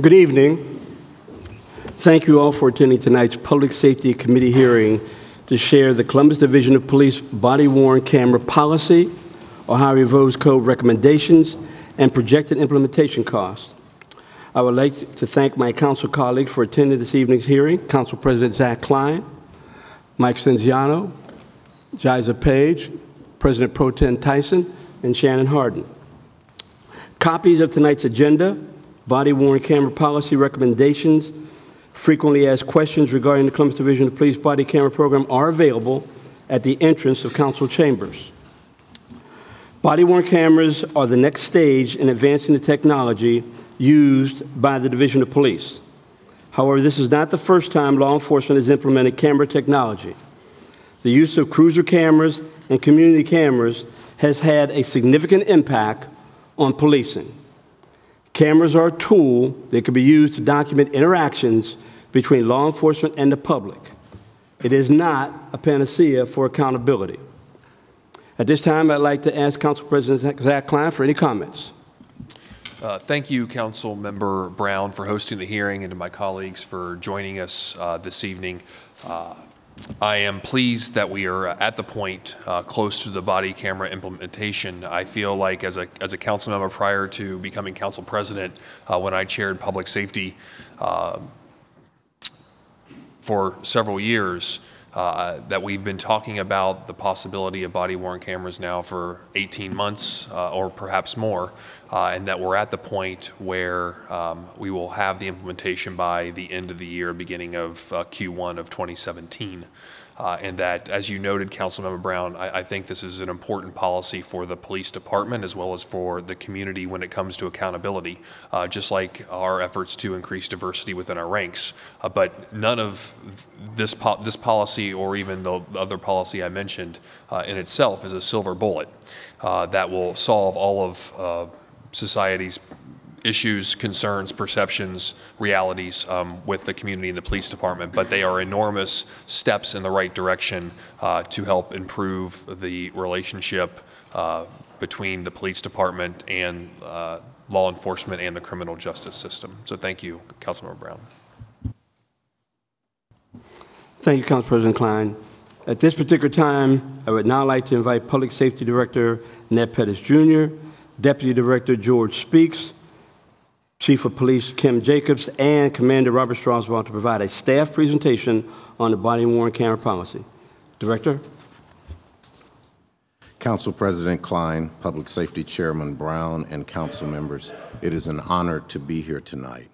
Good evening. Thank you all for attending tonight's Public Safety Committee hearing to share the Columbus Division of Police body-worn camera policy, Ohio Revised Code recommendations, and projected implementation costs. I would like to thank my council colleagues for attending this evening's hearing, Council President Zach Klein, Mike Stinziano, Jaiza Page, President Pro Tem Tyson, and Shannon Hardin. Copies of tonight's agenda, body-worn camera policy recommendations, frequently asked questions regarding the Columbus Division of Police body camera program are available at the entrance of council chambers. Body-worn cameras are the next stage in advancing the technology used by the Division of Police. However, this is not the first time law enforcement has implemented camera technology. The use of cruiser cameras and community cameras has had a significant impact on policing. Cameras are a tool that can be used to document interactions between law enforcement and the public. It is not a panacea for accountability. At this time, I'd like to ask Council President Zach Klein for any comments. Uh, Thank you, Council Member Brown, for hosting the hearing, and to my colleagues for joining us uh, this evening. Uh, I am pleased that we are at the point uh, close to the body camera implementation. I feel like as a, as a council member prior to becoming council president, uh, when I chaired public safety uh, for several years, uh, that we've been talking about the possibility of body worn cameras now for 18 months uh, or perhaps more, uh, and that we're at the point where um, we will have the implementation by the end of the year, beginning of uh, Q1 of 2017. Uh, and that, as you noted, Councilmember Brown, I, I, think this is an important policy for the police department as well as for the community when it comes to accountability, uh, just like our efforts to increase diversity within our ranks. Uh, but none of this po this policy or even the other policy I mentioned uh, in itself is a silver bullet uh, that will solve all of uh, society's issues, concerns, perceptions, realities um, with the community and the police department, but they are enormous steps in the right direction uh, to help improve the relationship uh, between the police department and uh, law enforcement and the criminal justice system. So thank you, Councilmember Brown. Thank you, Council President Klein. At this particular time, I would now like to invite Public Safety Director Ned Pettis Jr., Deputy Director George Speaks, Chief of Police Kim Jacobs, and Commander Robert Strasbaugh to provide a staff presentation on the body-worn camera policy. Director? Council President Klein, Public Safety Chairman Brown, and council members, it is an honor to be here tonight.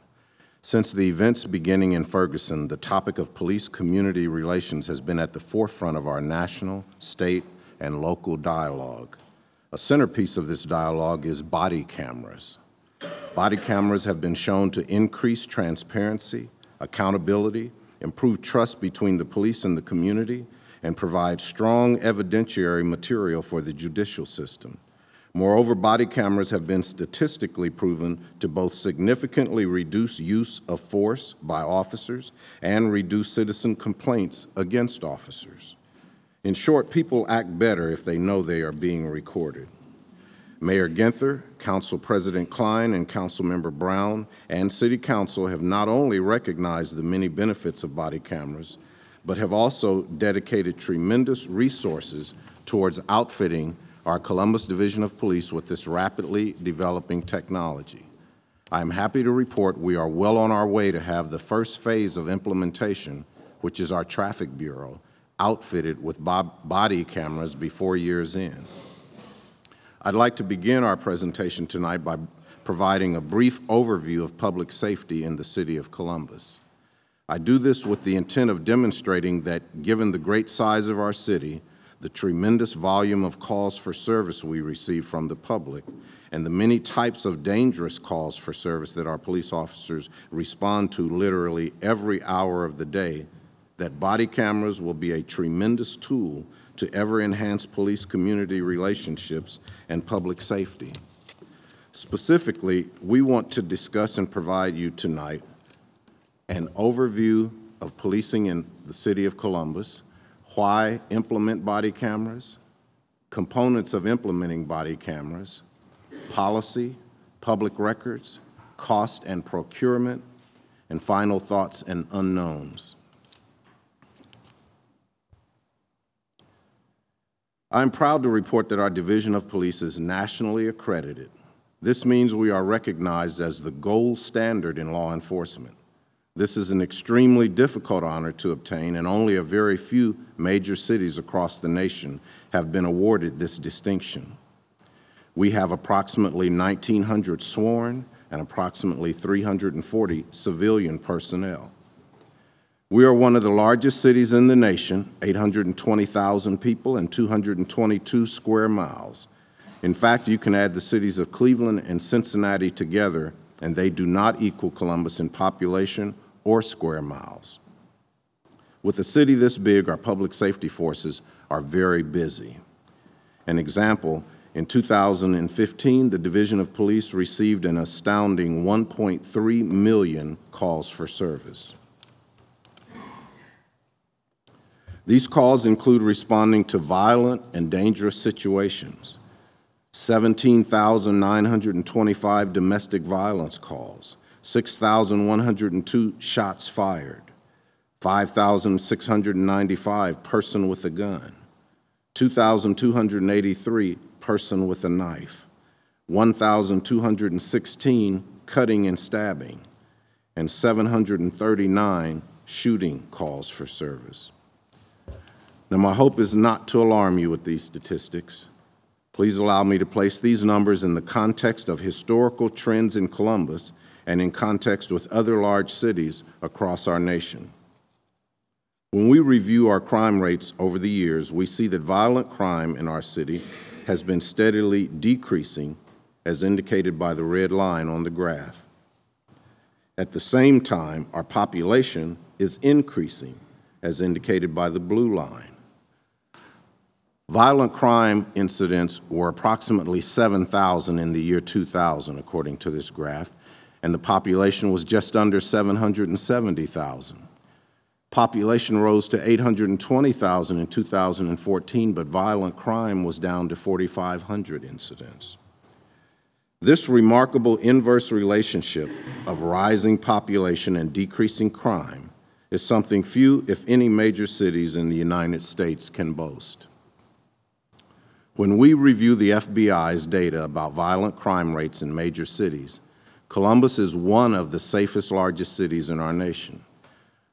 Since the events beginning in Ferguson, the topic of police-community relations has been at the forefront of our national, state, and local dialogue. A centerpiece of this dialogue is body cameras. Body cameras have been shown to increase transparency, accountability, improve trust between the police and the community, and provide strong evidentiary material for the judicial system. Moreover, body cameras have been statistically proven to both significantly reduce use of force by officers and reduce citizen complaints against officers. In short, people act better if they know they are being recorded. Mayor Ginther, Council President Klein, and Councilmember Brown and City Council have not only recognized the many benefits of body cameras, but have also dedicated tremendous resources towards outfitting our Columbus Division of Police with this rapidly developing technology. I am happy to report we are well on our way to have the first phase of implementation, which is our Traffic Bureau, outfitted with body cameras before year's end. I'd like to begin our presentation tonight by providing a brief overview of public safety in the City of Columbus. I do this with the intent of demonstrating that given the great size of our city, the tremendous volume of calls for service we receive from the public, and the many types of dangerous calls for service that our police officers respond to literally every hour of the day, that body cameras will be a tremendous tool to ever enhance police community relationships and public safety. Specifically, we want to discuss and provide you tonight an overview of policing in the City of Columbus, why implement body cameras, components of implementing body cameras, policy, public records, cost and procurement, and final thoughts and unknowns. I'm proud to report that our Division of Police is nationally accredited. This means we are recognized as the gold standard in law enforcement. This is an extremely difficult honor to obtain, and only a very few major cities across the nation have been awarded this distinction. We have approximately 1,900 sworn and approximately 340 civilian personnel. We are one of the largest cities in the nation, 820,000 people and 222 square miles. In fact, you can add the cities of Cleveland and Cincinnati together, and they do not equal Columbus in population or square miles. With a city this big, our public safety forces are very busy. An example, in 2015, the Division of Police received an astounding 1.3 million calls for service. These calls include responding to violent and dangerous situations, 17,925 domestic violence calls, 6,102 shots fired, 5,695 person with a gun, 2,283 person with a knife, 1,216 cutting and stabbing, and 739 shooting calls for service. Now, my hope is not to alarm you with these statistics. Please allow me to place these numbers in the context of historical trends in Columbus and in context with other large cities across our nation. When we review our crime rates over the years, we see that violent crime in our city has been steadily decreasing, as indicated by the red line on the graph. At the same time, our population is increasing, as indicated by the blue line. Violent crime incidents were approximately 7,000 in the year 2000, according to this graph, and the population was just under 770,000. Population rose to 820,000 in 2014, but violent crime was down to 4,500 incidents. This remarkable inverse relationship of rising population and decreasing crime is something few, if any, major cities in the United States can boast. When we review the FBI's data about violent crime rates in major cities, Columbus is one of the safest, largest cities in our nation.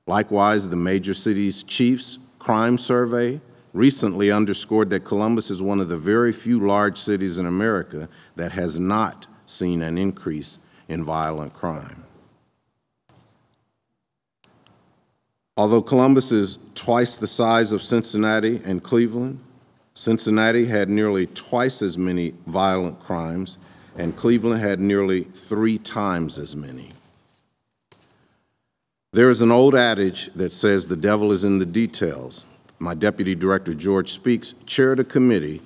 Likewise, the Major Cities Chiefs Crime Survey recently underscored that Columbus is one of the very few large cities in America that has not seen an increase in violent crime. Although Columbus is twice the size of Cincinnati and Cleveland, Cincinnati had nearly twice as many violent crimes, and Cleveland had nearly three times as many. There is an old adage that says the devil is in the details. My Deputy Director, George Speaks, chaired a committee,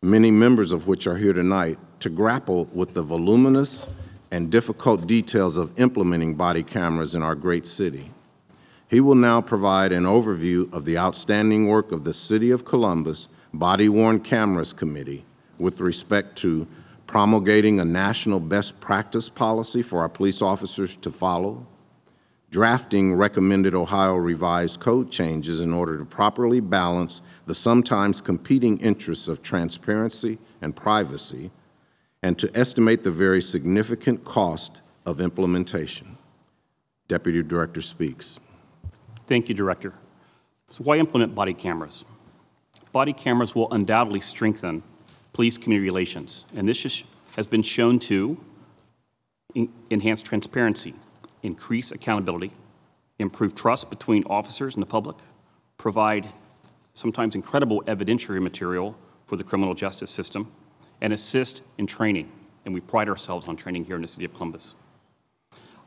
many members of which are here tonight, to grapple with the voluminous and difficult details of implementing body cameras in our great city. He will now provide an overview of the outstanding work of the City of Columbus Body Worn Cameras Committee with respect to promulgating a national best practice policy for our police officers to follow, drafting recommended Ohio revised code changes in order to properly balance the sometimes competing interests of transparency and privacy, and to estimate the very significant cost of implementation. Deputy Director speaks. Thank you, Director. So why implement body cameras? Body cameras will undoubtedly strengthen police-community relations, and this has been shown to enhance transparency, increase accountability, improve trust between officers and the public, provide sometimes incredible evidentiary material for the criminal justice system, and assist in training. And we pride ourselves on training here in the city of Columbus.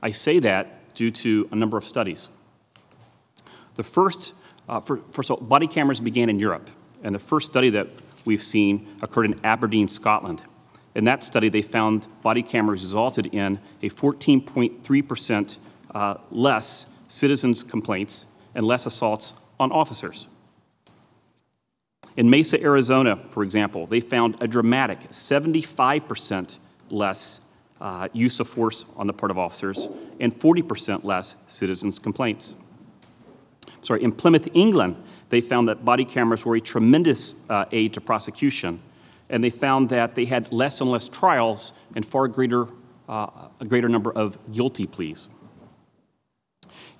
I say that due to a number of studies. The first, uh, first all, body cameras began in Europe and the first study that we've seen occurred in Aberdeen, Scotland. In that study, they found body cameras resulted in a 14.3% uh, less citizens' complaints and less assaults on officers. In Mesa, Arizona, for example, they found a dramatic 75% less uh, use of force on the part of officers, and 40% less citizens' complaints. Sorry, in Plymouth, England, they found that body cameras were a tremendous uh, aid to prosecution, and they found that they had less and less trials and far greater, uh, a greater number of guilty pleas.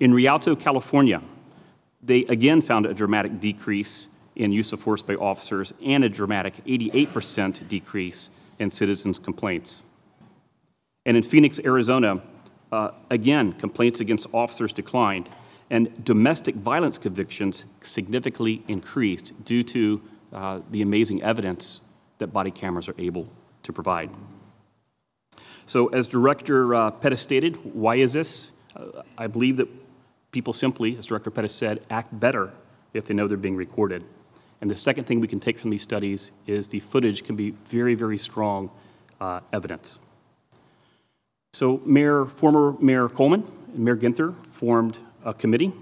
In Rialto, California, they again found a dramatic decrease in use of force by officers and a dramatic 88% decrease in citizens' complaints. And in Phoenix, Arizona, uh, again, complaints against officers declined, and domestic violence convictions significantly increased due to uh, the amazing evidence that body cameras are able to provide. So, as Director uh, Pettis stated, why is this? Uh, I believe that people simply, as Director Pettis said, act better if they know they're being recorded. And the second thing we can take from these studies is the footage can be very, very strong uh, evidence. So, Mayor, former Mayor Coleman and Mayor Ginther formed a committee,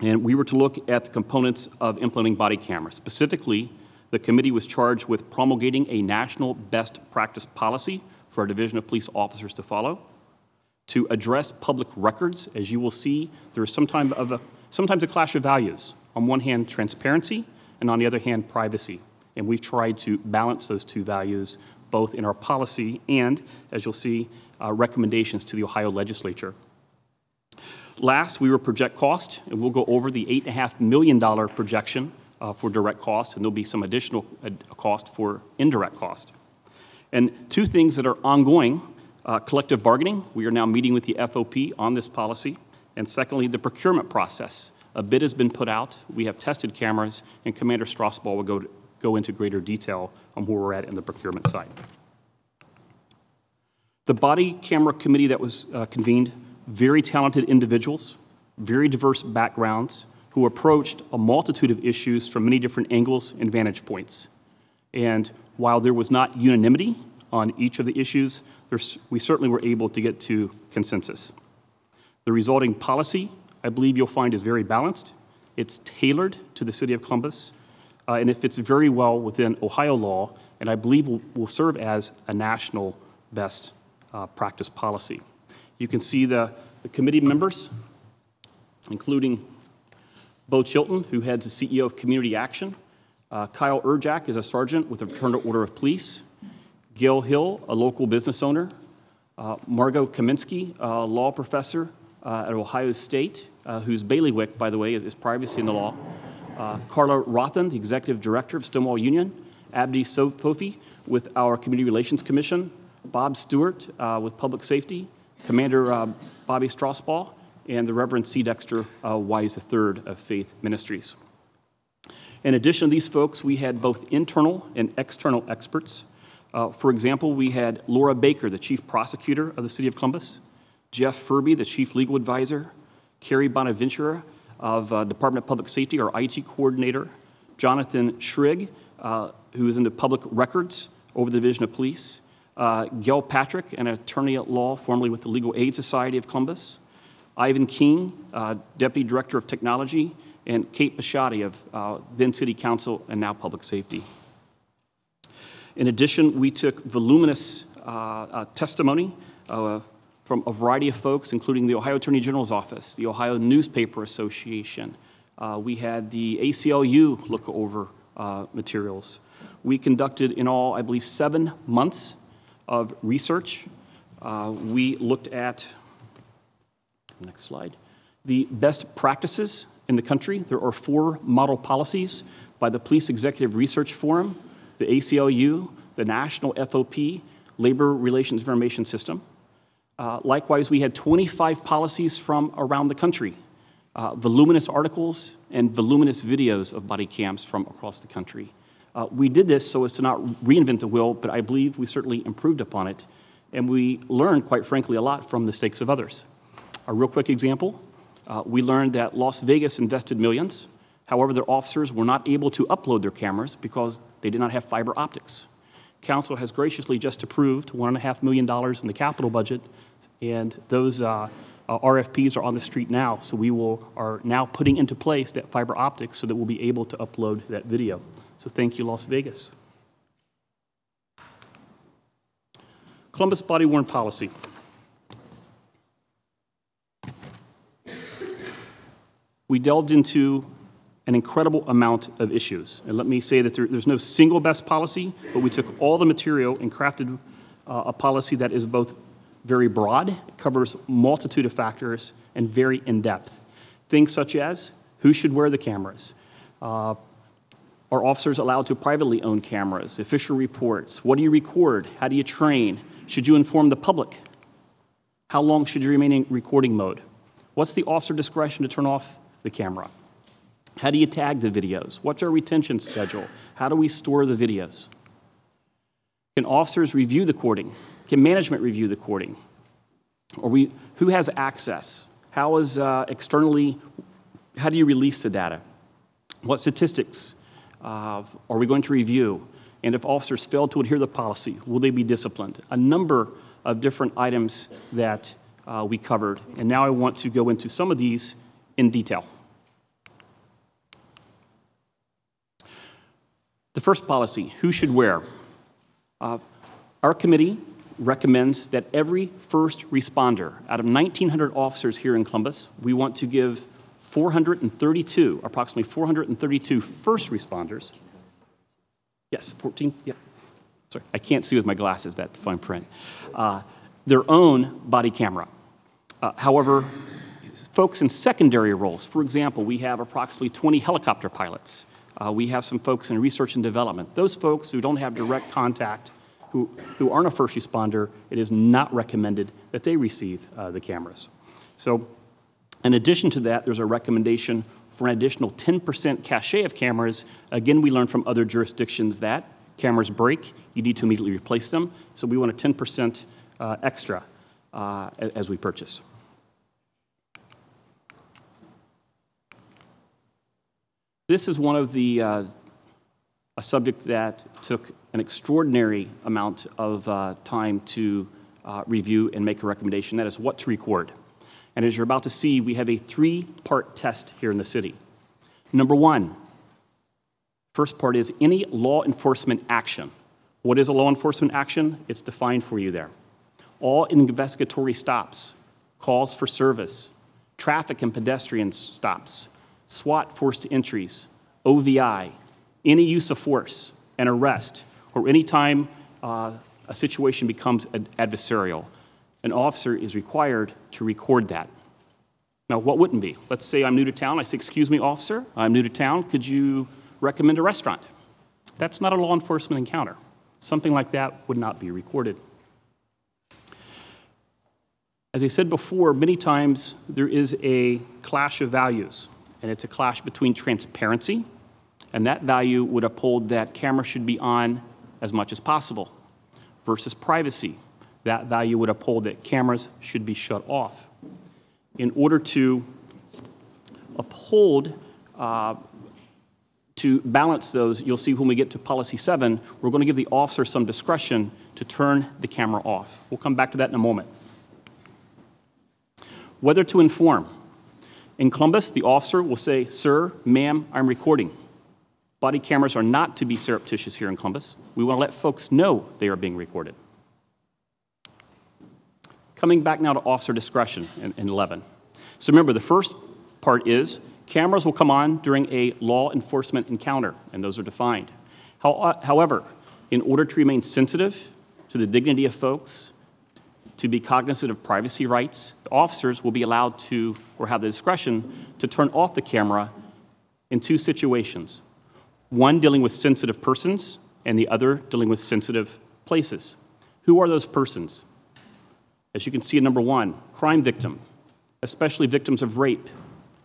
and we were to look at the components of implementing body cameras. Specifically, the committee was charged with promulgating a national best practice policy for our Division of Police officers to follow, to address public records. As you will see, there is sometimes, of a, sometimes a clash of values. On one hand, transparency, and on the other hand, privacy. And we've tried to balance those two values both in our policy and, as you'll see, uh, recommendations to the Ohio legislature. Last, we will project cost, and we'll go over the $8.5 million projection uh, for direct cost, and there'll be some additional uh, cost for indirect cost. And two things that are ongoing uh, collective bargaining, we are now meeting with the FOP on this policy. And secondly, the procurement process. A bid has been put out, we have tested cameras, and Commander Strasbaugh will go, to, go into greater detail on where we're at in the procurement side. The body camera committee that was uh, convened, very talented individuals, very diverse backgrounds, who approached a multitude of issues from many different angles and vantage points. And while there was not unanimity on each of the issues, we certainly were able to get to consensus. The resulting policy, I believe you'll find, is very balanced. It's tailored to the city of Columbus, uh, and it fits very well within Ohio law, and I believe will, will serve as a national best uh, practice policy. You can see the, the committee members, including Bo Chilton, who heads the CEO of Community Action. Uh, Kyle Urjak is a sergeant with the Fraternal Order of Police. Gail Hill, a local business owner. Uh, Margot Kaminski, a law professor uh, at Ohio State, uh, whose bailiwick, by the way, is, is privacy in the law. Uh, Karla Rothan, the executive director of Stonewall Union. Abdi Sofofi with our Community Relations Commission. Bob Stewart with Public Safety. Commander uh, Bobby Strasbaugh, and the Reverend C. Dexter Wise III of Faith Ministries. In addition to these folks, we had both internal and external experts. Uh, for example, we had Laura Baker, the chief prosecutor of the city of Columbus, Jeff Furbee, the chief legal advisor, Carrie Bonaventura of uh, Department of Public Safety, our IT coordinator, Jonathan Schrigg, uh, who is into public records over the Division of Police, uh, Gail Patrick, an attorney at law formerly with the Legal Aid Society of Columbus, Ivan King, uh, Deputy Director of Technology, and Kate Bisciotti of uh, then City Council and now Public Safety. In addition, we took voluminous uh, uh, testimony uh, from a variety of folks, including the Ohio Attorney General's Office, the Ohio Newspaper Association. We had the ACLU look over materials. We conducted, in all, I believe, seven months of research. Uh, we looked at, next slide, the best practices in the country. There are four model policies by the Police Executive Research Forum the ACLU, the National FOP, Labor Relations Information System. Uh, likewise, we had 25 policies from around the country, uh, voluminous articles and voluminous videos of body cams from across the country. Uh, we did this so as to not reinvent the wheel, but I believe we certainly improved upon it, and we learned, quite frankly, a lot from the mistakes of others. A real quick example, uh, we learned that Las Vegas invested millions However, their officers were not able to upload their cameras because they did not have fiber optics. Council has graciously just approved $1.5 million in the capital budget, and those uh, uh, RFPs are on the street now. So we will, are now putting into place that fiber optics so that we'll be able to upload that video. So thank you, Las Vegas. Columbus body worn policy. We delved into an incredible amount of issues. And let me say that there, there's no single best policy, but we took all the material and crafted uh, a policy that is both very broad, covers multitude of factors, and very in-depth. Things such as who should wear the cameras, uh, are officers allowed to privately own cameras? Official reports. What do you record? How do you train? Should you inform the public? How long should you remain in recording mode? What's the officer discretion to turn off the camera? How do you tag the videos? What's our retention schedule? How do we store the videos? Can officers review the recording? Can management review the recording? Or we, who has access? How is uh, externally, how do you release the data? What statistics uh, are we going to review? And if officers fail to adhere to the policy, will they be disciplined? A number of different items that uh, we covered. And now I want to go into some of these in detail. The first policy, who should wear? Uh, our committee recommends that every first responder, out of 1,900 officers here in Columbus, we want to give 432, approximately 432 first responders. Yes, 14, yeah. Sorry, I can't see with my glasses that fine print. Uh, their own body camera. Uh, however, folks in secondary roles, for example, we have approximately 20 helicopter pilots. Uh, we have some folks in research and development. Those folks who don't have direct contact, who, who aren't a first responder, it is not recommended that they receive uh, the cameras. So in addition to that, there's a recommendation for an additional 10% cachet of cameras. Again, we learned from other jurisdictions that cameras break, you need to immediately replace them. So we want a 10% uh, extra uh, as we purchase. This is one of the uh, a subject that took an extraordinary amount of uh, time to uh, review and make a recommendation. That is what to record. And as you're about to see, we have a three part test here in the city. Number one, first part is any law enforcement action. What is a law enforcement action? It's defined for you there. All investigatory stops, calls for service, traffic and pedestrian stops, SWAT forced entries, OVI, any use of force, an arrest, or any time uh, a situation becomes adversarial an officer is required to record that. Now, what wouldn't be? Let's say I'm new to town. I say, Excuse me, officer, I'm new to town. Could you recommend a restaurant? That's not a law enforcement encounter. Something like that would not be recorded. As I said before, many times there is a clash of values, and it's a clash between transparency, and that value would uphold that camera should be on as much as possible, versus privacy, that value would uphold that cameras should be shut off. In order to uphold, uh, to balance those, you'll see when we get to policy seven, we're going to give the officer some discretion to turn the camera off. We'll come back to that in a moment. Whether to inform. In Columbus, the officer will say, Sir, ma'am, I'm recording. Body cameras are not to be surreptitious here in Columbus. We want to let folks know they are being recorded. Coming back now to officer discretion in, in 11. So remember, the first part is cameras will come on during a law enforcement encounter, and those are defined. How, uh, however, in order to remain sensitive to the dignity of folks, to be cognizant of privacy rights, the officers will be allowed to, or have the discretion, to turn off the camera in two situations. One dealing with sensitive persons, and the other dealing with sensitive places. Who are those persons? As you can see in number one, crime victim, especially victims of rape,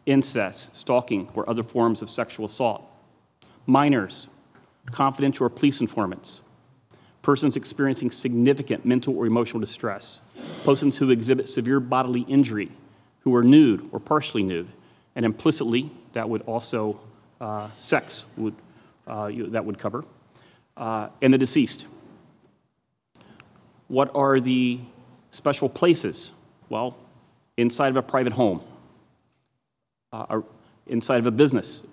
incest, stalking, or other forms of sexual assault. Minors, confidential or police informants, persons experiencing significant mental or emotional distress, persons who exhibit severe bodily injury, who are nude or partially nude, and implicitly, that would also, uh, sex would, uh, you, that would cover, uh, and the deceased. What are the Special places, well, inside of a private home, uh, inside of a business,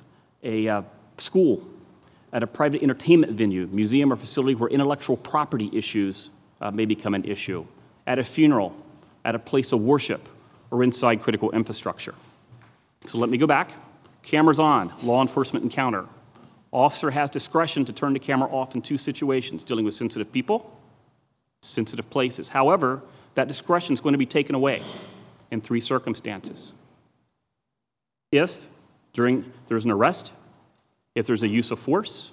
a uh, school, at a private entertainment venue, museum, or facility where intellectual property issues uh, may become an issue at a funeral, at a place of worship, or inside critical infrastructure. So let me go back. Cameras on, law enforcement encounter. Officer has discretion to turn the camera off in two situations dealing with sensitive people, sensitive places. However, that discretion is going to be taken away in three circumstances. If during there's an arrest, if there's a use of force,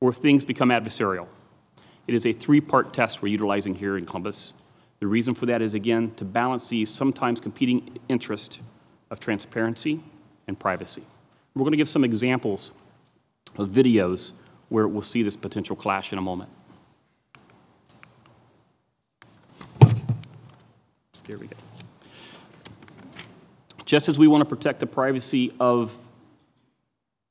or if things become adversarial. It is a three-part test we're utilizing here in Columbus. The reason for that is, again, to balance these sometimes competing interests of transparency and privacy. We're going to give some examples of videos where we'll see this potential clash in a moment. There we go. Just as we want to protect the privacy of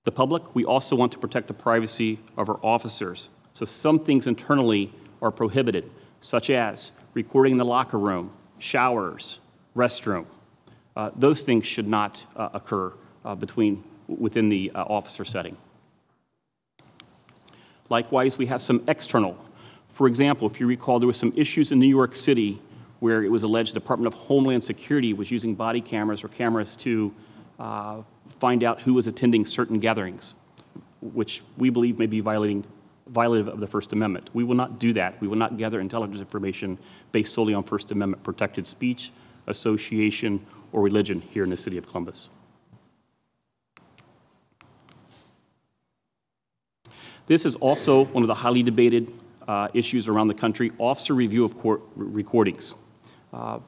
the public, we also want to protect the privacy of our officers. So some things internally are prohibited, such as recording in the locker room, showers, restroom. Uh, those things should not uh, occur uh, between, within the uh, officer setting. Likewise, we have some external. For example, if you recall, there were some issues in New York City where it was alleged the Department of Homeland Security was using body cameras or cameras to uh, find out who was attending certain gatherings, which we believe may be violating violative of the First Amendment. We will not do that. We will not gather intelligence information based solely on First Amendment protected speech, association, or religion here in the city of Columbus. This is also one of the highly debated uh, issues around the country officer review of court recordings. Uh,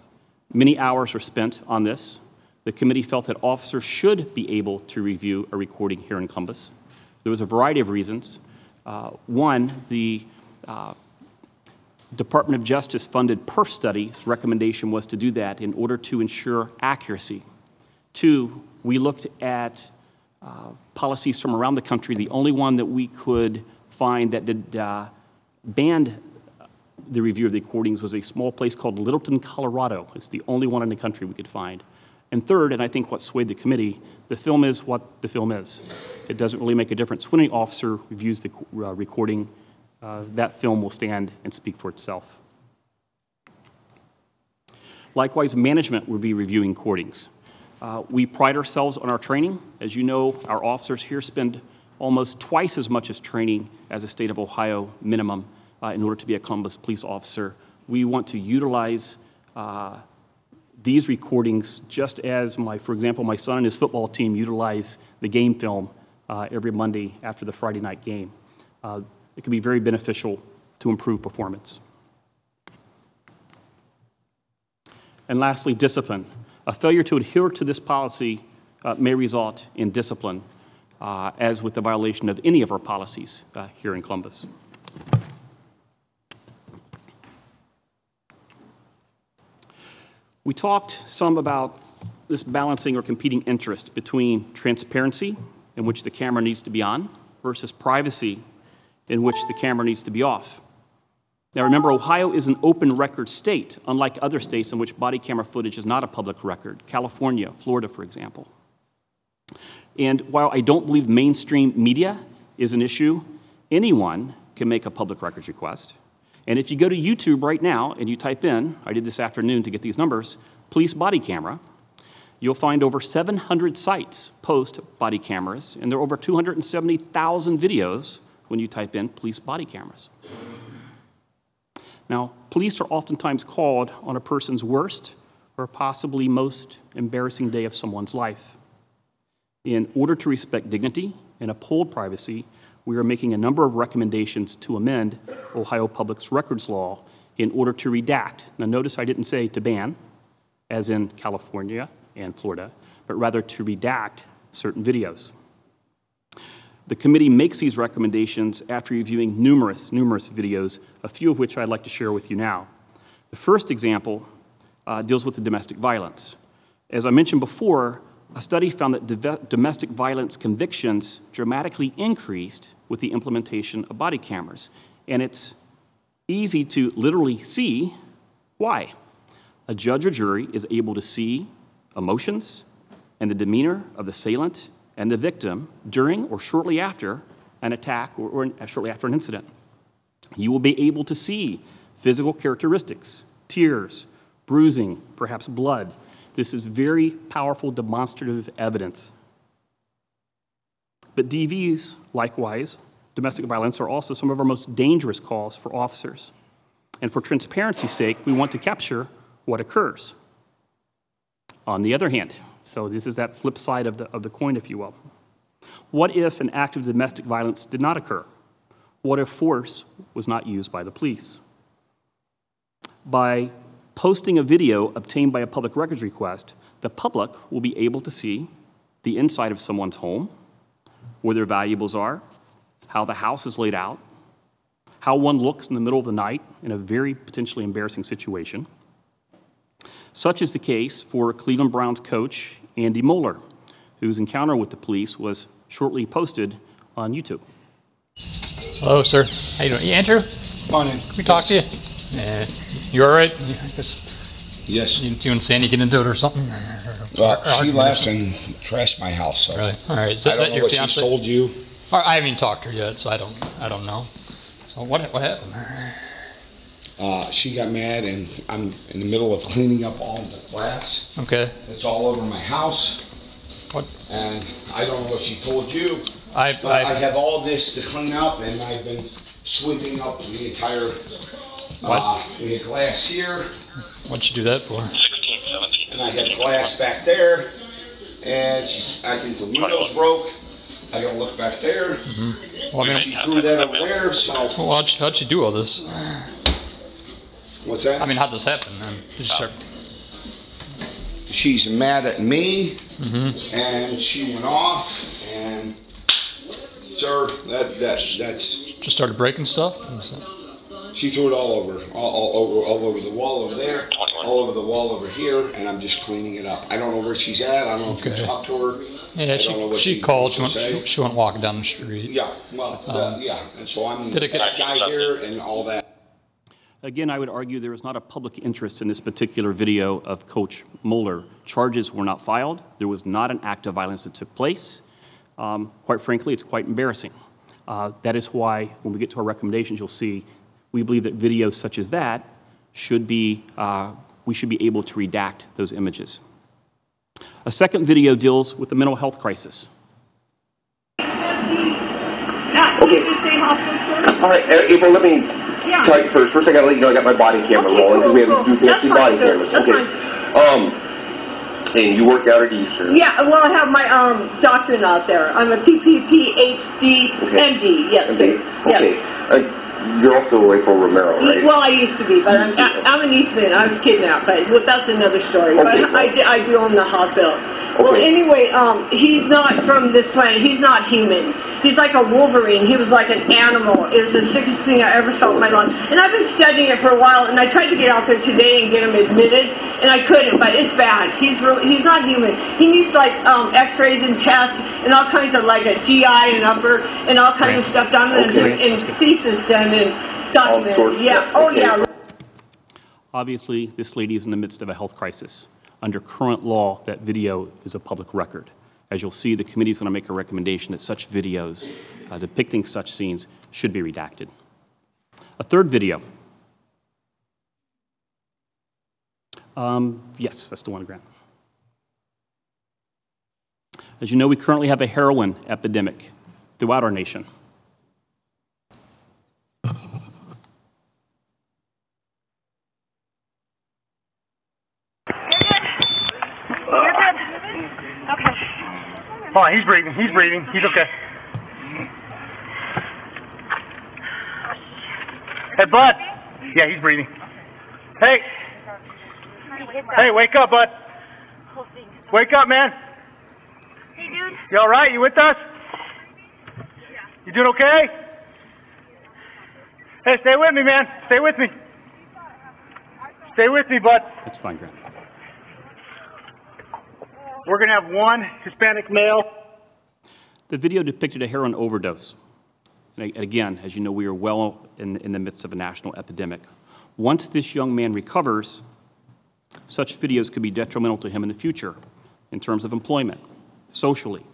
many hours were spent on this. The committee felt that officers should be able to review a recording here in Columbus. There was a variety of reasons. Uh, one, the uh, Department of Justice funded PERF study's recommendation was to do that in order to ensure accuracy. Two, we looked at uh, policies from around the country. The only one that we could find that did uh, banned the review of the recordings was a small place called Littleton, Colorado. It's the only one in the country we could find. And third, and I think what swayed the committee, the film is what the film is. It doesn't really make a difference. When an officer reviews the uh, recording, uh, that film will stand and speak for itself. Likewise, management will be reviewing recordings. Uh, we pride ourselves on our training. As you know, our officers here spend almost twice as much as training as a state of Ohio minimum uh, in order to be a Columbus police officer. We want to utilize uh, these recordings just as my, for example, my son and his football team utilize the game film uh, every Monday after the Friday night game. Uh, it can be very beneficial to improve performance. And lastly, discipline. A failure to adhere to this policy uh, may result in discipline, uh, as with the violation of any of our policies here in Columbus. We talked some about this balancing or competing interest between transparency, in which the camera needs to be on, versus privacy, in which the camera needs to be off. Now remember, Ohio is an open record state, unlike other states in which body camera footage is not a public record, California, Florida, for example. And while I don't believe mainstream media is an issue, anyone can make a public records request. And if you go to YouTube right now and you type in, I did this afternoon to get these numbers, police body camera, you'll find over 700 sites post body cameras, and there are over 270,000 videos when you type in police body cameras. Now, police are oftentimes called on a person's worst or possibly most embarrassing day of someone's life. In order to respect dignity and uphold privacy, we are making a number of recommendations to amend Ohio Public Records Law in order to redact. Now, notice I didn't say to ban, as in California and Florida, but rather to redact certain videos. The committee makes these recommendations after reviewing numerous, numerous videos, a few of which I'd like to share with you now. The first example uh, deals with the domestic violence. As I mentioned before, a study found that domestic violence convictions dramatically increased with the implementation of body cameras. And it's easy to literally see why. A judge or jury is able to see emotions and the demeanor of the assailant and the victim during or shortly after an attack or, or uh, shortly after an incident. You will be able to see physical characteristics, tears, bruising, perhaps blood. This is very powerful demonstrative evidence. But DVs, likewise, domestic violence, are also some of our most dangerous calls for officers. And for transparency's sake, we want to capture what occurs. On the other hand, so this is that flip side of the, of the coin, if you will. What if an act of domestic violence did not occur? What if force was not used by the police? By posting a video obtained by a public records request, the public will be able to see the inside of someone's home, where their valuables are, how the house is laid out, how one looks in the middle of the night in a very potentially embarrassing situation. Such is the case for Cleveland Browns coach Andy Moeller, whose encounter with the police was shortly posted on YouTube. Hello, sir. How you doing? You Andrew? Morning. Can we talk to you? Yeah. You all right? Yeah, I guess Yes. you, you and Sandy get into it or something? Well, she left and trashed my house, so. Really? All right. Is I that, don't know your what she fiance? told you. I haven't even talked to her yet, so I don't. I don't know. So what? What happened? Uh, she got mad and I'm in the middle of cleaning up all the glass. Okay. It's all over my house What? and I don't know what she told you. I. But I I. have all this to clean up and I've been sweeping up the entire, uh, we had glass here What'd you do that for? and I had glass back there. And she's, I think the windows broke. I gotta look back there. Well, I mean, She threw that over there, so, well, how'd, you, how'd you do all this? what's that? I mean, how'd this happen? Um, Did you start? she's mad at me Mm-hmm. and she went off and sir that that that's Just started breaking stuff? Was that- she threw it all over all, all over all over the wall over there all over the wall over here and i'm just cleaning it up i don't know where she's at i don't know if Okay. you talked to her Yeah, I don't know she, what she called. She wants went, to she, say. she went walking down the street. yeah well uh, yeah and so i'm Did it get- that guy here and all that Again, I would argue there is not a public interest in this particular video of Coach Moeller. Charges were not filed. There was not an act of violence that took place. Um, quite frankly, it's quite embarrassing. Uh, that is why, when we get to our recommendations, you'll see we believe that videos such as that should be, uh, we should be able to redact those images. A second video deals with the mental health crisis. Okay. All right, uh, April, let me Yeah. tell you first. First, I gotta let you know I got my body camera Okay, rolling because we have, cool, cool. we have two That's body fine, cameras. That's okay. Um, and you work out at Eastern. Yeah, well, I have my um doctorate out there. I'm a PPPHD MD. Yes, Okay. yes. Okay. Uh, you're also April Romero, E- right? Well, I used to be, but I'm, I'm an Eastman. I was kidnapped, but well, that's another story. Okay, but I, well- do- I do own the hospital. Well, Okay. anyway, um, he's not from this planet. He's not human. He's like a wolverine. He was like an animal. It was the sickest thing I ever felt in my life. And I've been studying it for a while, and I tried to get out there today and get him admitted, and I couldn't. But it's bad. He's really, he's not human. He needs like um, X-rays and chest and all kinds of like a GI and upper and all kinds of stuff done and, Okay. and thesis done and All sorts documented. Yeah. Oh Okay. yeah. Obviously, this lady is in the midst of a health crisis. Under current law, that video is a public record. As you'll see, the committee is going to make a recommendation that such videos uh, depicting such scenes should be redacted. A third video. Um, yes, that's the one, Grant. As you know, we currently have a heroin epidemic throughout our nation. Oh, he's breathing. He's breathing. He's okay. Hey, bud. Yeah, he's breathing. Hey. Hey, wake up, bud. Wake up, man. Hey, dude. You all right? You with us? You doing okay? Hey, stay with me, man. Stay with me. Stay with me, bud. That's fine, Grant. We're gonna have one Hispanic male. The video depicted a heroin overdose. And again, as you know, we are well in, in the midst of a national epidemic. Once this young man recovers, such videos could be detrimental to him in the future in terms of employment, socially.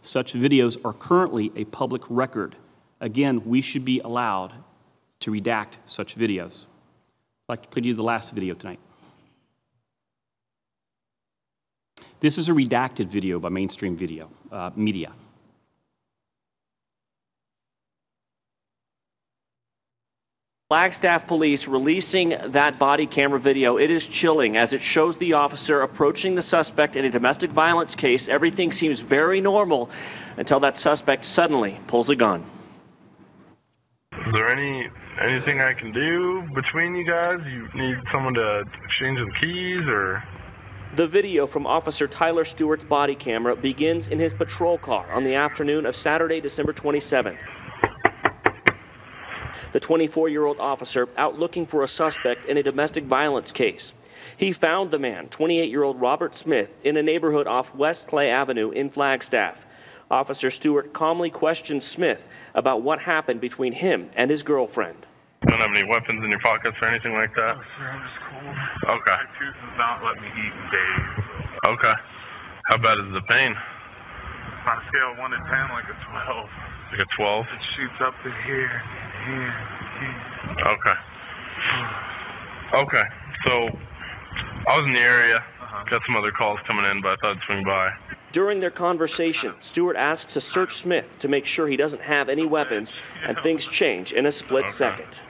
Such videos are currently a public record. Again, we should be allowed to redact such videos. I'd like to play you the last video tonight. This is a redacted video by mainstream video uh, media. Flagstaff police releasing that body camera video. It is chilling as it shows the officer approaching the suspect in a domestic violence case. Everything seems very normal until that suspect suddenly pulls a gun. Is there any anything I can do between you guys? You need someone to exchange some keys or The video from Officer Tyler Stewart's body camera begins in his patrol car on the afternoon of Saturday, December 27th. The 24 year old officer out looking for a suspect in a domestic violence case. He found the man, 28 year old Robert Smith, in a neighborhood off West Clay Avenue in Flagstaff. Officer Stewart calmly questions Smith about what happened between him and his girlfriend. you don't have any weapons in your pockets or anything like that? Sir, I'm just cold. Okay. My tooth does not let me eat in days. Okay. How bad is the pain? On a scale of 1 to 10, like a 12. Like a 12? It shoots up to here, here, here. Okay. Okay. So I was in the area. Uh-huh. Got some other calls coming in, but I thought I'd swing by. During their conversation, Stewart asks to search Smith to make sure he doesn't have any weapons, and things change in a split Okay. second.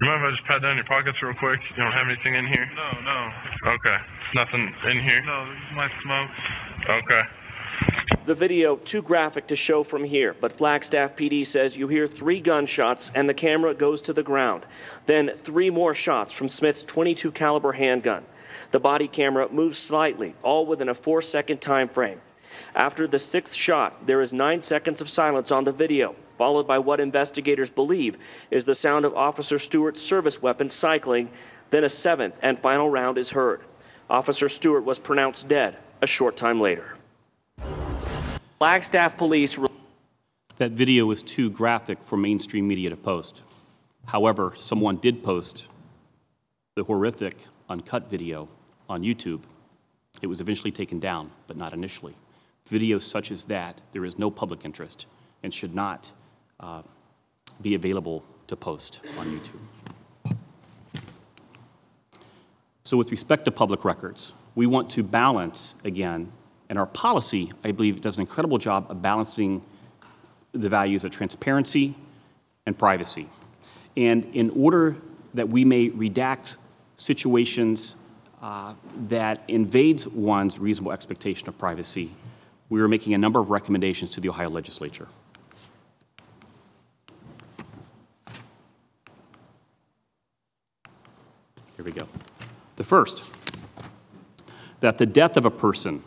You mind if I just pat down your pockets real quick? You don't have anything in here? No, no. Okay. Nothing in here? No, this is my smoke. Okay. The video too graphic to show from here, but Flagstaff PD says you hear three gunshots and the camera goes to the ground. Then three more shots from Smith's 22 caliber handgun. The body camera moves slightly, all within a 4-second time frame. After the sixth shot, there is 9 seconds of silence on the video, followed by what investigators believe is the sound of Officer Stewart's service weapon cycling. Then a seventh and final round is heard. Officer Stewart was pronounced dead a short time later. Flagstaff police. That video is too graphic for mainstream media to post. However, someone did post the horrific uncut video on YouTube. It was eventually taken down, but not initially. Videos such as that, there is no public interest and should not uh, be available to post on YouTube. So with respect to public records, we want to balance, again, and our policy, I believe, does an incredible job of balancing the values of transparency and privacy. And in order that we may redact situations uh, that invades one's reasonable expectation of privacy, we are making a number of recommendations to the Ohio legislature. Here we go. The first, that the death of a person,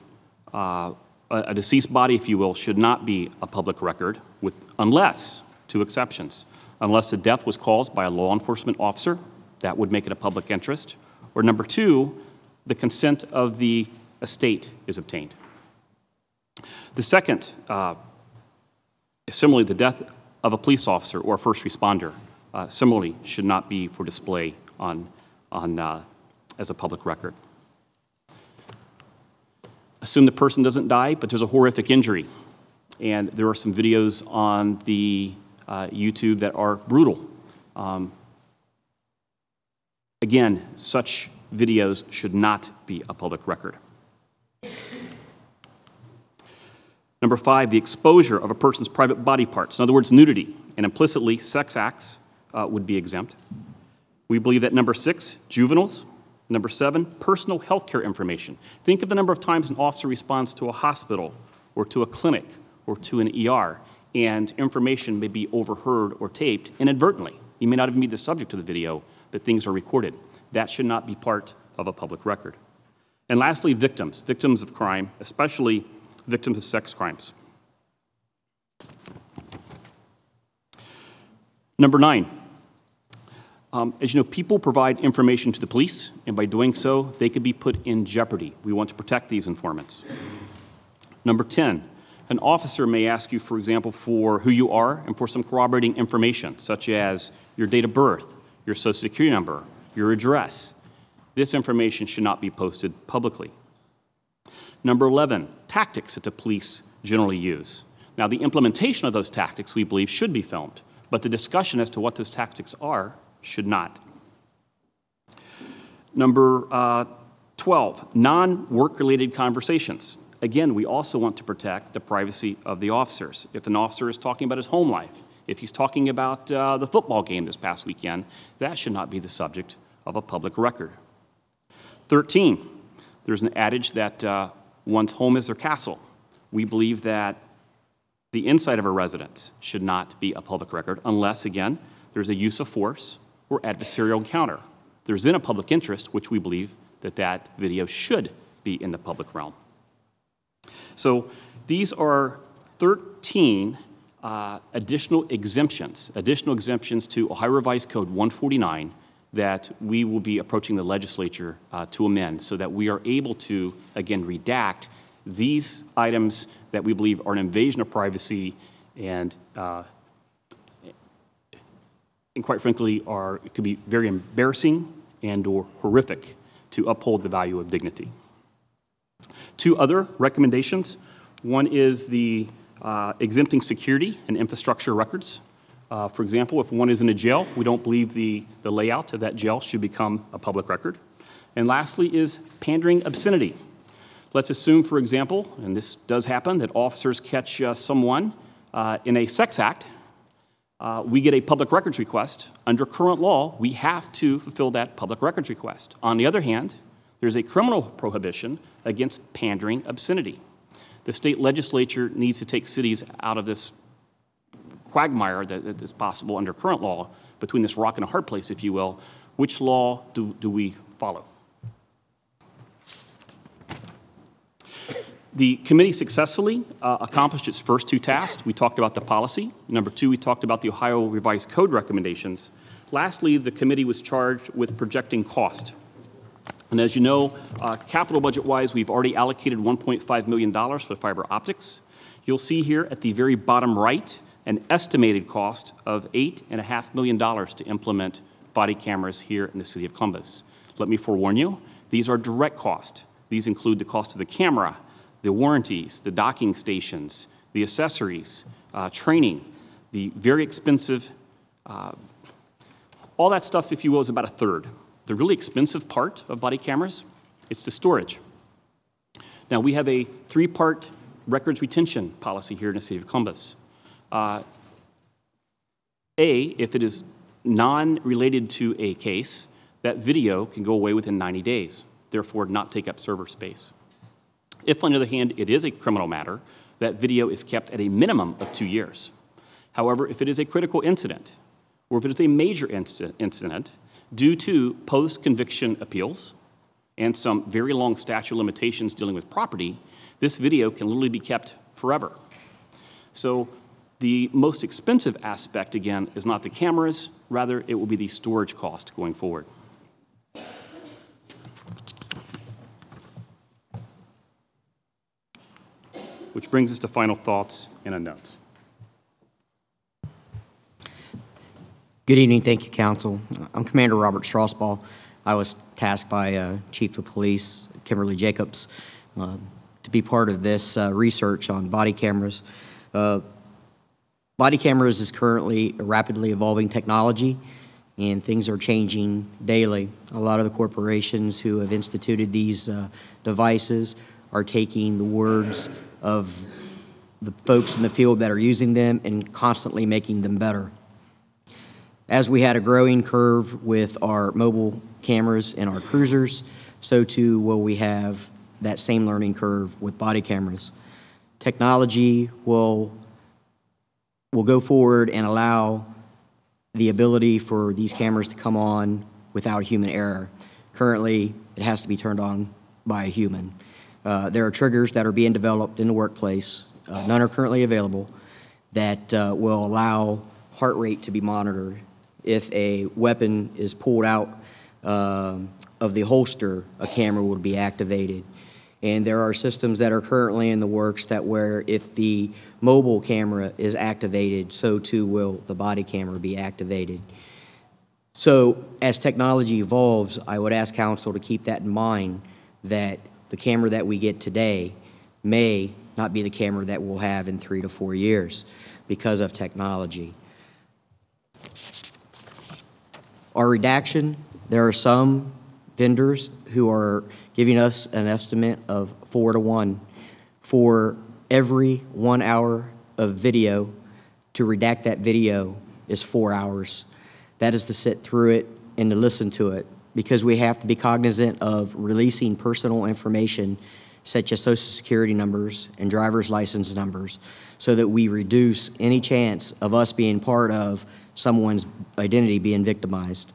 uh, a, deceased body, if you will, should not be a public record, with, unless, two exceptions, unless the death was caused by a law enforcement officer, that would make it a public interest, or number two, the consent of the estate is obtained. The second, uh, similarly, the death of a police officer or a first responder, uh, similarly, should not be for display on, on, uh, as a public record. Assume the person doesn't die, but there's a horrific injury. And there are some videos on the uh, YouTube that are brutal. Um, again, such videos should not be a public record. Number five, the exposure of a person's private body parts. In other words, nudity and implicitly sex acts uh, would be exempt. We believe that number six, juveniles. Number seven, personal health care information. Think of the number of times an officer responds to a hospital or to a clinic or to an ER, and information may be overheard or taped inadvertently. You may not even be the subject of the video, but things are recorded. That should not be part of a public record. And lastly, victims, victims of crime, especially victims of sex crimes. Number nine, um, as you know, people provide information to the police, and by doing so, they could be put in jeopardy. We want to protect these informants. Number 10, an officer may ask you, for example, for who you are and for some corroborating information, such as your date of birth, your social security number, your address. This information should not be posted publicly. Number 11, tactics that the police generally use. Now, the implementation of those tactics, we believe, should be filmed, but the discussion as to what those tactics are should not. Number uh, 12, non-work-related conversations. Again, we also want to protect the privacy of the officers. If an officer is talking about his home life, if he's talking about uh, the football game this past weekend, that should not be the subject of a public record. 13, there's an adage that uh, one's home is their castle. We believe that the inside of a residence should not be a public record unless, again, there's a use of force or adversarial encounter. There's in a public interest, which we believe that that video should be in the public realm. So these are 13 uh, additional exemptions, additional exemptions to Ohio Revised Code 149 that we will be approaching the legislature uh, to amend so that we are able to, again, redact these items that we believe are an invasion of privacy and, uh, and quite frankly, are, it could be very embarrassing and or horrific to uphold the value of dignity. Two other recommendations. One is the uh, exempting security and infrastructure records. Uh, for example, if one is in a jail, we don't believe the, the layout of that jail should become a public record. And lastly is pandering obscenity. Let's assume, for example, and this does happen, that officers catch uh, someone uh, in a sex act. Uh, we get a public records request. Under current law, we have to fulfill that public records request. On the other hand, there's a criminal prohibition against pandering obscenity. The state legislature needs to take cities out of this quagmire that, is possible under current law, between this rock and a hard place, if you will. Which law do, do we follow? The committee successfully uh, accomplished its first two tasks. We talked about the policy. Number two, we talked about the Ohio Revised Code recommendations. Lastly, the committee was charged with projecting cost. And as you know, uh, capital budget wise, we've already allocated $1.5 million for fiber optics. You'll see here at the very bottom right an estimated cost of $8.5 million to implement body cameras here in the city of Columbus. Let me forewarn you, these are direct costs. These include the cost of the camera, the warranties, the docking stations, the accessories, uh, training, the very expensive, uh, all that stuff, if you will, is about a third. The really expensive part of body cameras, it's the storage. Now, we have a three-part records retention policy here in the city of Columbus. Uh, a, if it is non-related to a case, that video can go away within 90 days, therefore not take up server space. If, on the other hand, it is a criminal matter, that video is kept at a minimum of two years. However, if it is a critical incident, or if it is a major incident, due to post-conviction appeals and some very long statute limitations dealing with property, this video can literally be kept forever. So the most expensive aspect, again, is not the cameras, rather it will be the storage cost going forward. Which brings us to final thoughts and a note. Good evening. Thank you, Council. I'm Commander Robert Strasbaugh. I was tasked by uh, Chief of Police Kimberly Jacobs uh, to be part of this uh, research on body cameras. Uh, body cameras is currently a rapidly evolving technology, and things are changing daily. A lot of the corporations who have instituted these uh, devices are taking the words of the folks in the field that are using them and constantly making them better. As we had a growing curve with our mobile cameras and our cruisers, so too will we have that same learning curve with body cameras. Technology will, will go forward and allow the ability for these cameras to come on without human error. Currently, it has to be turned on by a human. Uh, there are triggers that are being developed in the workplace, uh, none are currently available, that uh, will allow heart rate to be monitored. If a weapon is pulled out um, of the holster, a camera would be activated. And there are systems that are currently in the works that where if the mobile camera is activated, so too will the body camera be activated. So as technology evolves, I would ask council to keep that in mind that the camera that we get today may not be the camera that we'll have in three to four years because of technology. Our redaction, there are some vendors who are giving us an estimate of four to one for every one hour of video. To redact that video is four hours. That is to sit through it and to listen to it because we have to be cognizant of releasing personal information such as social security numbers and driver's license numbers so that we reduce any chance of us being part of someone's identity being victimized.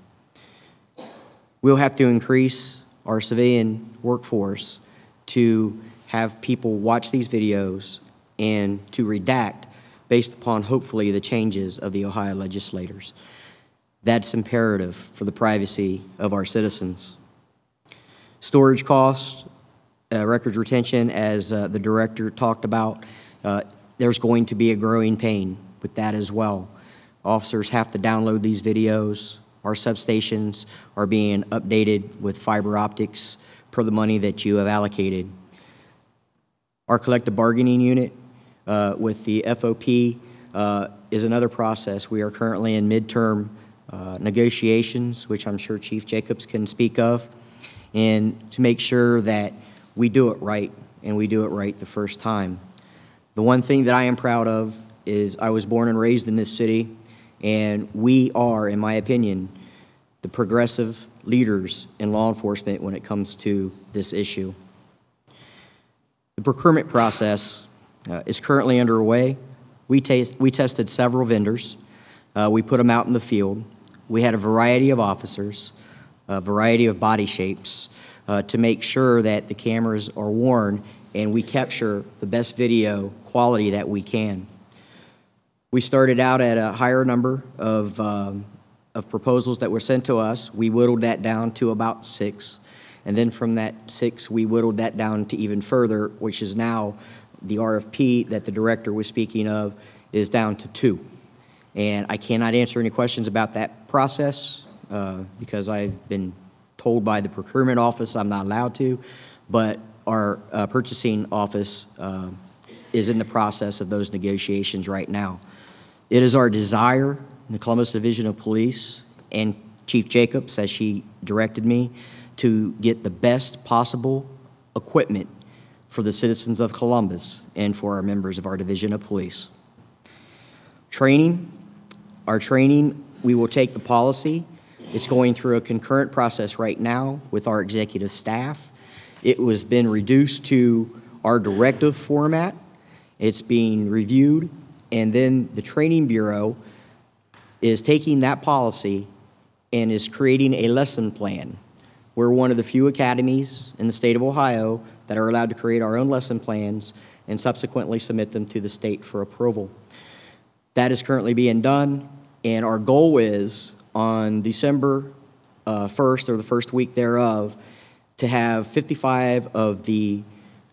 We'll have to increase our civilian workforce to have people watch these videos and to redact based upon hopefully the changes of the Ohio legislators. That's imperative for the privacy of our citizens. Storage costs, uh, records retention, as uh, the director talked about, uh, there's going to be a growing pain with that as well. Officers have to download these videos. Our substations are being updated with fiber optics per the money that you have allocated. Our collective bargaining unit uh, with the FOP uh, is another process. We are currently in midterm uh, negotiations, which I'm sure Chief Jacobs can speak of, and to make sure that we do it right and we do it right the first time. The one thing that I am proud of is I was born and raised in this city, and we are, in my opinion, the progressive leaders in law enforcement when it comes to this issue. The procurement process uh, is currently underway. We, we tested several vendors. Uh, we put them out in the field. We had a variety of officers, a variety of body shapes uh, to make sure that the cameras are worn and we capture the best video quality that we can. We started out at a higher number of, um, of proposals that were sent to us. We whittled that down to about six. And then from that six, we whittled that down to even further, which is now the RFP that the director was speaking of is down to two. And I cannot answer any questions about that process uh, because I've been told by the procurement office I'm not allowed to, but our uh, purchasing office uh, is in the process of those negotiations right now. It is our desire in the Columbus Division of Police and Chief Jacobs, as she directed me, to get the best possible equipment for the citizens of Columbus and for our members of our Division of Police. Training, our training, we will take the policy. It's going through a concurrent process right now with our executive staff. It was been reduced to our directive format. It's being reviewed, and then the Training Bureau is taking that policy and is creating a lesson plan. We're one of the few academies in the state of Ohio that are allowed to create our own lesson plans and subsequently submit them to the state for approval. That is currently being done, and our goal is on December uh, 1st or the first week thereof to have 55 of the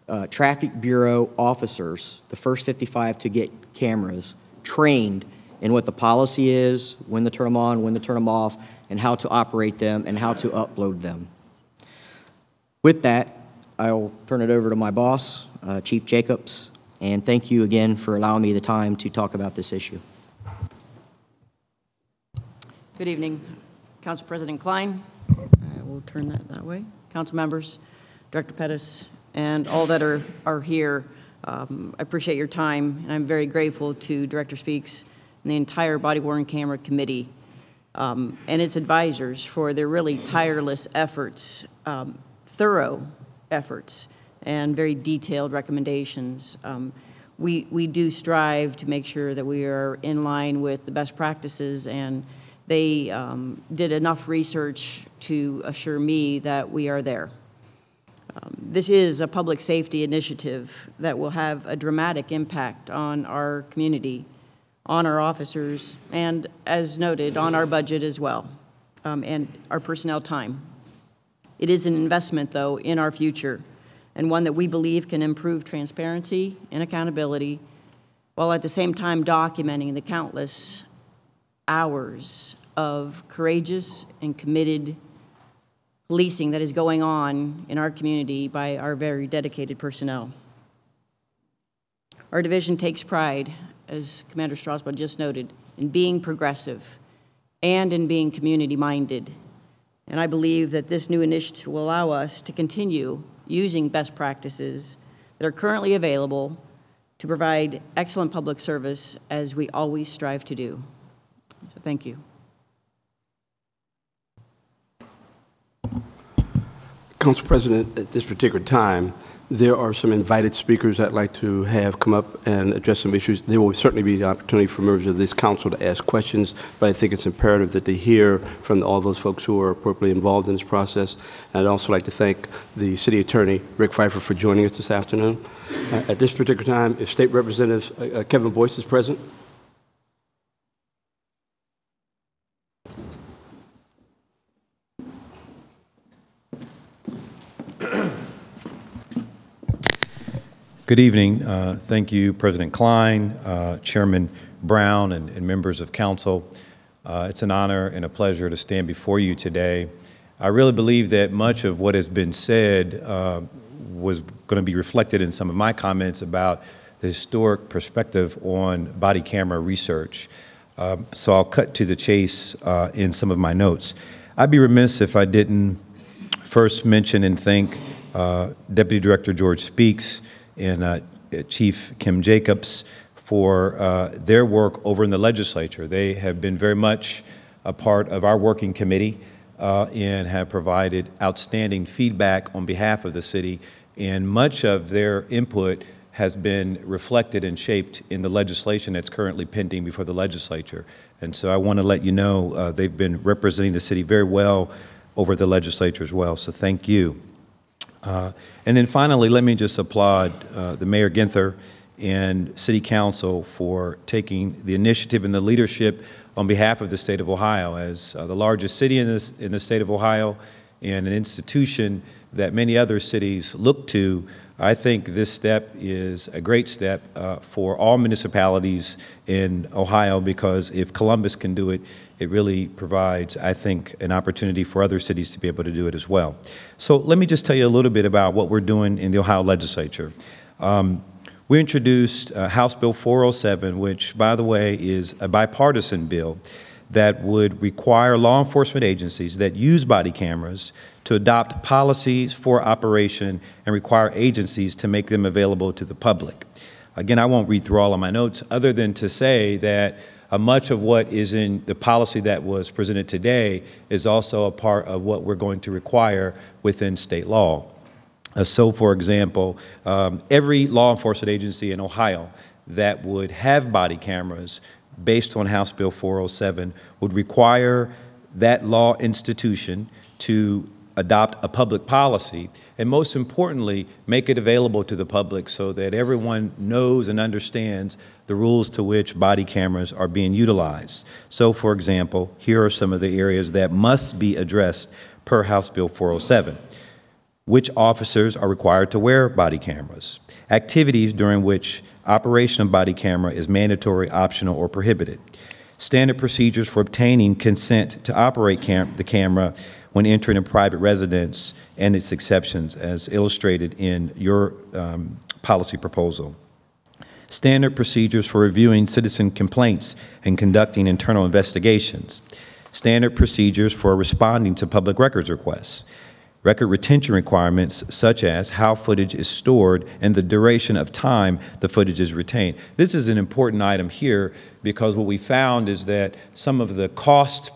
uh, Traffic Bureau officers, the first 55 to get cameras, trained in what the policy is, when to turn them on, when to turn them off, and how to operate them and how to upload them. With that, I'll turn it over to my boss, uh, Chief Jacobs, and thank you again for allowing me the time to talk about this issue. Good evening, Council President Klein. I will turn that that way. Council members, Director Pettus, and all that are, are here. Um, I appreciate your time, and I'm very grateful to Director Speaks and the entire Body Worn Camera Committee um, and its advisors for their really tireless efforts, um, thorough efforts, and very detailed recommendations. Um, we, we do strive to make sure that we are in line with the best practices, and they um, did enough research to assure me that we are there. Um, this is a public safety initiative that will have a dramatic impact on our community, on our officers, and as noted, on our budget as well, um, and our personnel time. It is an investment, though, in our future, and one that we believe can improve transparency and accountability, while at the same time documenting the countless hours of courageous and committed policing that is going on in our community by our very dedicated personnel. Our division takes pride, as Commander Strasbaugh just noted, in being progressive and in being community minded. And I believe that this new initiative will allow us to continue using best practices that are currently available to provide excellent public service as we always strive to do. Thank you. Council President, at this particular time, there are some invited speakers I'd like to have come up and address some issues. There will certainly be an opportunity for members of this council to ask questions, but I think it's imperative that they hear from all those folks who are appropriately involved in this process. And I'd also like to thank the city attorney, Rick Pfeiffer, for joining us this afternoon. Uh, At this particular time, if State Representative uh, uh, Kevin Boyce is present. Good evening. Uh, Thank you, President Klein, uh, Chairman Brown, and and members of council. Uh, It's an honor and a pleasure to stand before you today. I really believe that much of what has been said uh, was going to be reflected in some of my comments about the historic perspective on body camera research. Uh, So I'll cut to the chase uh, in some of my notes. I'd be remiss if I didn't first mention and thank uh, Deputy Director George Speaks and uh, Chief Kim Jacobs for uh, their work over in the legislature. They have been very much a part of our working committee uh, and have provided outstanding feedback on behalf of the city. And much of their input has been reflected and shaped in the legislation that's currently pending before the legislature. And so I want to let you know uh, they've been representing the city very well over the legislature as well. So thank you. Uh, and then finally, let me just applaud uh, the Mayor Ginther and City Council for taking the initiative and the leadership on behalf of the state of Ohio as uh, the largest city in, this, in the state of Ohio and an institution that many other cities look to. I think this step is a great step uh, for all municipalities in Ohio because if Columbus can do it, it really provides, I think, an opportunity for other cities to be able to do it as well. So let me just tell you a little bit about what we're doing in the Ohio legislature. Um, we introduced uh, House Bill 407, which, by the way, is a bipartisan bill that would require law enforcement agencies that use body cameras to adopt policies for operation and require agencies to make them available to the public. Again, I won't read through all of my notes other than to say that uh, much of what is in the policy that was presented today is also a part of what we're going to require within state law. Uh, so, for example, um, every law enforcement agency in Ohio that would have body cameras based on House Bill 407 would require that law institution to adopt a public policy, and most importantly, make it available to the public so that everyone knows and understands the rules to which body cameras are being utilized. So, for example, here are some of the areas that must be addressed per House Bill 407. Which officers are required to wear body cameras? Activities during which operation of body camera is mandatory, optional, or prohibited. Standard procedures for obtaining consent to operate cam the camera when entering a private residence and its exceptions as illustrated in your um, policy proposal. Standard procedures for reviewing citizen complaints and conducting internal investigations. Standard procedures for responding to public records requests record retention requirements such as how footage is stored and the duration of time the footage is retained. This is an important item here because what we found is that some of the cost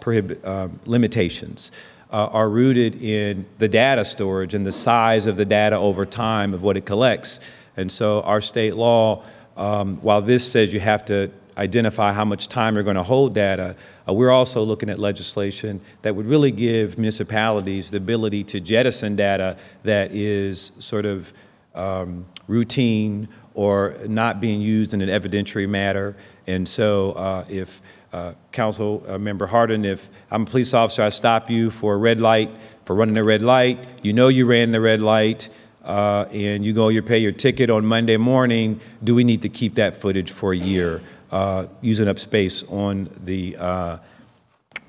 uh, limitations uh, are rooted in the data storage and the size of the data over time of what it collects. And so our state law, um, while this says you have to identify how much time you're going to hold data, uh, we're also looking at legislation that would really give municipalities the ability to jettison data that is sort of um, routine or not being used in an evidentiary matter. And so uh, if uh, Council uh, Member Hardin, if I'm a police officer, I stop you for a red light, for running a red light, you know you ran the red light, uh, and you go, you pay your ticket on Monday morning, do we need to keep that footage for a year? uh, using up space on the uh,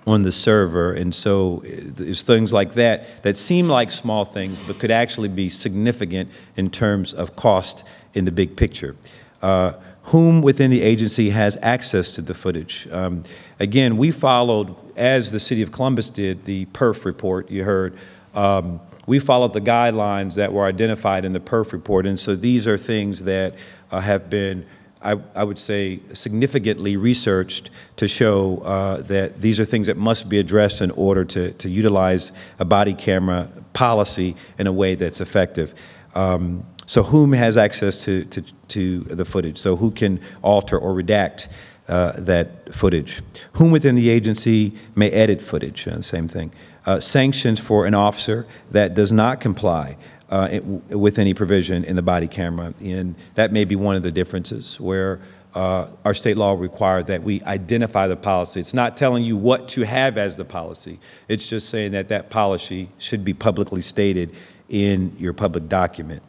on the server. And so there's things like that that seem like small things, but could actually be significant in terms of cost in the big picture. Uh, whom within the agency has access to the footage. Um, again, we followed, as the City of Columbus did, the PERF report you heard. Um, we followed the guidelines that were identified in the PERF report, and so these are things that uh, have been, I, I, would say, significantly researched to show uh, that these are things that must be addressed in order to, to utilize a body camera policy in a way that's effective. Um, so whom has access to, to, to the footage? So who can alter or redact uh, that footage? Whom within the agency may edit footage? Uh, same thing. Uh, sanctions for an officer that does not comply uh, it, with any provision in the body camera. And that may be one of the differences where uh, our state law require that we identify the policy. It's not telling you what to have as the policy. It's just saying that that policy should be publicly stated in your public document.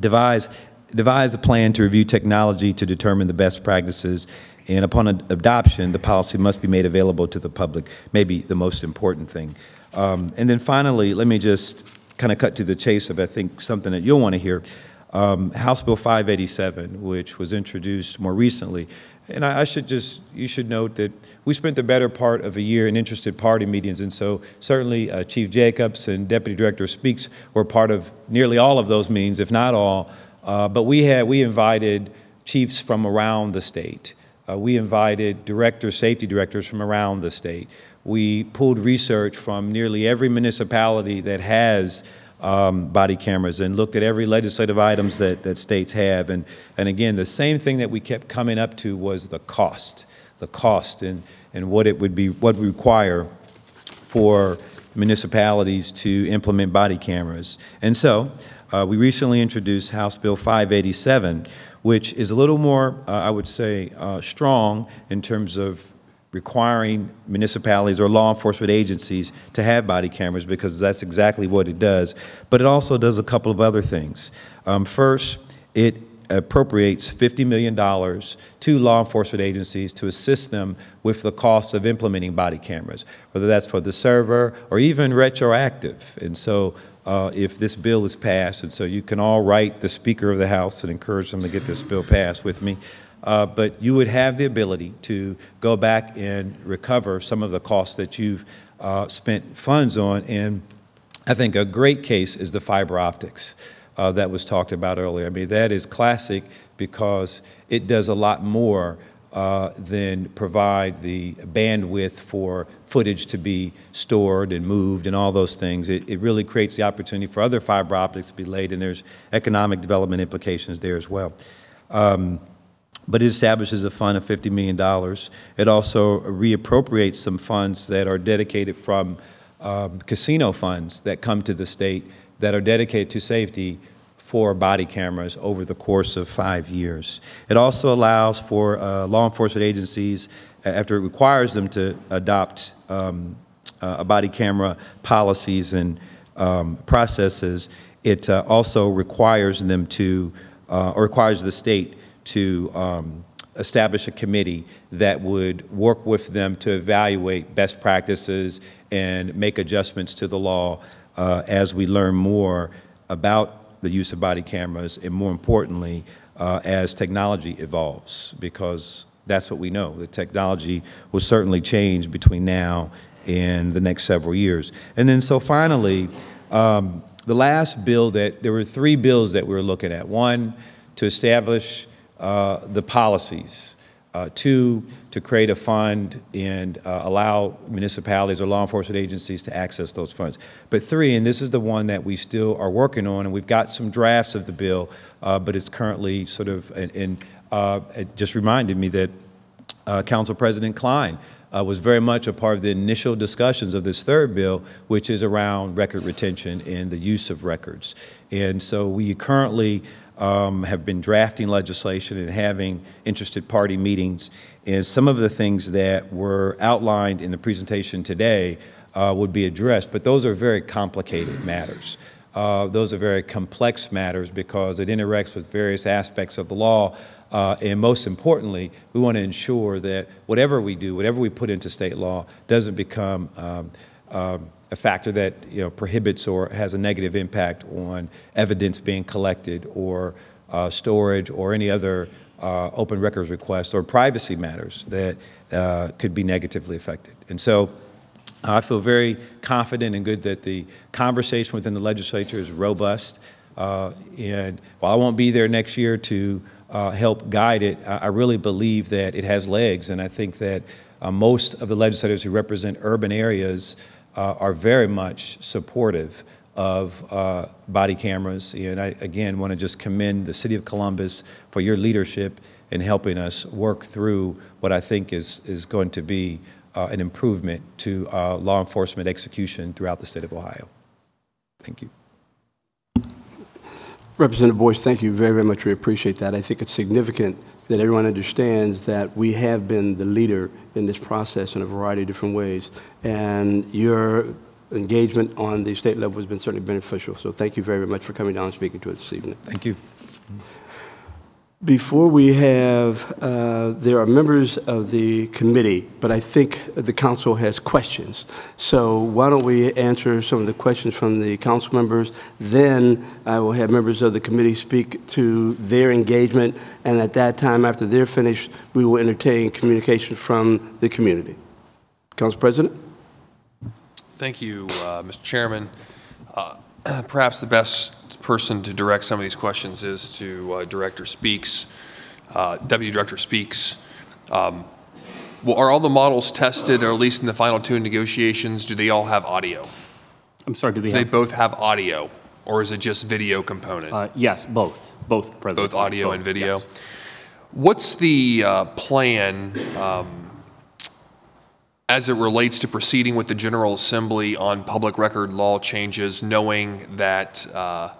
Devise, devise a plan to review technology to determine the best practices and upon adoption, the policy must be made available to the public, maybe the most important thing. Um, and then finally, let me just kind of cut to the chase of, I think, something that you'll want to hear. Um, House Bill 587, which was introduced more recently. And I, I, should just, you should note that we spent the better part of a year in interested party meetings, and so certainly uh, Chief Jacobs and Deputy Director Speaks were part of nearly all of those meetings, if not all. Uh, but we had, we invited chiefs from around the state. Uh, we invited directors, safety directors from around the state. We pulled research from nearly every municipality that has um, body cameras and looked at every legislative items that, that states have. And, and again, the same thing that we kept coming up to was the cost, the cost and, and what it would be, what would require for municipalities to implement body cameras. And so uh, we recently introduced House Bill 587, which is a little more, uh, I would say, uh, strong in terms of requiring municipalities or law enforcement agencies to have body cameras because that's exactly what it does. But it also does a couple of other things. Um, first, it appropriates $50 million to law enforcement agencies to assist them with the cost of implementing body cameras, whether that's for the server or even retroactive. And so uh, if this bill is passed. And so you can all write the Speaker of the House and encourage them to get this bill passed with me. Uh, but you would have the ability to go back and recover some of the costs that you've uh, spent funds on. And I think a great case is the fiber optics uh, that was talked about earlier. I mean, that is classic because it does a lot more uh, then provide the bandwidth for footage to be stored and moved and all those things. It, it, really creates the opportunity for other fiber optics to be laid, and there's economic development implications there as well. Um, but it establishes a fund of $50 million. It also reappropriates some funds that are dedicated from um, casino funds that come to the state that are dedicated to safety for body cameras over the course of five years. It also allows for uh, law enforcement agencies, after it requires them to adopt um, uh, body camera policies and um, processes, it uh, also requires them to, uh, or requires the state to um, establish a committee that would work with them to evaluate best practices and make adjustments to the law uh, as we learn more about the use of body cameras, and more importantly, uh, as technology evolves, because that's what we know. The technology will certainly change between now and the next several years. And then so finally, um, the last bill that, there were three bills that we were looking at. One, to establish uh, the policies uh, two, to create a fund and uh, allow municipalities or law enforcement agencies to access those funds. But three, and this is the one that we still are working on, and we've got some drafts of the bill, uh, but it's currently sort of, and, uh, it just reminded me that uh, Council President Klein was very much a part of the initial discussions of this third bill, which is around record retention and the use of records. And so we currently um, have been drafting legislation and having interested party meetings. And some of the things that were outlined in the presentation today uh, would be addressed, but those are very complicated matters. Uh, those are very complex matters because it interacts with various aspects of the law. Uh, and most importantly, we want to ensure that whatever we do, whatever we put into state law, doesn't become um, um, a factor that you know, prohibits or has a negative impact on evidence being collected or uh, storage or any other uh, open records requests or privacy matters that uh, could be negatively affected. And so I feel very confident and good that the conversation within the legislature is robust. Uh, and while I won't be there next year to uh, help guide it, I, I really believe that it has legs. And I think that uh, most of the legislators who represent urban areas uh, are very much supportive of uh, body cameras. And I, again, want to just commend the City of Columbus for your leadership in helping us work through what I think is, is going to be uh, an improvement to uh, law enforcement execution throughout the state of Ohio. Thank you. Representative Boyce, thank you very, very much. We appreciate that. I think it's significant that everyone understands that we have been the leader in this process in a variety of different ways. And your engagement on the state level has been certainly beneficial. So thank you very much for coming down and speaking to us this evening. Thank you. Before we have, uh, there are members of the committee, but I think the council has questions. So why don't we answer some of the questions from the council members? Then I will have members of the committee speak to their engagement, and at that time, after they're finished, we will entertain communication from the community. Council President? Thank you, uh, Mr. Chairman. Uh, Perhaps the best person to direct some of these questions is to uh, Director Speaks, uh, Deputy Director Speaks. Um, Well, are all the models tested, or at least in the final two negotiations, do they all have audio? I'm sorry, do they They have? both have audio, or is it just video component? Uh, Yes, both, both, President. Both audio and video? yes. What's the uh, plan um, as it relates to proceeding with the General Assembly on public record law changes, knowing that uh,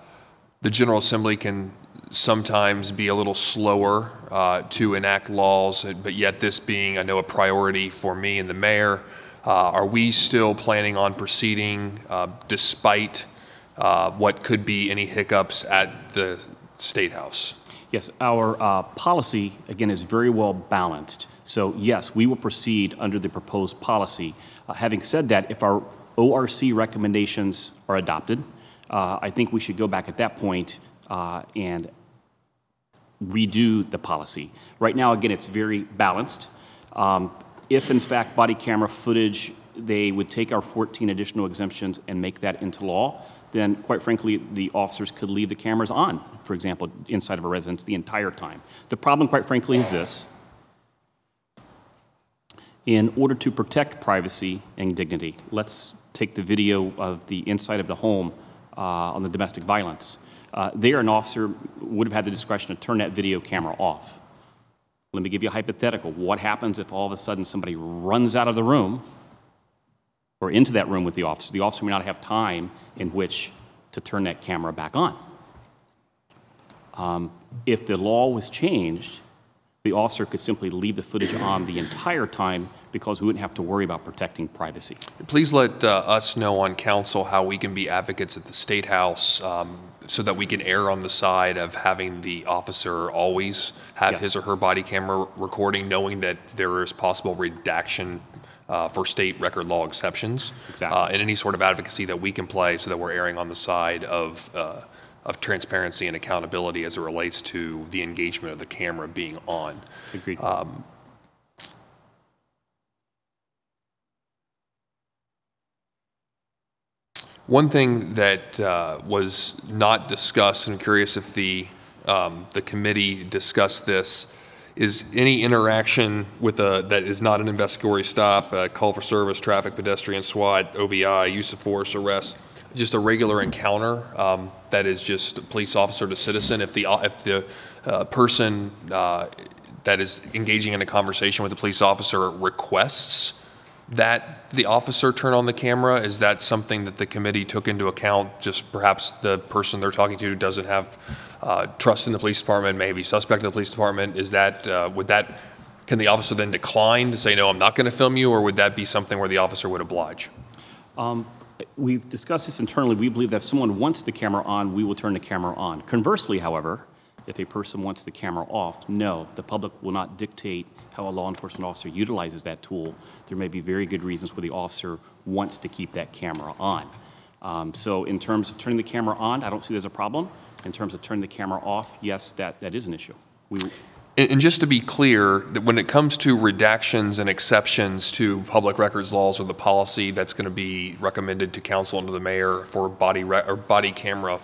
the General Assembly can sometimes be a little slower uh, to enact laws, but yet this being, I know, a priority for me and the mayor, uh, are we still planning on proceeding uh, despite uh, what could be any hiccups at the State House? Yes, our uh, policy, again, is very well balanced. So yes, we will proceed under the proposed policy. Uh, Having said that, if our ORC recommendations are adopted, uh, I think we should go back at that point uh, and redo the policy. Right now, again, it's very balanced. Um, If in fact body camera footage, they would take our 14 additional exemptions and make that into law, then quite frankly, the officers could leave the cameras on, for example, inside of a residence the entire time. The problem, quite frankly, is this. In order to protect privacy and dignity, let's take the video of the inside of the home on the domestic violence. Uh, There, an officer would have had the discretion to turn that video camera off. Let me give you a hypothetical. What happens if all of a sudden somebody runs out of the room or into that room with the officer? The officer may not have time in which to turn that camera back on. Um, If the law was changed, the officer could simply leave the footage on the entire time because we wouldn't have to worry about protecting privacy. Please let uh, us know on council how we can be advocates at the State House um, so that we can err on the side of having the officer always have Yes. his or her body camera recording, knowing that there is possible redaction uh, for state record law exceptions. Exactly. Uh, And any sort of advocacy that we can play so that we're erring on the side of, uh, of transparency and accountability as it relates to the engagement of the camera being on. Agreed. Um, One thing that uh, was not discussed, and I'm curious if the, um, the committee discussed this, is any interaction with a, that is not an investigatory stop, call for service, traffic, pedestrian, SWAT, OVI, use of force, arrest, just a regular encounter um, that is just police officer to citizen. If the, if the uh, person uh, that is engaging in a conversation with the police officer requests that the officer turn on the camera? Is that something that the committee took into account? Just perhaps the person they're talking to doesn't have uh, trust in the police department, maybe suspect in the police department. Is that, uh, would that, can the officer then decline to say, no, I'm not going to film you? Or would that be something where the officer would oblige? Um, We've discussed this internally. We believe that if someone wants the camera on, we will turn the camera on. Conversely, however, if a person wants the camera off, no, the public will not dictate how a law enforcement officer utilizes that tool. There may be very good reasons where the officer wants to keep that camera on. Um, So in terms of turning the camera on, I don't see there's a problem. In terms of turning the camera off, yes, that, that is an issue. We, And, just to be clear, that when it comes to redactions and exceptions to public records laws or the policy that's going to be recommended to council and to the mayor for body, or body camera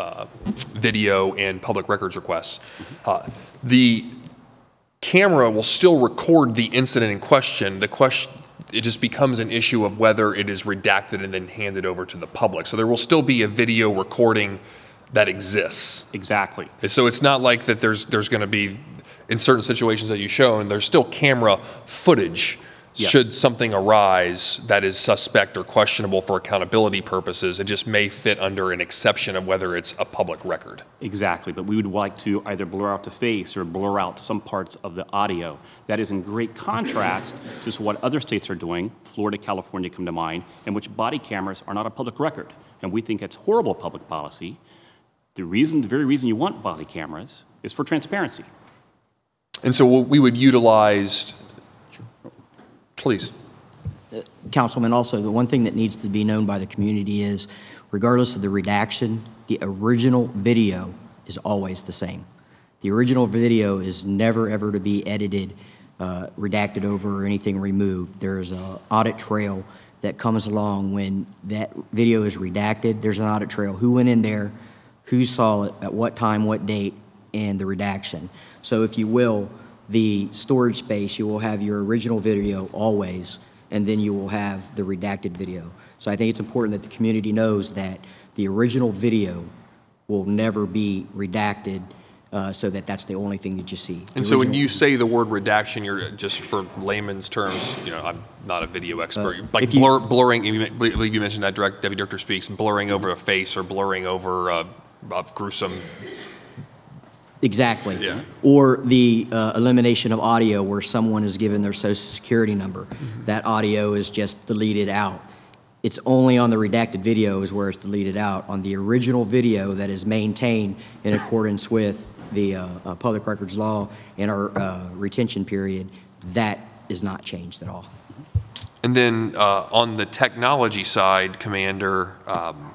uh, video and public records requests, uh, the camera will still record the incident in question. The question, it just becomes an issue of whether it is redacted and then handed over to the public. So there will still be a video recording that exists. Exactly. So it's not like that there's, there's going to be, in certain situations that you show, and there's still camera footage Yes. should something arise that is suspect or questionable for accountability purposes. It just may fit under an exception of whether it's a public record. Exactly, but we would like to either blur out the face or blur out some parts of the audio. That is in great contrast to what other states are doing, Florida, California come to mind, in which body cameras are not a public record. And we think it's horrible public policy. The reason, the very reason you want body cameras is for transparency. And so we would utilize, please. Councilman, also, the one thing that needs to be known by the community is, regardless of the redaction, the original video is always the same. The original video is never, ever to be edited, uh, redacted over, or anything removed. There's an audit trail that comes along when that video is redacted. There's an audit trail, who went in there, who saw it, at what time, what date, and the redaction. So if you will, the storage space, you will have your original video always, and then you will have the redacted video. So I think it's important that the community knows that the original video will never be redacted, uh, so that that's the only thing that you see. And so when you say the word redaction, you're just for layman's terms, you know, I'm not a video expert, Uh, like if you- blurring, you, I believe you mentioned that direct, Deputy Director Speaks, blurring over a face or blurring over a, a gruesome, Exactly. Yeah. Or the uh, elimination of audio where someone is given their social security number. Mm-hmm. That audio is just deleted out. It's only on the redacted video is where it's deleted out. On the original video that is maintained in accordance with the uh, uh, public records law and our uh, retention period, that is not changed at all. And then uh, on the technology side, Commander, um,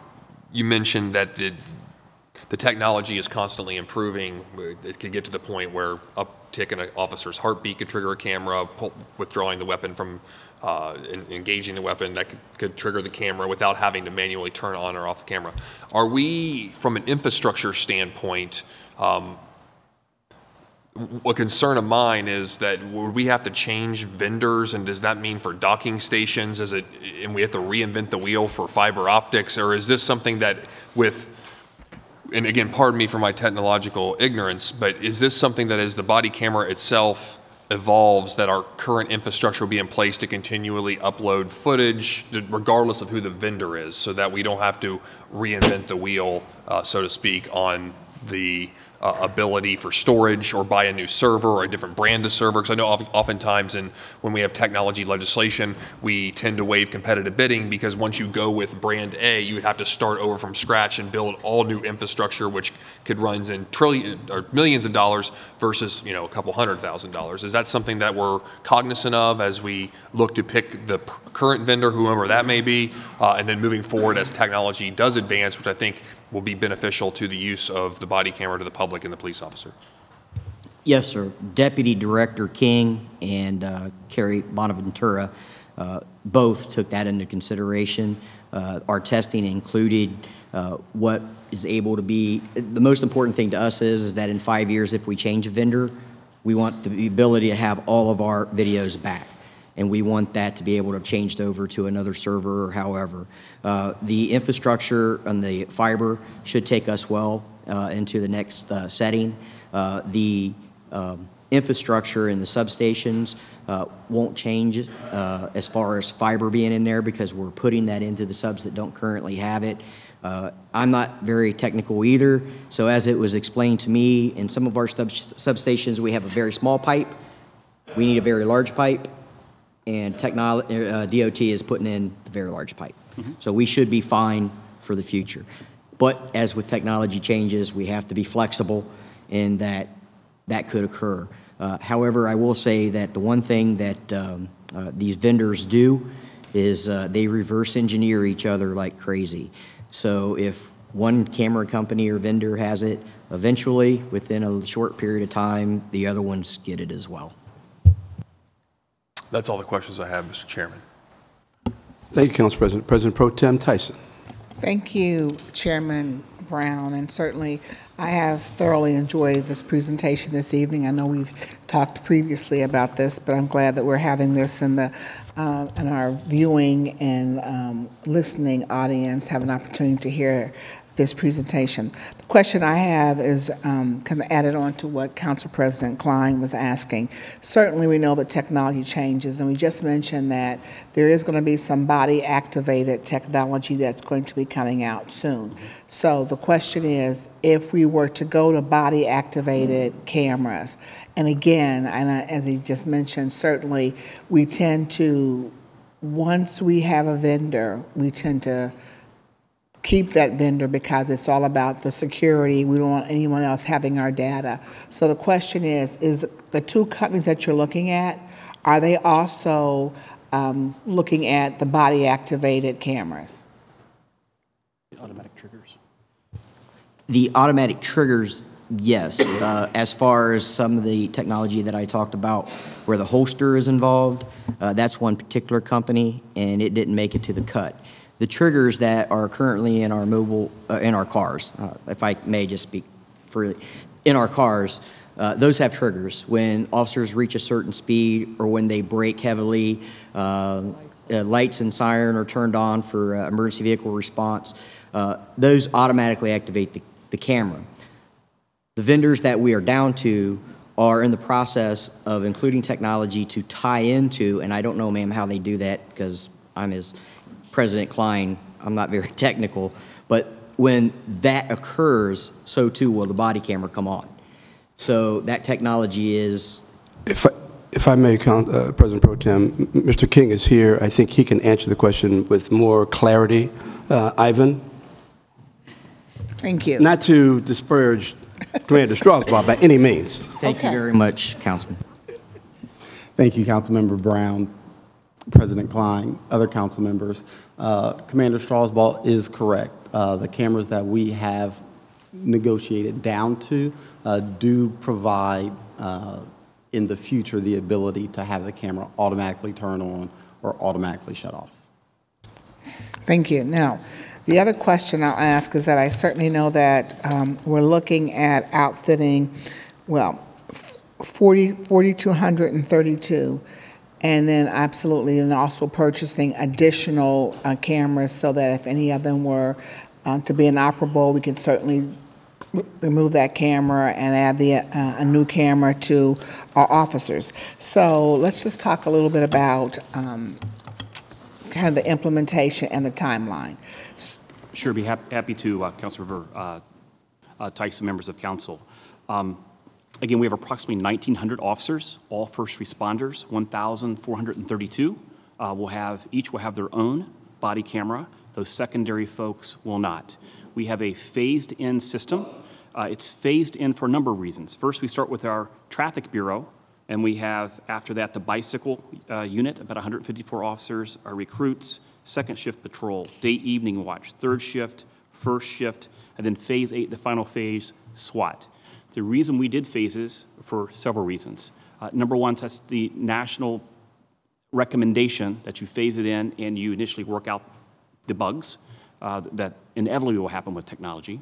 you mentioned that the, the technology is constantly improving. It could get to the point where uptick in an officer's heartbeat could trigger a camera, pull, withdrawing the weapon from uh, en- engaging the weapon, that could, could trigger the camera without having to manually turn on or off the camera. Are we, from an infrastructure standpoint, um, a concern of mine is that would we have to change vendors, and does that mean for docking stations, is it, and we have to reinvent the wheel for fiber optics, or is this something that with, and again, pardon me for my technological ignorance, but is this something that as the body camera itself evolves, that our current infrastructure will be in place to continually upload footage, regardless of who the vendor is, so that we don't have to reinvent the wheel, uh, so to speak, on the Uh, ability for storage or buy a new server or a different brand of server. Because I know of- oftentimes in, when we have technology legislation, we tend to waive competitive bidding because once you go with brand A, you would have to start over from scratch and build all new infrastructure, which could runs in trillion or millions of dollars versus, you know, a couple hundred thousand dollars. Is that something that we're cognizant of as we look to pick the current vendor, whoever that may be, uh, and then moving forward as technology does advance, which I think will be beneficial to the use of the body camera to the public and the police officer? Yes, sir. Deputy Director King and uh, Carrie Bonaventura uh, both took that into consideration. Uh, Our testing included uh, what is able to be, the most important thing to us is, is that in five years, if we change a vendor, we want the ability to have all of our videos back. And we want that to be able to have changed over to another server or however. Uh, The infrastructure and the fiber should take us well uh, into the next uh, setting. Uh, The um, infrastructure in the substations uh, won't change uh, as far as fiber being in there because we're putting that into the subs that don't currently have it. Uh, I'm not very technical either, so as it was explained to me, in some of our sub- substations, we have a very small pipe. We need a very large pipe, and technol, uh, DOT is putting in a very large pipe. So we should be fine for the future. But as with technology changes, we have to be flexible in that that could occur. Uh, However, I will say that the one thing that um, uh, these vendors do is uh, they reverse engineer each other like crazy. So if one camera company or vendor has it, eventually, within a short period of time, the other ones get it as well. That's all the questions I have, Mr. Chairman. Thank you, Council President. President Pro Tem Tyson. Thank you, Chairman Brown, and certainly I have thoroughly enjoyed this presentation this evening. I know we've talked previously about this, but I'm glad that we're having this in the uh, in our viewing and um, listening audience have an opportunity to hear this presentation. The question I have is um, kind of added on to what Council President Klein was asking. Certainly, we know that technology changes, and we just mentioned that there is going to be some body activated technology that's going to be coming out soon. So the question is if we were to go to body activated cameras, and again, and I, as he just mentioned, certainly we tend to, once we have a vendor, we tend to keep that vendor because it's all about the security. We don't want anyone else having our data. So the question is, is the two companies that you're looking at, are they also um, looking at the body activated cameras? The Automatic triggers. The automatic triggers, yes. Uh, As far as some of the technology that I talked about where the holster is involved, uh, that's one particular company, and it didn't make it to the cut. The triggers that are currently in our mobile, uh, in our cars, uh, if I may just speak freely, in our cars, uh, those have triggers. When officers reach a certain speed or when they brake heavily, uh, lights and siren are turned on for emergency vehicle response. Those automatically activate the, the camera. The vendors that we are down to are in the process of including technology to tie into, and I don't know, ma'am, how they do that because I'm as President Klein, I'm not very technical, but when that occurs, so too will the body camera come on. So that technology is If I, if I may, Coun- uh, President Pro Tem, Mr. King is here. I think he can answer the question with more clarity. Uh, Ivan? Thank you. Not to disparage Commander Strasbaugh by any means. Thank you very much, Councilman. Thank you, Councilmember Brown, President Klein, other council members. Uh, Commander Strasbaugh is correct. Uh, The cameras that we have negotiated down to uh, do provide uh, in the future the ability to have the camera automatically turn on or automatically shut off. Thank you. Now, the other question I'll ask is that I certainly know that um, we're looking at outfitting, well, 40, 4,232, and then absolutely, and also purchasing additional uh, cameras so that if any of them were uh, to be inoperable, we could certainly remove that camera and add the, uh, a new camera to our officers. So let's just talk a little bit about um, kind of the implementation and the timeline. Sure, be hap- happy to, uh, Councilmember uh, uh, Tyson, members of council. Um, Again, we have approximately 1,900 officers, all first responders, 1,432 uh, will have, each will have their own body camera. Those secondary folks will not. We have a phased-in system. Uh, It's phased in for a number of reasons. First, we start with our traffic bureau, and we have, after that, the bicycle uh, unit, about 154 officers, our recruits, second shift patrol, day evening watch, third shift, first shift, and then phase eight, the final phase, SWAT. The reason we did phases for several reasons. Uh, number one, that's the national recommendation that you phase it in and you initially work out the bugs uh, that inevitably will happen with technology.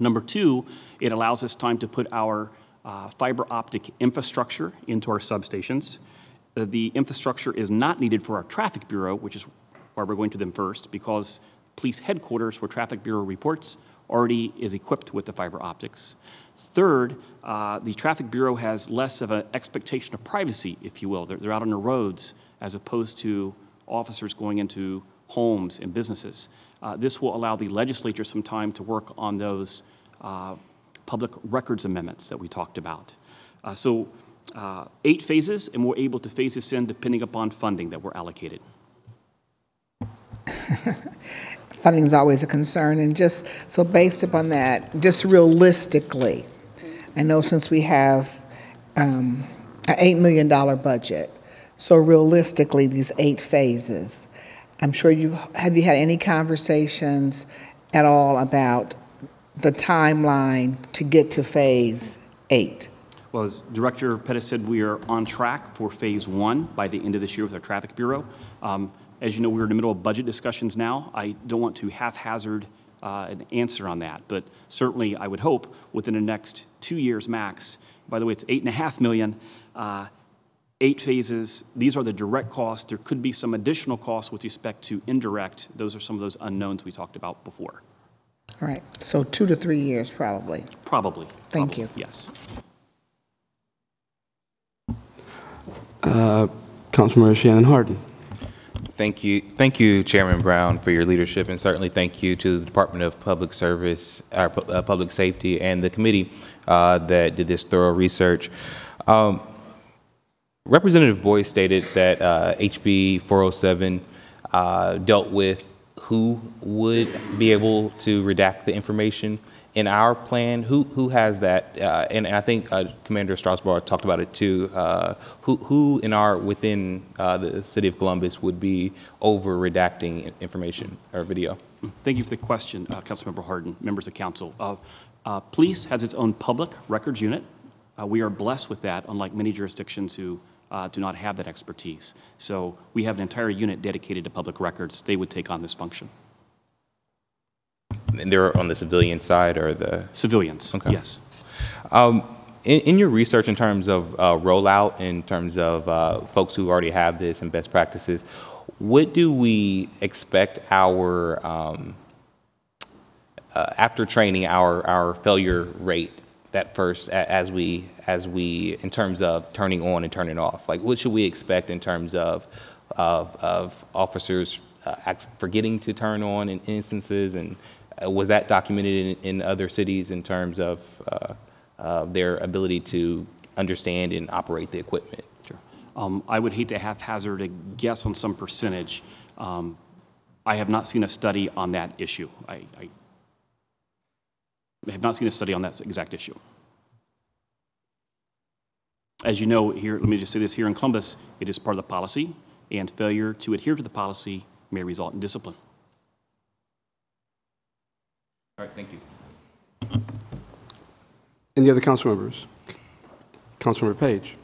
Number two, it allows us time to put our uh, fiber optic infrastructure into our substations. Uh, The infrastructure is not needed for our traffic bureau, which is why we're going to them first, because police headquarters, where traffic bureau reports, already is equipped with the fiber optics. Third, uh, the traffic bureau has less of an expectation of privacy, if you will. They're, they're out on the roads as opposed to officers going into homes and businesses. Uh, this will allow the legislature some time to work on those uh, public records amendments that we talked about. Uh, so, uh, eight phases, and we're able to phase this in depending upon funding that we're allocated. Funding is always a concern, and just, so based upon that, just realistically, I know since we have um, an $8 million budget, so realistically, these eight phases, I'm sure you, have you had any conversations at all about the timeline to get to phase eight? Well, as Director Pettus said, we are on track for Phase One by the end of this year with our Traffic Bureau. Um, As you know, we're in the middle of budget discussions now. I don't want to haphazard uh, an answer on that, but certainly I would hope within the next two years max. By the way, it's eight and a half million, uh, eight phases. These are the direct costs. There could be some additional costs with respect to indirect. Those are some of those unknowns we talked about before. All right, so two to three years probably. Probably. Thank you. Yes. Uh, Councilmember Shannon Hardin. Thank you, thank you, Chairman Brown, for your leadership, and certainly thank you to the Department of Public Service, uh, uh, Public Safety, and the committee uh, that did this thorough research. Um, Representative Boyd stated that uh, HB 407 uh, dealt with who would be able to redact the information. In our plan, who who has that? Uh, and, and I think uh, Commander Strasbaugh talked about it too. Uh, who who in our within uh, the city of Columbus would be over redacting information or video? Thank you for the question, uh, Councilmember Hardin, members of council. Uh, Police has its own public records unit. We are blessed with that, unlike many jurisdictions who do not have that expertise. So we have an entire unit dedicated to public records. They would take on this function. And they're on the civilian side or the Civilians, Okay. yes. Um, in, in your research, in terms of uh, rollout, in terms of uh, folks who already have this and best practices, what do we expect our um, uh, after training our our failure rate that first a- as we as we in terms of turning on and turning off? Like, what should we expect in terms of of, of officers uh, act- forgetting to turn on in instances and was that documented in, in other cities in terms of uh, uh, their ability to understand and operate the equipment? Sure. Um, I would hate to haphazard a guess on some percentage. Um, I have not seen a study on that issue. I, I have not seen a study on that exact issue. As you know, here, let me just say this, here in Columbus, it is part of the policy, and failure to adhere to the policy may result in discipline. All right, thank you. Any other council members? Councilmember Page.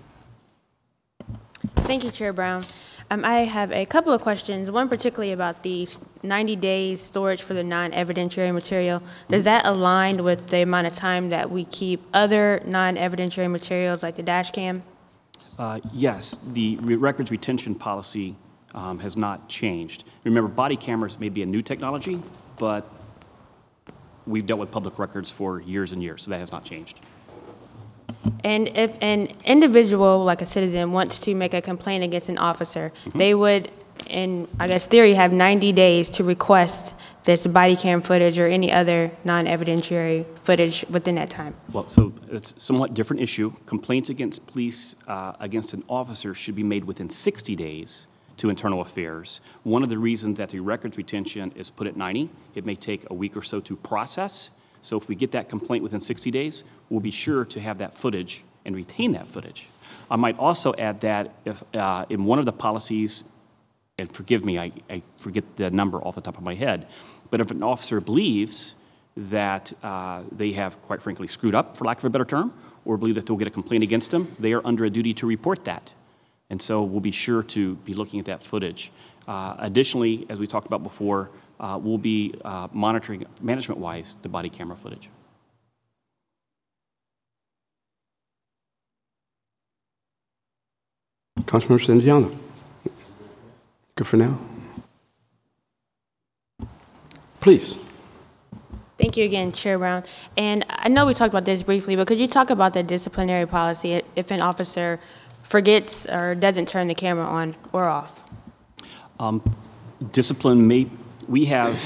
Thank you, Chair Brown. Um, I have a couple of questions, one particularly about the 90 days storage for the non-evidentiary material. Does that align with the amount of time that we keep other non-evidentiary materials like the dash cam? Uh, Yes, the re- records retention policy um, has not changed. Remember, body cameras may be a new technology, but we've dealt with public records for years and years, so that has not changed. And if an individual, like a citizen, wants to make a complaint against an officer, they would, in, I guess, theory, have 90 days to request this body cam footage or any other non-evidentiary footage within that time. Well, so it's a somewhat different issue. Complaints against police, uh, against an officer should be made within 60 days to internal affairs. One of the reasons that the records retention is put at 90, it may take a week or so to process. So if we get that complaint within 60 days, we'll be sure to have that footage and retain that footage. I might also add that if, uh, in one of the policies, and forgive me, I, I forget the number off the top of my head, but if an officer believes that uh, they have, quite frankly, screwed up, for lack of a better term, or believe that they'll get a complaint against them, they are under a duty to report that. And so we'll be sure to be looking at that footage. Uh, additionally, as we talked about before, uh, we'll be uh, monitoring, management-wise, the body camera footage. Councilmember Stinziano. Good for now. Please. Thank you again, Chair Brown. And I know we talked about this briefly, but could you talk about the disciplinary policy if an officer forgets or doesn't turn the camera on or off? Um, Discipline may, we have,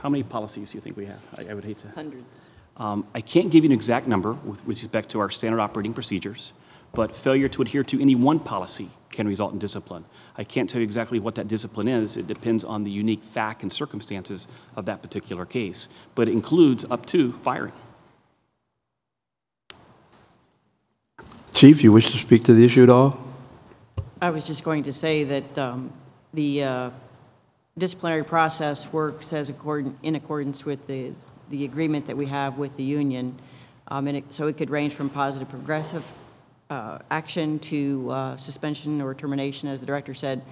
how many policies do you think we have? I I would hate to. Hundreds. Um, I can't give you an exact number with with respect to our standard operating procedures, but failure to adhere to any one policy can result in discipline. I can't tell you exactly what that discipline is. It depends on the unique fact and circumstances of that particular case, but it includes up to firing. Chief, you wish to speak to the issue at all? I was just going to say that um, the uh, disciplinary process works as in accordance with the the agreement that we have with the union. Um, And it- so it could range from positive progressive uh, action to uh, suspension or termination, as the director said.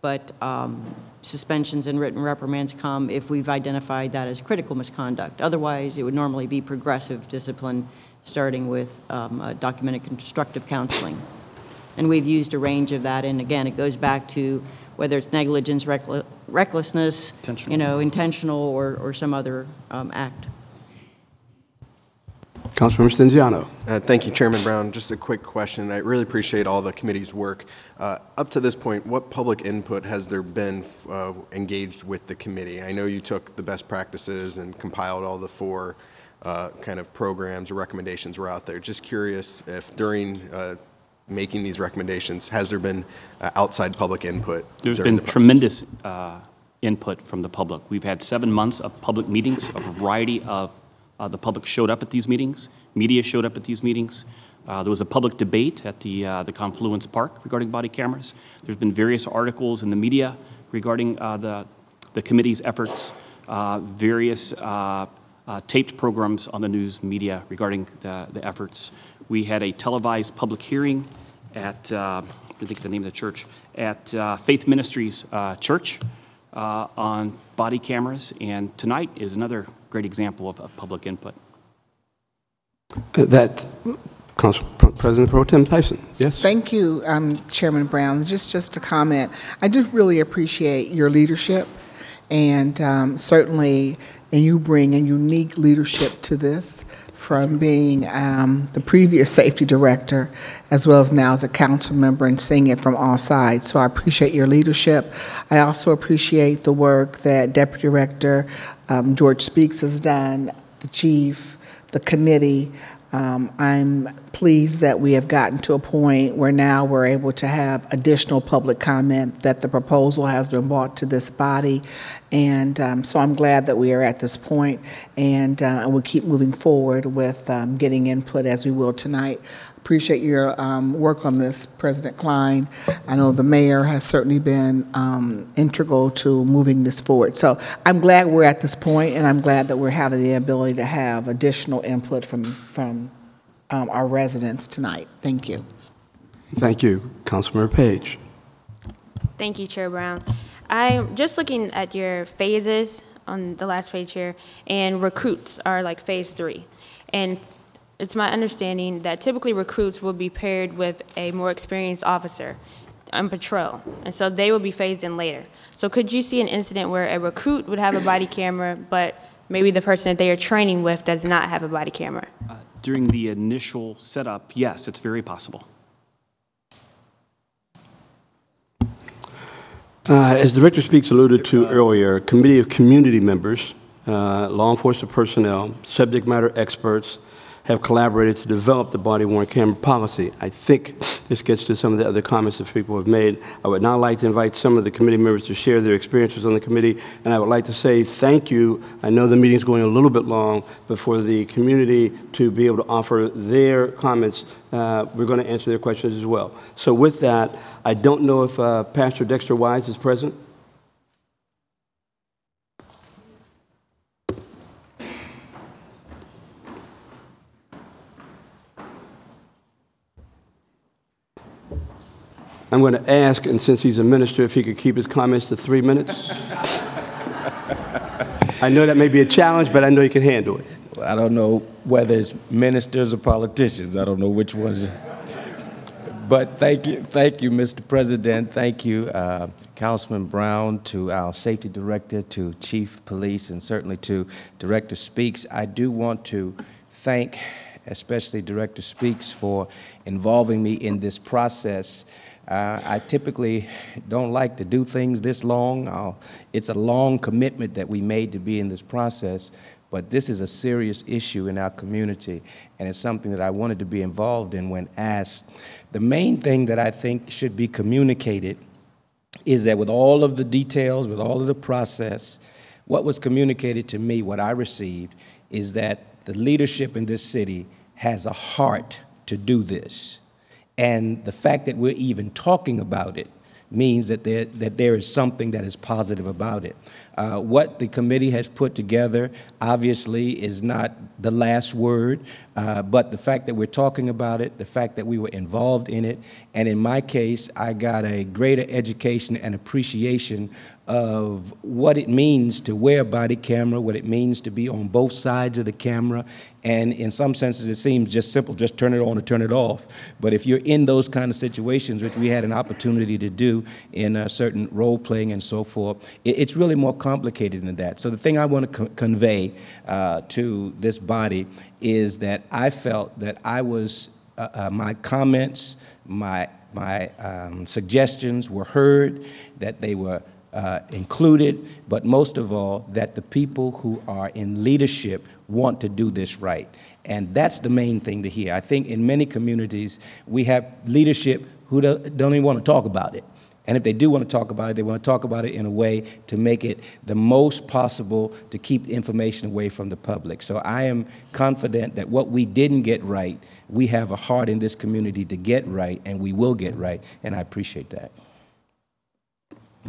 But um, suspensions and written reprimands come if we've identified that as critical misconduct. Otherwise, it would normally be progressive discipline, starting with um, uh, documented constructive counseling. And we've used a range of that, and again, it goes back to whether it's negligence, reckle- recklessness, you know, intentional, or, or some other um, act. Councilmember Stinziano. Uh, Thank you, Chairman Brown. Just a quick question. I really appreciate all the committee's work. Uh, Up to this point, what public input has there been uh, engaged with the committee? I know you took the best practices and compiled all the four uh, kind of programs or recommendations were out there. Just curious if during uh, making these recommendations, has there been uh, outside public input? There's been the tremendous uh, input from the public. We've had seven months of public meetings, a variety of, uh, the public showed up at these meetings, media showed up at these meetings. Uh, There was a public debate at the, uh, the Confluence Park regarding body cameras. There's been various articles in the media regarding uh, the, the committee's efforts, uh, various uh, taped programs on the news media regarding the, the efforts. We had a televised public hearing at, uh, I think of the name of the church, at uh, Faith Ministries uh, Church uh, on body cameras, and tonight is another great example of, of public input. That, Council President Pro Tem Tyson, yes? Thank you, um, Chairman Brown. Just, just a comment. I just really appreciate your leadership, and um, certainly, and you bring a unique leadership to this from being um, the previous safety director as well as now as a council member and seeing it from all sides. So I appreciate your leadership. I also appreciate the work that Deputy Director um, George Speaks has done, the chief, the committee. Um, I'm pleased that we have gotten to a point where now we're able to have additional public comment, that the proposal has been brought to this body. And um, so I'm glad that we are at this point, and uh, we'll keep moving forward with um, getting input as we will tonight. Appreciate your um, work on this, President Klein. I know the mayor has certainly been um, integral to moving this forward. So I'm glad we're at this point, and I'm glad that we're having the ability to have additional input from, from um, our residents tonight. Thank you. Thank you. Councilmember Page. Thank you, Chair Brown. I'm just looking at your phases on the last page here, and recruits are like phase three. And it's my understanding that typically recruits will be paired with a more experienced officer on patrol, and so they will be phased in later. So could you see an incident where a recruit would have a body camera, but maybe the person that they are training with does not have a body camera? During the initial setup, yes, it's very possible. Uh, As Director Speaks alluded to earlier, a committee of community members, uh, law enforcement personnel, subject matter experts have collaborated to develop the body-worn camera policy. I think this gets to some of the other comments that people have made. I would now like to invite some of the committee members to share their experiences on the committee, and I would like to say thank you. I know the meeting's going a little bit long, but for the community to be able to offer their comments, uh, we're going to answer their questions as well. So with that, I don't know if uh, Pastor Dexter Wise is present. I'm going to ask, and since he's a minister, if he could keep his comments to three minutes. I know that may be a challenge, but I know he can handle it. I don't know whether it's ministers or politicians. I don't know which ones. But thank you, thank you, Mr. President. Thank you, uh, Councilman Brown, to our safety director, to Chief Police, and certainly to Director Speaks. I do want to thank, especially Director Speaks, for involving me in this process. Uh, I typically don't like to do things this long. I'll, it's a long commitment that we made to be in this process, but this is a serious issue in our community, and it's something that I wanted to be involved in when asked. The main thing that I think should be communicated is that with all of the details, with all of the process, what was communicated to me, what I received, is that the leadership in this city has a heart to do this. And the fact that we're even talking about it means that there, that there is something that is positive about it. Uh, What the committee has put together obviously is not the last word, uh, but the fact that we're talking about it, the fact that we were involved in it, and in my case, I got a greater education and appreciation of what it means to wear a body camera, what it means to be on both sides of the camera, and in some senses, it seems just simple, just turn it on or turn it off. But if you're in those kind of situations, which we had an opportunity to do in uh, certain role playing and so forth, it, it's really more complicated than that. So the thing I want to co- convey uh, to this body is that I felt that I was, uh, uh, my comments, my, my um, suggestions were heard, that they were uh, included, but most of all, that the people who are in leadership want to do this right. And that's the main thing to hear. I think in many communities, we have leadership who don't don't even want to talk about it. And if they do want to talk about it, they want to talk about it in a way to make it the most possible to keep information away from the public. So I am confident that what we didn't get right, we have a heart in this community to get right, and we will get right, and I appreciate that.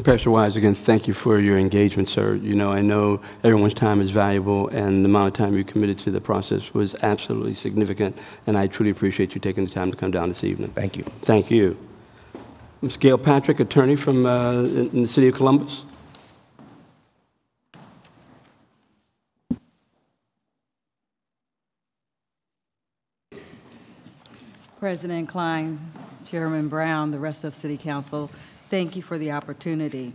Pastor Wise, again, thank you for your engagement, sir. You know, I know everyone's time is valuable, and the amount of time you committed to the process was absolutely significant, and I truly appreciate you taking the time to come down this evening. Thank you. Thank you. Ms. Gail Patrick, attorney from uh, in the city of Columbus. President Klein, Chairman Brown, the rest of City Council, thank you for the opportunity.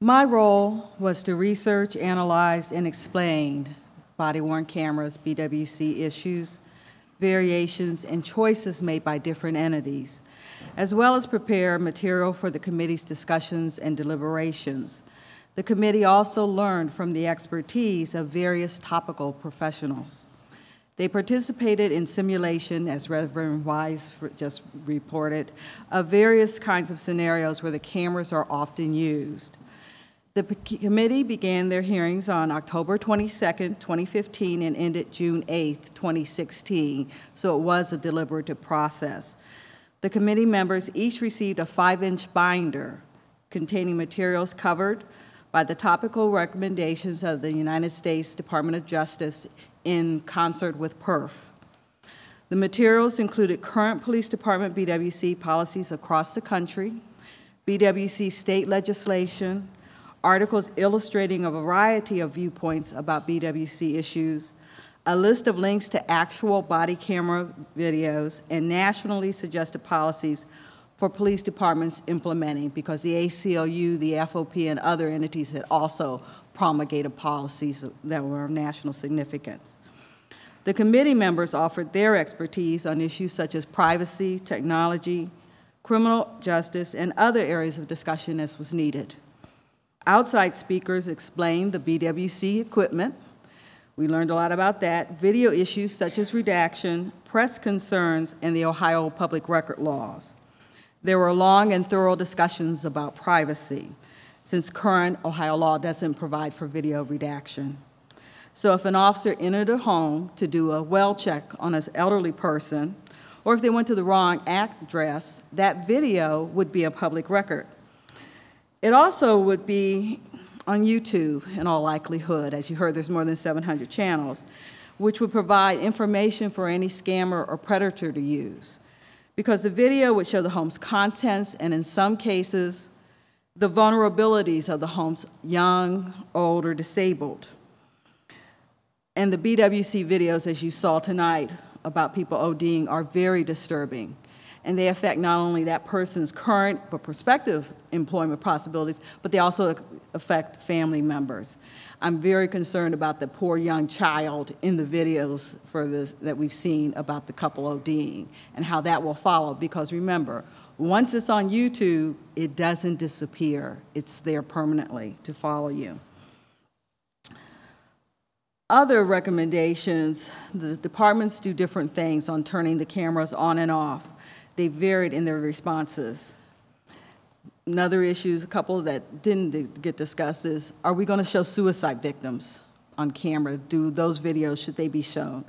My role was to research, analyze, and explain body-worn cameras, BWC issues, variations, and choices made by different entities, as well as prepare material for the committee's discussions and deliberations. The committee also learned from the expertise of various topical professionals. They participated in simulation, as Reverend Wise just reported, of various kinds of scenarios where the cameras are often used. The committee began their hearings on October 22nd, 2015, and ended June 8th, 2016, so it was a deliberative process. The committee members each received a five-inch binder containing materials covered by the topical recommendations of the United States Department of Justice in concert with PERF. The materials included current police department BWC policies across the country, BWC state legislation, articles illustrating a variety of viewpoints about BWC issues, a list of links to actual body camera videos, and nationally suggested policies for police departments implementing, because the ACLU, the FOP, and other entities had also promulgated policies that were of national significance. The committee members offered their expertise on issues such as privacy, technology, criminal justice, and other areas of discussion as was needed. Outside speakers explained the BWC equipment. We learned a lot about that, video issues such as redaction, press concerns, and the Ohio public record laws. There were long and thorough discussions about privacy, since current Ohio law doesn't provide for video redaction. So if an officer entered a home to do a well check on an elderly person, or if they went to the wrong address, that video would be a public record. It also would be on YouTube in all likelihood. As you heard, there's more than 700 channels, which would provide information for any scammer or predator to use. Because the video would show the home's contents and, in some cases, the vulnerabilities of the home's young, old, or disabled. And the BWC videos, as you saw tonight, about people ODing are very disturbing. And they affect not only that person's current but prospective employment possibilities, but they also affect family members. I'm very concerned about the poor young child in the videos for this, that we've seen about the couple ODing and how that will follow. Because remember, once it's on YouTube, it doesn't disappear. It's there permanently to follow you. Other recommendations, the departments do different things on turning the cameras on and off. They varied in their responses. Another issue, a couple that didn't get discussed is, are we going to show suicide victims on camera? Do those videos, should they be shown?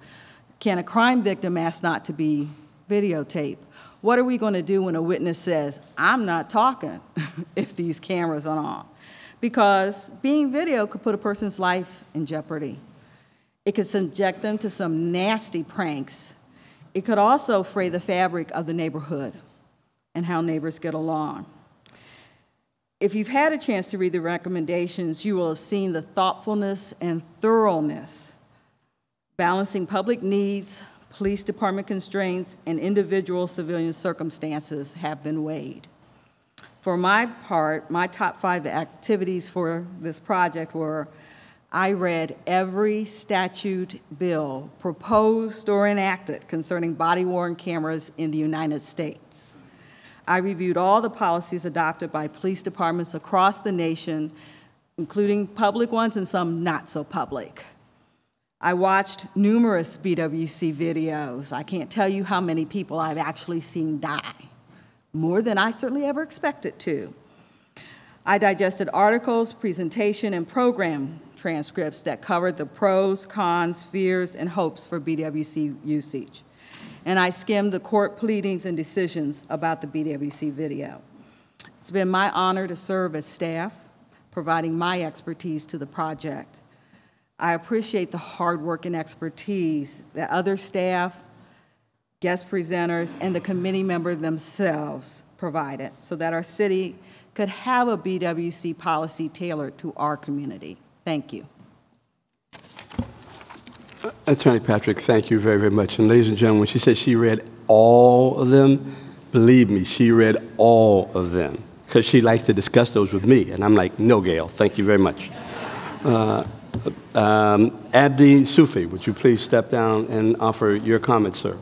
Can a crime victim ask not to be videotaped? What are we going to do when a witness says, I'm not talking if these cameras are on? because being video could put a person's life in jeopardy. It could subject them to some nasty pranks. It could also fray the fabric of the neighborhood and how neighbors get along. If you've had a chance to read the recommendations, you will have seen the thoughtfulness and thoroughness, balancing public needs, police department constraints, and individual civilian circumstances have been weighed. For my part, my top five activities for this project were I read every statute bill proposed or enacted concerning body worn cameras in the United States. I reviewed all the policies adopted by police departments across the nation, including public ones and some not so public. I watched numerous BWC videos. I can't tell you how many people I've actually seen die, more than I certainly ever expected to. I digested articles, presentation, and program transcripts that covered the pros, cons, fears, and hopes for BWC usage and I skimmed the court pleadings and decisions about the BWC video. It's been my honor to serve as staff, providing my expertise to the project. I appreciate the hard work and expertise that other staff, guest presenters, and the committee members themselves provided so that our city could have a BWC policy tailored to our community. Thank you. Attorney Patrick, thank you very, very much. And ladies and gentlemen, she said she read all of them, believe me, she read all of them because she likes to discuss those with me. And I'm like, no, Gail, thank you very much. Uh, um, Abdi Sufi, would you please step down and offer your comments, sir?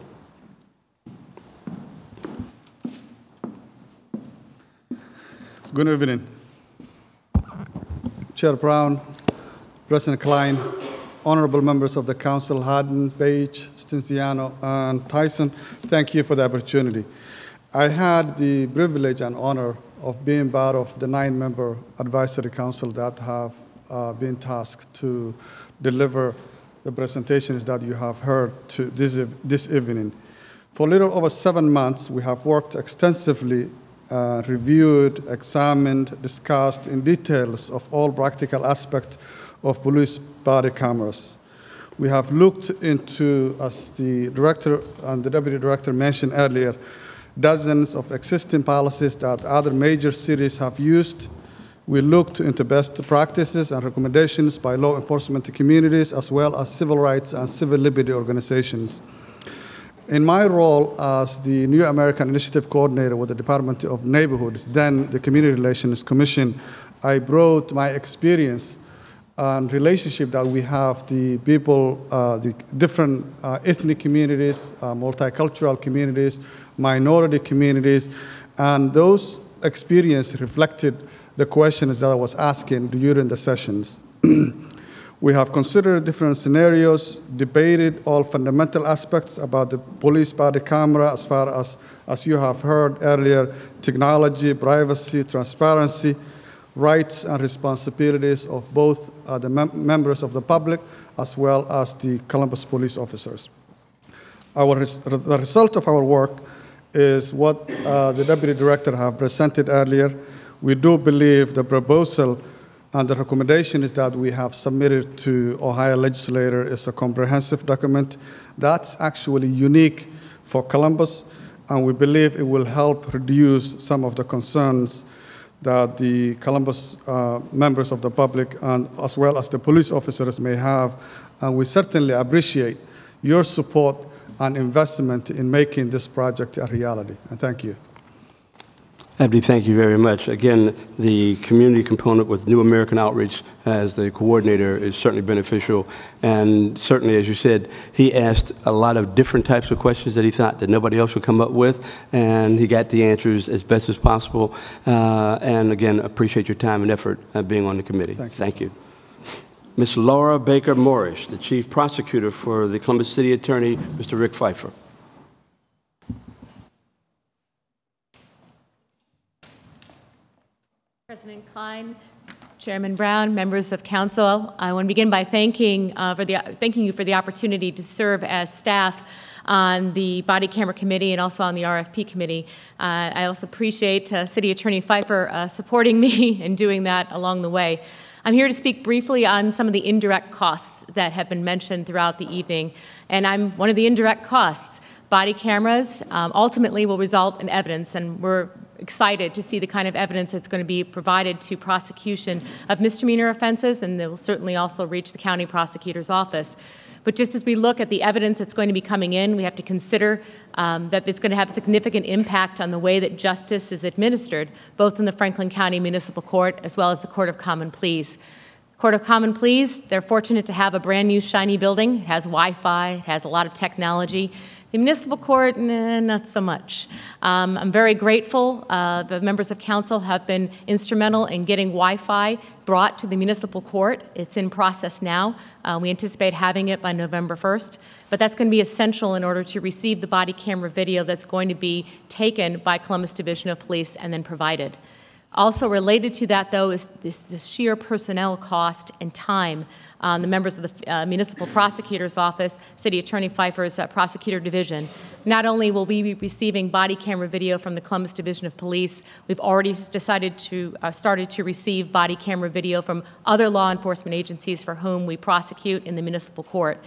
Good evening. Chair Brown, President Klein, honorable members of the council, Hardin, Page, Stinziano, and Tyson, thank you for the opportunity. I had the privilege and honor of being part of the nine-member advisory council that have uh, been tasked to deliver the presentations that you have heard this, this evening. For a little over seven months, we have worked extensively, uh, reviewed, examined, discussed in details of all practical aspects of police body cameras. We have looked into, as the director and the deputy director mentioned earlier, dozens of existing policies that other major cities have used. We looked into best practices and recommendations by law enforcement communities as well as civil rights and civil liberty organizations. In my role as the New American Initiative Coordinator with the Department of Neighborhoods, then the Community Relations Commission, I brought my experience and relationship that we have, the people, uh, the different uh, ethnic communities, uh, multicultural communities, minority communities, and those experiences reflected the questions that I was asking during the sessions. we have considered different scenarios, debated all fundamental aspects about the police body camera as far as, as you have heard earlier, technology, privacy, transparency, rights and responsibilities of both uh, the mem members of the public as well as the Columbus police officers. Our res the result of our work is what uh, the deputy director have presented earlier. We do believe the proposal and the recommendation is that we have submitted to Ohio legislator is a comprehensive document that's actually unique for Columbus, and we believe it will help reduce some of the concerns that the Columbus uh, members of the public and as well as the police officers may have. And we certainly appreciate your support and investment in making this project a reality. And thank you. Abdi, thank you very much. Again, the community component with New American Outreach as the coordinator is certainly beneficial. And certainly, as you said, he asked a lot of different types of questions that he thought that nobody else would come up with. And he got the answers as best as possible. Uh, and again, appreciate your time and effort uh, being on the committee. Thank you. Thank you. Ms. Laura Baker Morris, the Chief Prosecutor for the Columbus City Attorney, Mr. Rick Pfeiffer. President Klein, Chairman Brown, members of council, I want to begin by thanking, uh, for the, thanking you for the opportunity to serve as staff on the Body Camera Committee and also on the RFP Committee. Uh, I also appreciate uh, City Attorney Pfeiffer uh, supporting me and doing that along the way. I'm here to speak briefly on some of the indirect costs that have been mentioned throughout the evening, and I'm one of the indirect costs. Body cameras um, ultimately will result in evidence, and we're excited to see the kind of evidence that's going to be provided to prosecution of misdemeanor offenses, and they will certainly also reach the county prosecutor's office. But just as we look at the evidence that's going to be coming in, we have to consider um, that it's going to have a significant impact on the way that justice is administered, both in the Franklin County Municipal Court as well as the Court of Common Pleas. Court of Common Pleas, they're fortunate to have a brand new shiny building. It has Wi Fi, it has a lot of technology. The municipal court, nah, not so much. Um, I'm very grateful. Uh, the members of council have been instrumental in getting Wi Fi brought to the municipal court. It's in process now. Uh, we anticipate having it by November 1st. But that's going to be essential in order to receive the body camera video that's going to be taken by Columbus Division of Police and then provided. Also related to that, though, is this, the sheer personnel cost and time um, the members of the uh, Municipal Prosecutor's Office, City Attorney Pfeiffer's uh, Prosecutor Division. Not only will we be receiving body camera video from the Columbus Division of Police, we've already decided to uh, started to receive body camera video from other law enforcement agencies for whom we prosecute in the municipal court.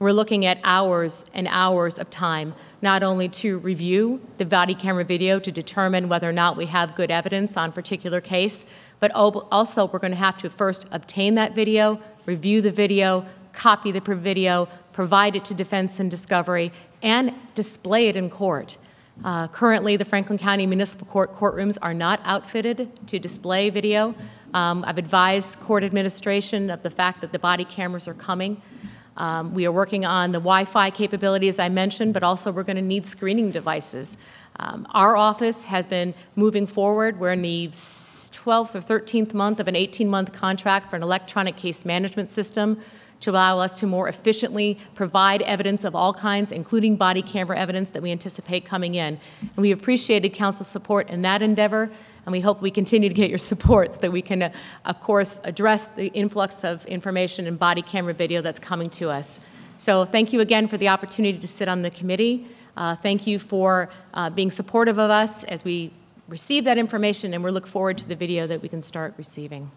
We're looking at hours and hours of time, not only to review the body camera video to determine whether or not we have good evidence on particular case, but also we're going to have to first obtain that video, review the video, copy the video, provide it to defense and discovery, and display it in court. Uh, currently, the Franklin County Municipal Court courtrooms are not outfitted to display video. Um, I've advised court administration of the fact that the body cameras are coming. Um, we are working on the Wi Fi capability, as I mentioned, but also we're going to need screening devices. Um, our office has been moving forward. We're in the 12th or 13th month of an 18 month contract for an electronic case management system to allow us to more efficiently provide evidence of all kinds, including body camera evidence that we anticipate coming in. And we appreciated council support in that endeavor, and we hope we continue to get your support so that we can, uh, of course, address the influx of information and body camera video that's coming to us. So thank you again for the opportunity to sit on the committee. Uh, thank you for uh, being supportive of us as we receive that information, and we look forward to the video that we can start receiving.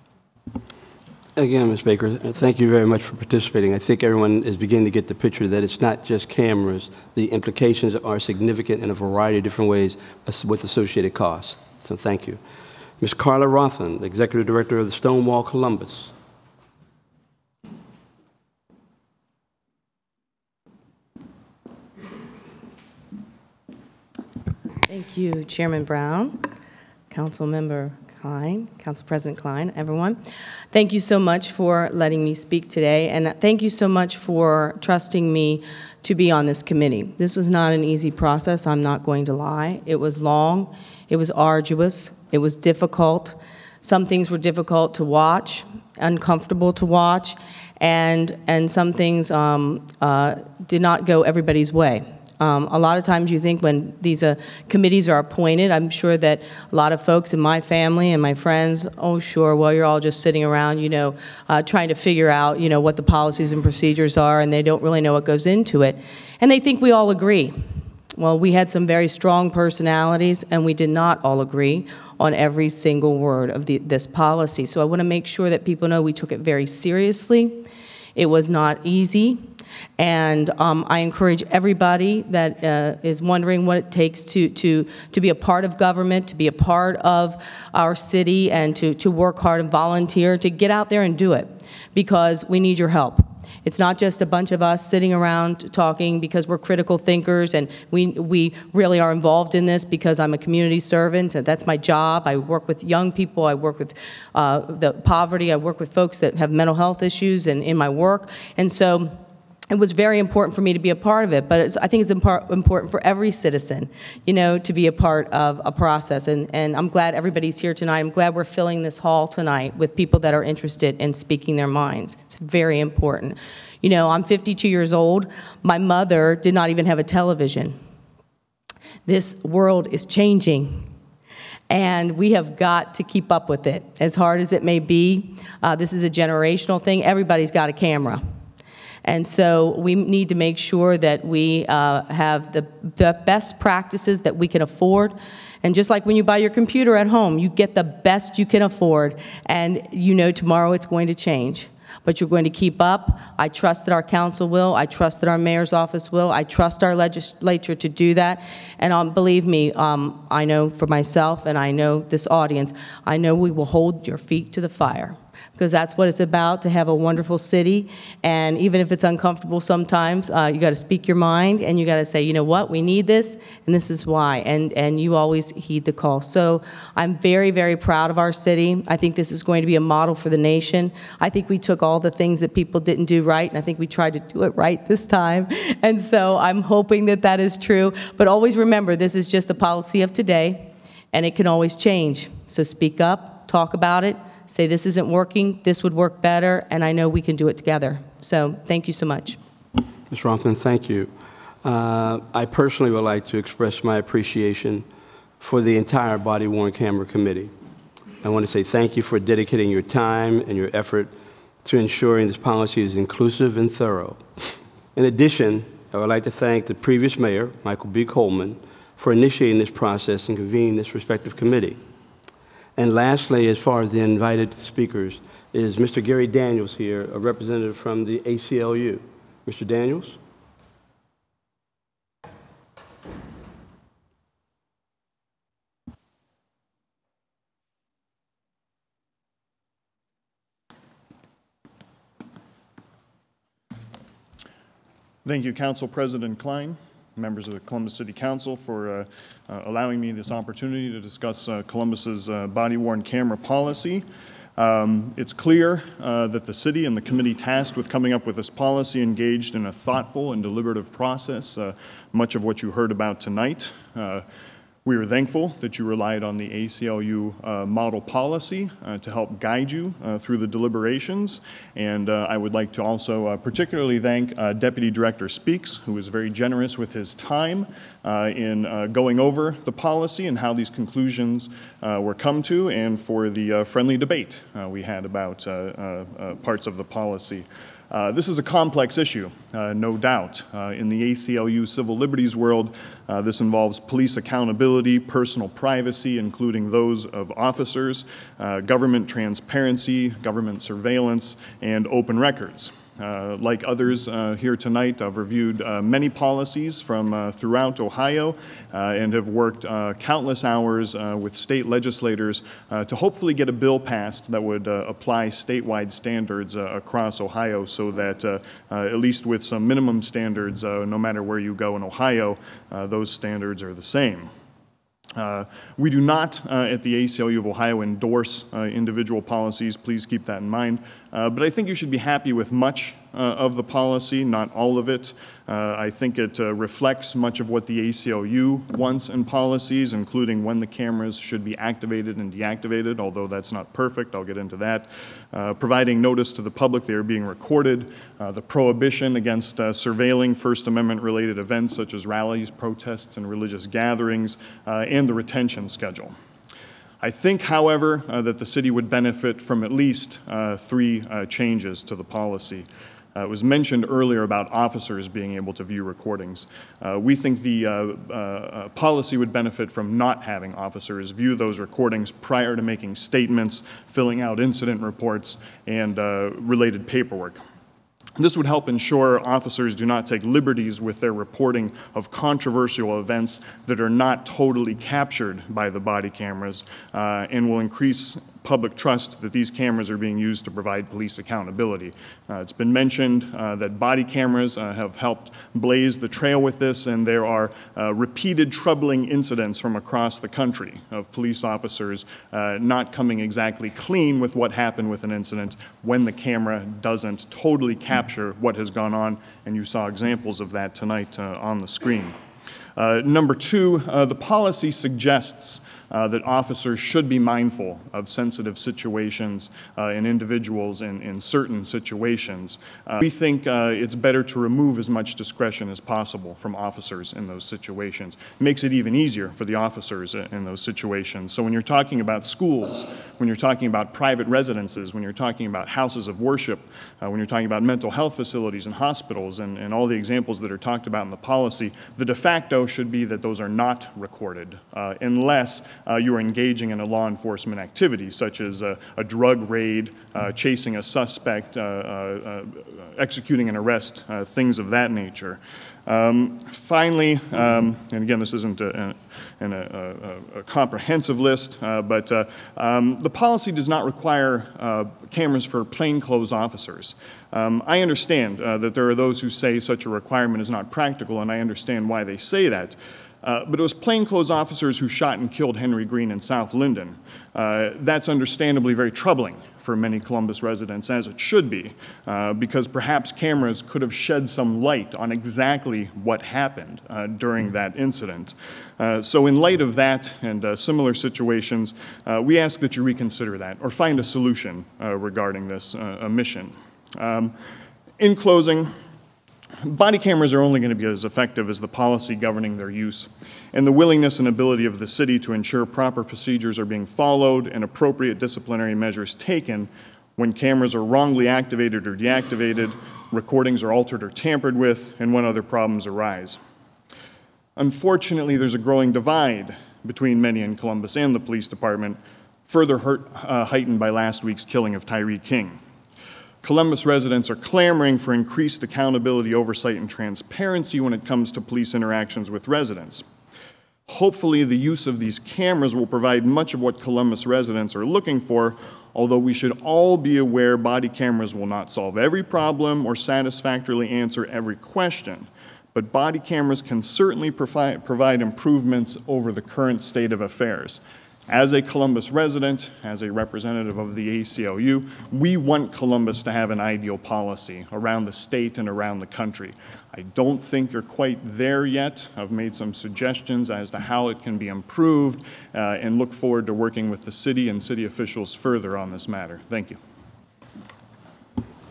Again, Ms. Baker, thank you very much for participating. I think everyone is beginning to get the picture that it's not just cameras. The implications are significant in a variety of different ways with associated costs. So thank you. Ms. Karla Rothan, Executive Director of the Stonewall Columbus. Thank you, Chairman Brown, Council Member Klein, Council President Klein, everyone. Thank you so much for letting me speak today, and thank you so much for trusting me to be on this committee. This was not an easy process, I'm not going to lie. It was long, it was arduous, it was difficult. Some things were difficult to watch, uncomfortable to watch, and, and some things um, uh, did not go everybody's way. Um, a lot of times you think when these uh, committees are appointed, I'm sure that a lot of folks in my family and my friends, oh sure, well you're all just sitting around, you know, uh, trying to figure out, you know, what the policies and procedures are and they don't really know what goes into it. And they think we all agree. Well, we had some very strong personalities and we did not all agree on every single word of the, this policy. So I want to make sure that people know we took it very seriously. It was not easy. And um, I encourage everybody that uh, is wondering what it takes to, to, to be a part of government, to be a part of our city, and to, to work hard and volunteer, to get out there and do it because we need your help. It's not just a bunch of us sitting around talking because we're critical thinkers and we, we really are involved in this because I'm a community servant. That's my job. I work with young people. I work with uh, the poverty. I work with folks that have mental health issues and in my work. And so it was very important for me to be a part of it, but I think it's important for every citizen, you know, to be a part of a process. And, and I'm glad everybody's here tonight. I'm glad we're filling this hall tonight with people that are interested in speaking their minds. It's very important. You know, I'm 52 years old. My mother did not even have a television. This world is changing and we have got to keep up with it. As hard as it may be, uh, this is a generational thing. Everybody's got a camera. And so we need to make sure that we uh, have the, the best practices that we can afford. And just like when you buy your computer at home, you get the best you can afford, and you know tomorrow it's going to change. But you're going to keep up. I trust that our council will. I trust that our mayor's office will. I trust our legislature to do that. And um, believe me, um, I know for myself, and I know this audience, I know we will hold your feet to the fire because that's what it's about to have a wonderful city. And even if it's uncomfortable sometimes, uh, you got to speak your mind and you got to say, you know what, we need this, and this is why. And and you always heed the call. So I'm very very proud of our city. I think this is going to be a model for the nation. I think we took all the things that people didn't do right, and I think we tried to do it right this time. And so I'm hoping that that is true. But always remember, this is just the policy of today, and it can always change. So speak up, talk about it say this isn't working, this would work better, and I know we can do it together. So thank you so much. Ms. Rompin, thank you. Uh, I personally would like to express my appreciation for the entire Body Worn Camera Committee. I want to say thank you for dedicating your time and your effort to ensuring this policy is inclusive and thorough. In addition, I would like to thank the previous mayor, Michael B. Coleman, for initiating this process and convening this respective committee. And lastly, as far as the invited speakers, is Mr. Gary Daniels here, a representative from the ACLU. Mr. Daniels? Thank you, Council President Klein, members of the Columbus City Council, for uh, uh, allowing me this opportunity to discuss uh, Columbus's uh, body-worn camera policy. Um, it's clear uh, that the city and the committee tasked with coming up with this policy engaged in a thoughtful and deliberative process, uh, much of what you heard about tonight. We are thankful that you relied on the ACLU uh, model policy uh, to help guide you uh, through the deliberations. And uh, I would like to also uh, particularly thank uh, Deputy Director Speaks, who was very generous with his time in going over the policy and how these conclusions were come to, and for the friendly debate we had about parts of the policy. Uh, this is a complex issue, uh, no doubt. Uh, in the ACLU civil liberties world, uh, this involves police accountability, personal privacy, including those of officers, uh, government transparency, government surveillance, and open records. Uh, like others uh, here tonight, I've reviewed uh, many policies from uh, throughout Ohio uh, and have worked countless hours with state legislators to hopefully get a bill passed that would apply statewide standards across Ohio so that, at least with some minimum standards, no matter where you go in Ohio, those standards are the same. Uh, we do not, uh, at the ACLU of Ohio, endorse uh, individual policies. Please keep that in mind. Uh, but I think you should be happy with much uh, of the policy, not all of it. Uh, I think it uh, reflects much of what the ACLU wants in policies, including when the cameras should be activated and deactivated, although that's not perfect. I'll get into that. Uh, providing notice to the public they are being recorded, uh, the prohibition against surveilling First Amendment related events such as rallies, protests, and religious gatherings, and the retention schedule. I think, however, uh, that the city would benefit from at least uh, three uh, changes to the policy. Uh, it was mentioned earlier about officers being able to view recordings. Uh, we think the uh, policy would benefit from not having officers view those recordings prior to making statements, filling out incident reports, and related paperwork. This would help ensure officers do not take liberties with their reporting of controversial events that are not totally captured by the body cameras uh, and will increase public trust that these cameras are being used to provide police accountability. Uh, it's been mentioned uh, that body cameras uh, have helped blaze the trail with this, and there are uh, repeated troubling incidents from across the country of police officers uh, not coming exactly clean with what happened with an incident when the camera doesn't totally capture what has gone on, and you saw examples of that tonight uh, on the screen. Uh, Number two, uh, the policy suggests uh, that officers should be mindful of sensitive situations uh, and individuals in, in certain situations. Uh, we think uh, it's better to remove as much discretion as possible from officers in those situations. Makes it even easier for the officers in those situations. So when you're talking about schools, when you're talking about private residences, when you're talking about houses of worship, uh, when you're talking about mental health facilities and hospitals and, and all the examples that are talked about in the policy, the de facto should be that those are not recorded uh, unless uh, you are engaging in a law enforcement activity such as a, a drug raid, uh, chasing a suspect, uh, uh, executing an arrest, things of that nature. Um, Finally, um, and again, this isn't a, a, a- a comprehensive list, uh, but uh, um, the policy does not require uh, cameras for plainclothes officers. Um, I understand uh, that there are those who say such a requirement is not practical, and I understand why they say that. Uh, But it was plainclothes officers who shot and killed Henry Green in South Linden. Uh, That's understandably very troubling for many Columbus residents, as it should be, uh, because perhaps cameras could have shed some light on exactly what happened uh, during that incident. Uh, So in light of that and similar situations, we ask that you reconsider that or find a solution regarding this omission. Um, In closing, Body cameras are only going to be as effective as the policy governing their use and the willingness and ability of the city to ensure proper procedures are being followed and appropriate disciplinary measures taken when cameras are wrongly activated or deactivated, recordings are altered or tampered with, and when other problems arise. Unfortunately, there's a growing divide between many in Columbus and the police department, further hurt, uh, heightened by last week's killing of Tyre King. Columbus residents are clamoring for increased accountability, oversight, and transparency when it comes to police interactions with residents. Hopefully, the use of these cameras will provide much of what Columbus residents are looking for, although we should all be aware body cameras will not solve every problem or satisfactorily answer every question. But body cameras can certainly provi- provide improvements over the current state of affairs. As a Columbus resident, as a representative of the ACLU, we want Columbus to have an ideal policy around the state and around the country. I don't think you're quite there yet. I've made some suggestions as to how it can be improved uh, and look forward to working with the city and city officials further on this matter. Thank you.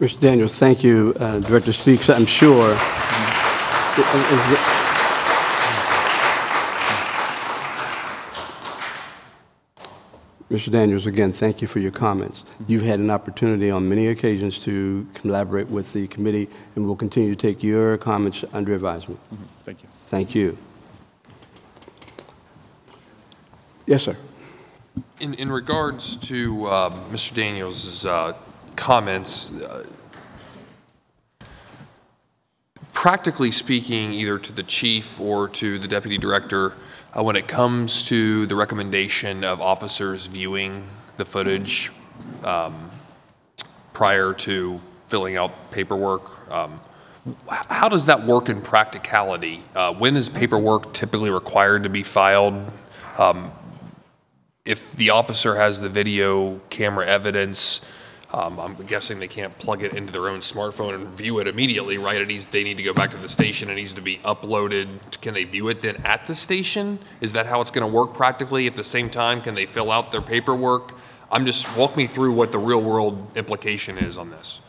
Mr. Daniels, thank you, uh, Director Speaks. I'm sure. Mr. Daniels, again, thank you for your comments. You've had an opportunity on many occasions to collaborate with the committee, and we'll continue to take your comments under advisement. Thank you. Thank you. Yes, sir. In, in regards to uh, Mr. Daniels' uh, comments, uh, practically speaking, either to the chief or to the deputy director, uh, when it comes to the recommendation of officers viewing the footage um, prior to filling out paperwork, um, how does that work in practicality? Uh, When is paperwork typically required to be filed? Um, if the officer has the video camera evidence, um, I'm guessing they can't plug it into their own smartphone and view it immediately, right? It needs, they need to go back to the station, it needs to be uploaded. Can they view it then at the station? Is that how it's gonna work practically? At the same time, can they fill out their paperwork? I'm just, walk me through what the real-world implication is on this.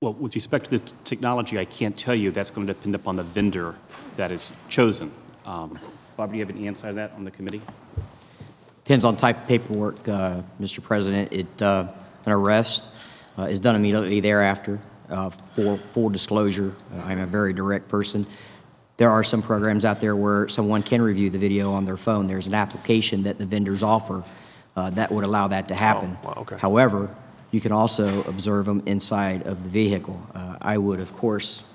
Well, with respect to the technology, I can't tell you. That's going to depend upon the vendor that is chosen. Um, Bob, do you have any answer to that on the committee? Depends on type of paperwork, uh, Mr. President. It, uh, an arrest uh, is done immediately thereafter uh, for full disclosure. Uh, I'm a very direct person. There are some programs out there where someone can review the video on their phone. There's an application that the vendors offer uh, that would allow that to happen. wow, okay. However, you can also observe them inside of the vehicle. Uh, I would, of course,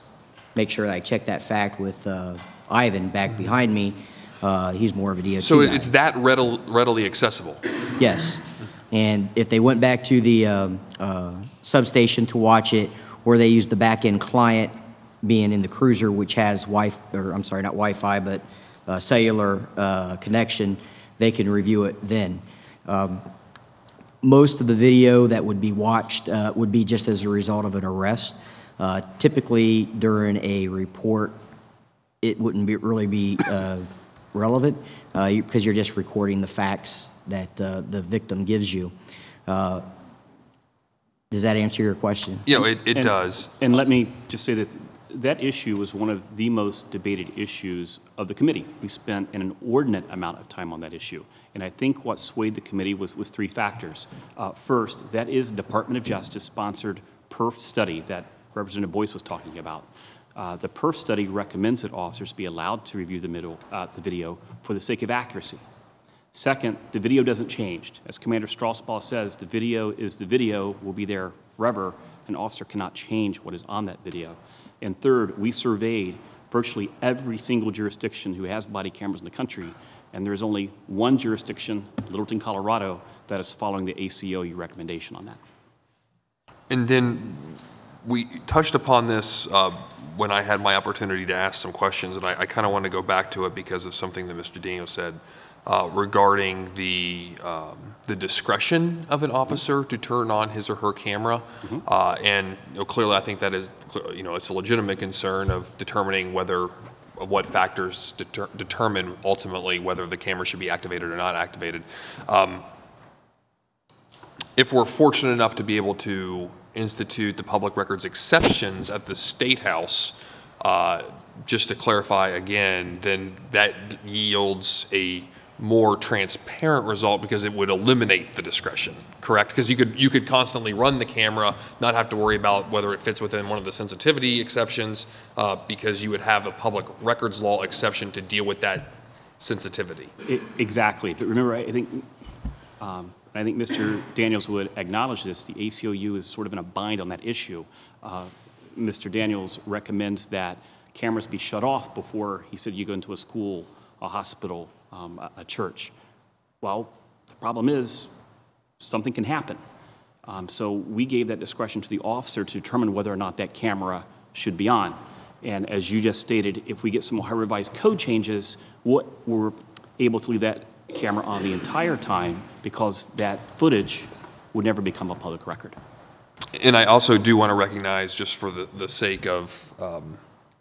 make sure that I check that fact with uh, Ivan back behind me. Uh, He's more of a DOT So guy. it's that readil- readily accessible? Yes. And if they went back to the um, uh, substation to watch it, or they used the back-end client being in the cruiser, which has Wi, or I'm sorry, not Wi-Fi, but uh, cellular uh, connection, they can review it then. Um, Most of the video that would be watched uh, would be just as a result of an arrest. Uh, Typically, during a report, it wouldn't be, really be uh, relevant uh, you- because you're just recording the facts that uh, the victim gives you. Uh, Does that answer your question? Yeah, it, it And- does. And let me just say that that issue was one of the most debated issues of the committee. We spent an inordinate amount of time on that issue. And I think what swayed the committee was, was three factors. Uh, first, that is a Department of Justice sponsored PERF study that Representative Boyce was talking about. Uh, the PERF study recommends that officers be allowed to review the, middle, uh, the video for the sake of accuracy. Second, the video doesn't change. As Commander Strasbaugh says, the video is the video, will be there forever. An officer cannot change what is on that video. And third, we surveyed virtually every single jurisdiction who has body cameras in the country, and there is only one jurisdiction, Littleton, Colorado, that is following the ACLU recommendation on that. And then we touched upon this uh, when I had my opportunity to ask some questions, and I, I kind of want to go back to it because of something that Mr. Daniel said uh, regarding the um, the discretion of an officer to turn on his or her camera. Uh, and you know, clearly, I think that is you know it's a legitimate concern of determining whether what factors deter- determine ultimately whether the camera should be activated or not activated. Um, if we're fortunate enough to be able to institute the public records exceptions at the State House, uh, just to clarify again, then that yields a more transparent result because it would eliminate the discretion, correct? Because you could, you could constantly run the camera, not have to worry about whether it fits within one of the sensitivity exceptions, uh, because you would have a public records law exception to deal with that sensitivity. I- Exactly, but remember, I think, um, I think Mr. Daniels would acknowledge this, the ACLU is sort of in a bind on that issue. Uh, Mr. Daniels recommends that cameras be shut off before, he said, you go into a school, a hospital, um, a a church. Well, the problem is, something can happen. Um, So we gave that discretion to the officer to determine whether or not that camera should be on. And as you just stated, if we get some Ohio revised code changes, what, we're able to leave that camera on the entire time because that footage would never become a public record. And I also do want to recognize, just for the, the sake of um,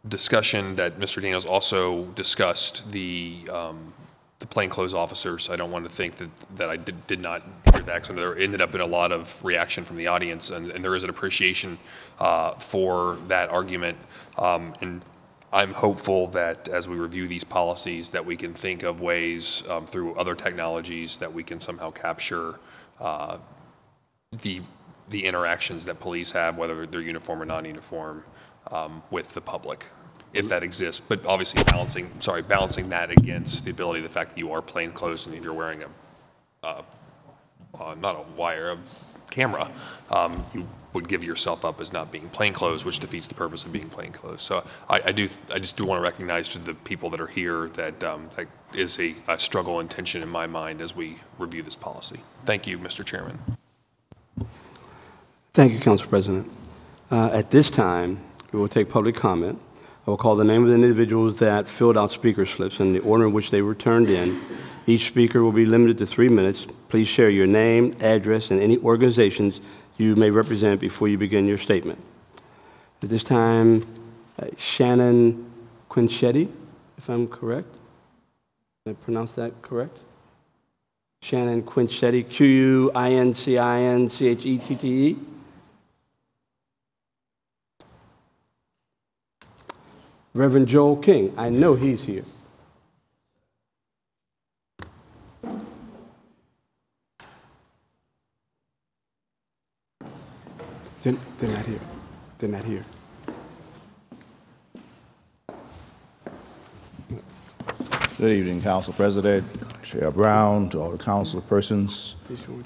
discussion, that Mr. Daniels also discussed the, um, the plainclothes officers. I don't want to think that, that I did, did not hear that, because there ended up in a lot of reaction from the audience, and, and there is an appreciation uh, for that argument. Um, And I'm hopeful that as we review these policies, that we can think of ways um, through other technologies that we can somehow capture uh, the, the interactions that police have, whether they're uniform or non-uniform, um, with the public, if that exists. But obviously balancing, sorry, balancing that against the ability, the fact that you are plainclothes and if you're wearing a, uh, uh, not a wire, a camera, um, you would give yourself up as not being plainclothes, which defeats the purpose of being plainclothes. So I, I do, I just do want to recognize to the people that are here that um, that is a, a struggle and tension in my mind as we review this policy. Thank you, Mr. Chairman. Thank you, Council President. Uh, At this time, we will take public comment. I will call the name of the individuals that filled out speaker slips in the order in which they were turned in. Each speaker will be limited to three minutes. Please share your name, address, and any organizations you may represent before you begin your statement. At this time, uh, Shannon Quinchetti, if I'm correct. Did I pronounce that correct? Shannon Quinchetti, Q-U-I-N-C-I-N-C-H-E-T-T-E. Reverend Joel King, I know he's here. They're, they're not here. They're not here. Good evening, Council President, Chair Brown, to all the council persons,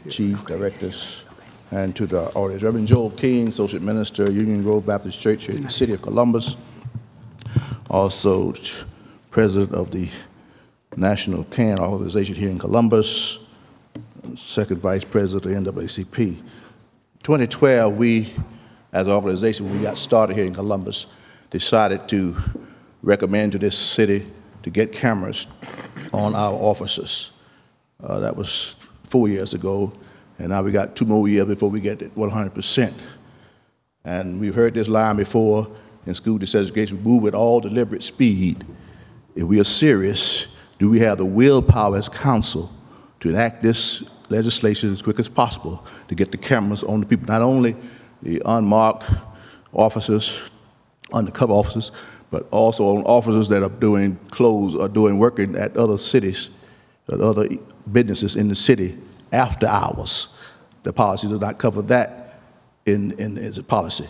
chief, directors, and to the audience. Reverend Joel King, Associate Minister, Union Grove Baptist Church here in the city of Columbus. Also, President of the National CAN Organization here in Columbus, Second Vice President of the NAACP. 2012, we, as an organization, when we got started here in Columbus, decided to recommend to this city to get cameras on our officers. Uh, that was four years ago, and now we got two more years before we get it 100%. And we've heard this line before in school desegregation, we move with all deliberate speed if we are serious, do we have the willpower as council to enact this legislation as quick as possible to get the cameras on the people, not only the unmarked officers, undercover officers, but also on officers that are doing clothes or doing working at other cities, at other businesses in the city after hours. The policy does not cover that in, in as a policy.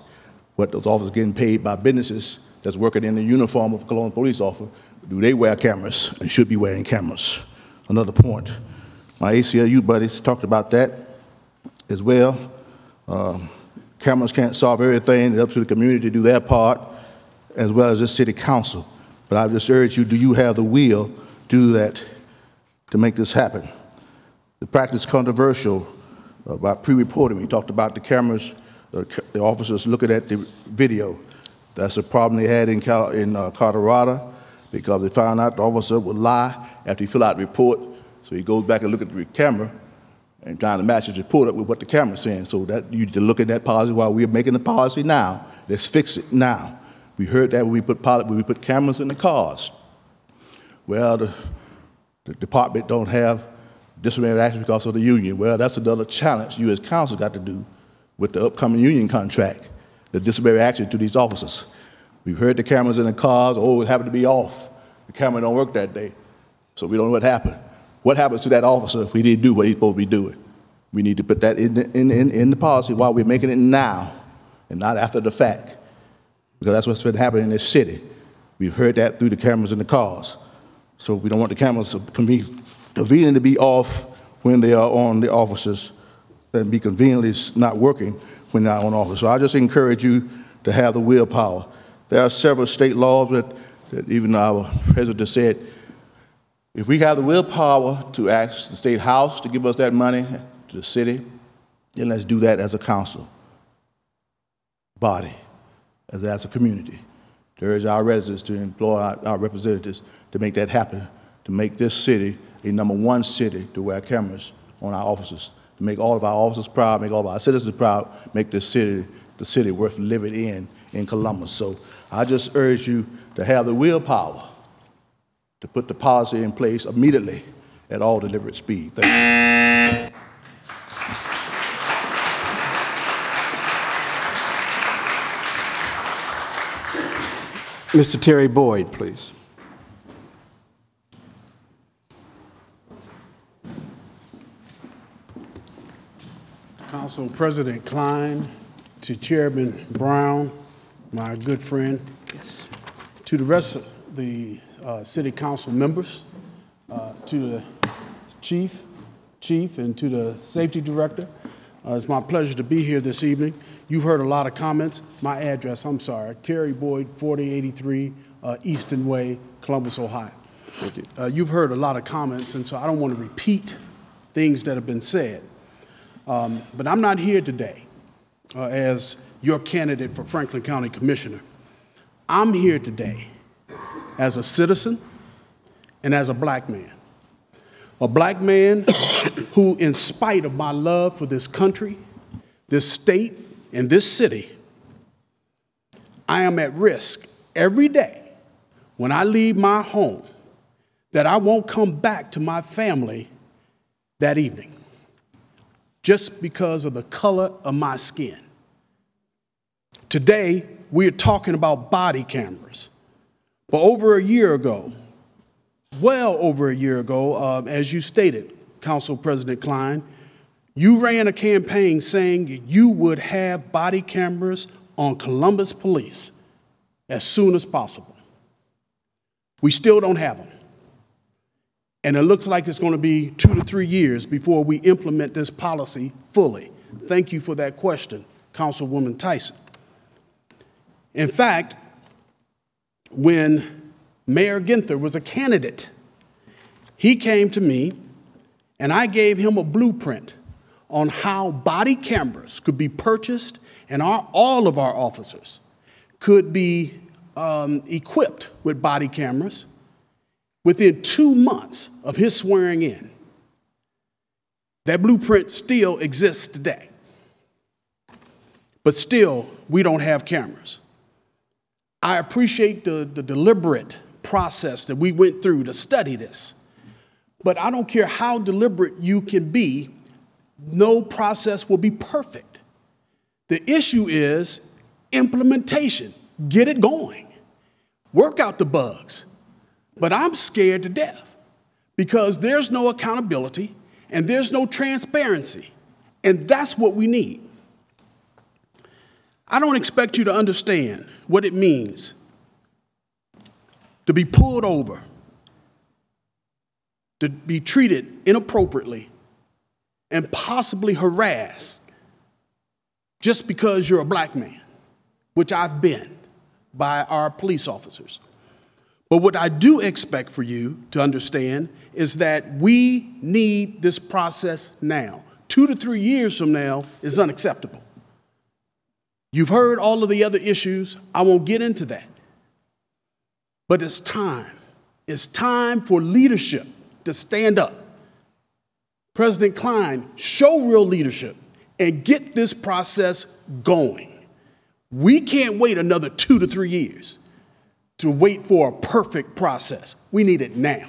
What those officers getting paid by businesses that's working in the uniform of a Cologne police officer, do they wear cameras and should be wearing cameras? Another point. My ACLU buddies talked about that as well. Um, cameras can't solve everything. It's up to the community to do their part, as well as the city council. But I just urge you, do you have the will to do that, to make this happen? The practice controversial about pre-reporting. We talked about the cameras, the officers looking at the video. That's a problem they had in, Cal in uh, Colorado because they found out the officer would lie after he filled out the report. So he goes back and look at the camera and trying to match his report up with what the camera's saying. So that you to look at that policy while we're making the policy now. Let's fix it now. We heard that when we put pilot, when we put cameras in the cars. Well, the, the department don't have disciplinary action because of the union. Well, that's another challenge you as council got to do with the upcoming union contract, the disciplinary action to these officers. We've heard the cameras in the cars, oh, it happened to be off. The camera don't work that day. So we don't know what happened. What happens to that officer if he didn't do what he's supposed to be doing? We need to put that in the, in, in, in the policy while we're making it now and not after the fact. Because that's what's been happening in this city. We've heard that through the cameras in the cars. So we don't want the cameras to conven- convenient to be off when they are on the officers and be conveniently not working when they're on office. So I just encourage you to have the willpower. There are several state laws that, that even our president said, if we have the willpower to ask the state house to give us that money to the city, then let's do that as a council body, as, as a community, to urge our residents to employ our, our representatives to make that happen, to make this city a number one city to wear cameras on our offices, to make all of our officers proud, make all of our citizens proud, make this city the city worth living in in Columbus. So I just urge you to have the willpower to put the policy in place immediately at all deliberate speed. Thank you. Mr. Terry Boyd, please. Council President Klein, to Chairman Brown, my good friend, yes. to the rest of the uh, city council members, uh, to the chief, chief, and to the safety director. Uh, it's my pleasure to be here this evening. You've heard a lot of comments. My address, I'm sorry, Terry Boyd, 4083 uh, Easton Way, Columbus, Ohio. Thank you. Uh, you've heard a lot of comments, and so I don't want to repeat things that have been said. Um, but I'm not here today uh, as your candidate for Franklin County Commissioner. I'm here today as a citizen and as a black man. A black man who, in spite of my love for this country, this state, and this city, I am at risk every day when I leave my home that I won't come back to my family that evening just because of the color of my skin. Today, we are talking about body cameras. But over a year ago, well over a year ago, uh, as you stated, Council President Klein, you ran a campaign saying you would have body cameras on Columbus Police as soon as possible. We still don't have them. And it looks like it's going to be two to three years before we implement this policy fully. Thank you for that question, Councilwoman Tyson. In fact, when Mayor Ginther was a candidate, he came to me and I gave him a blueprint on how body cameras could be purchased and our, all of our officers could be um, equipped with body cameras within two months of his swearing in. That blueprint still exists today. But still, we don't have cameras. I appreciate the, the deliberate process that we went through to study this. But I don't care how deliberate you can be, no process will be perfect. The issue is implementation. Get it going. Work out the bugs. But I'm scared to death because there's no accountability and there's no transparency. And that's what we need. I don't expect you to understand what it means to be pulled over, to be treated inappropriately, and possibly harassed just because you're a black man, which I've been by our police officers. But what I do expect for you to understand is that we need this process now. Two to three years from now is unacceptable. You've heard all of the other issues. I won't get into that. But it's time. It's time for leadership to stand up. President Klein, show real leadership and get this process going. We can't wait another two to three years to wait for a perfect process. We need it now.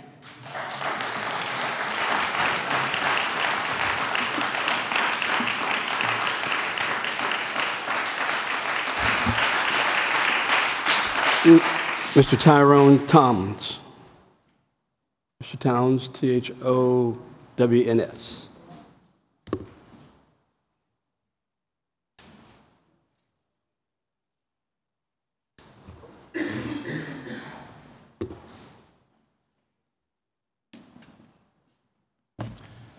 Mr. Tyrone Towns. Mr. Towns, T H O W N S.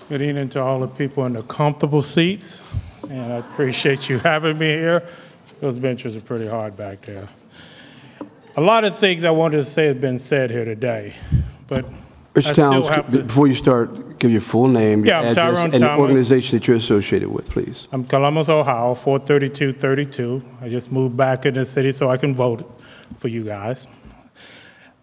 Good evening to all the people in the comfortable seats, and I appreciate you having me here. Those benches are pretty hard back there. A lot of things I wanted to say have been said here today, but I Mr. Towns, to. before you start, give your full name, your Yeah, address, Tyrone and the organization that you're associated with, please. I'm Columbus, Ohio, 43232. I just moved back in the city so I can vote for you guys.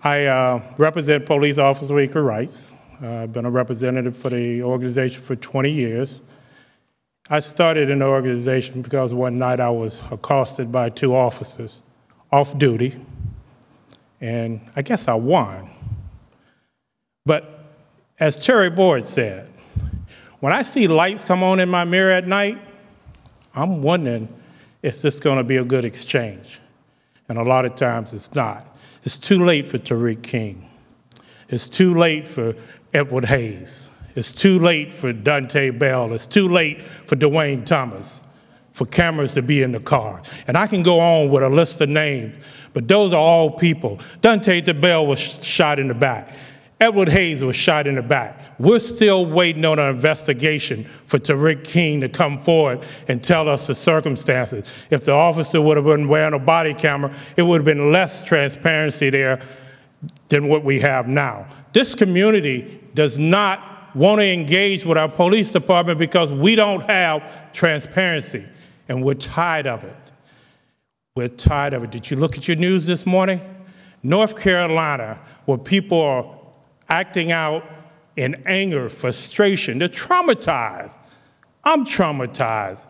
I uh, represent police officer equal rights. Uh, I've been a representative for the organization for 20 years. I started in the organization because one night I was accosted by two officers off duty, and I guess I won. But as Terry Boyd said, when I see lights come on in my mirror at night, I'm wondering, is this going to be a good exchange? And a lot of times it's not. It's too late for Tariq King. It's too late for Edward Hayes. It's too late for Dante Bell. It's too late for Dwayne Thomas for cameras to be in the car. And I can go on with a list of names, but those are all people. Dante Bell was shot in the back. Edward Hayes was shot in the back. We're still waiting on an investigation for Tariq King to come forward and tell us the circumstances. If the officer would have been wearing a body camera, it would have been less transparency there than what we have now. This community does not want to engage with our police department because we don't have transparency, and we're tired of it. We're tired of it. Did you look at your news this morning? North Carolina, where people are acting out in anger, frustration, they're traumatized. I'm traumatized.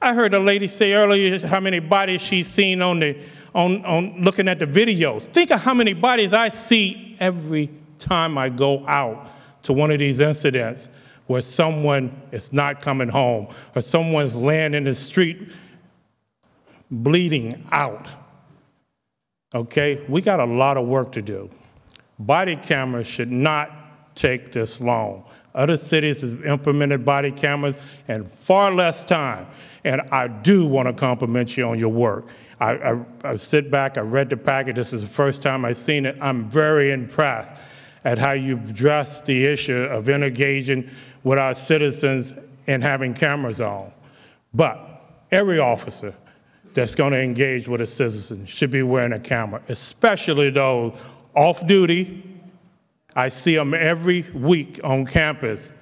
I heard a lady say earlier how many bodies she's seen on the on, on looking at the videos. Think of how many bodies I see every time I go out to one of these incidents where someone is not coming home or someone's laying in the street bleeding out. Okay, we got a lot of work to do. Body cameras should not take this long. Other cities have implemented body cameras in far less time. And I do want to compliment you on your work. I, I, I sit back, I read the packet. This is the first time I've seen it. I'm very impressed at how you've addressed the issue of engaging with our citizens and having cameras on. But every officer that's going to engage with a citizen should be wearing a camera, especially those off duty. I see them every week on campus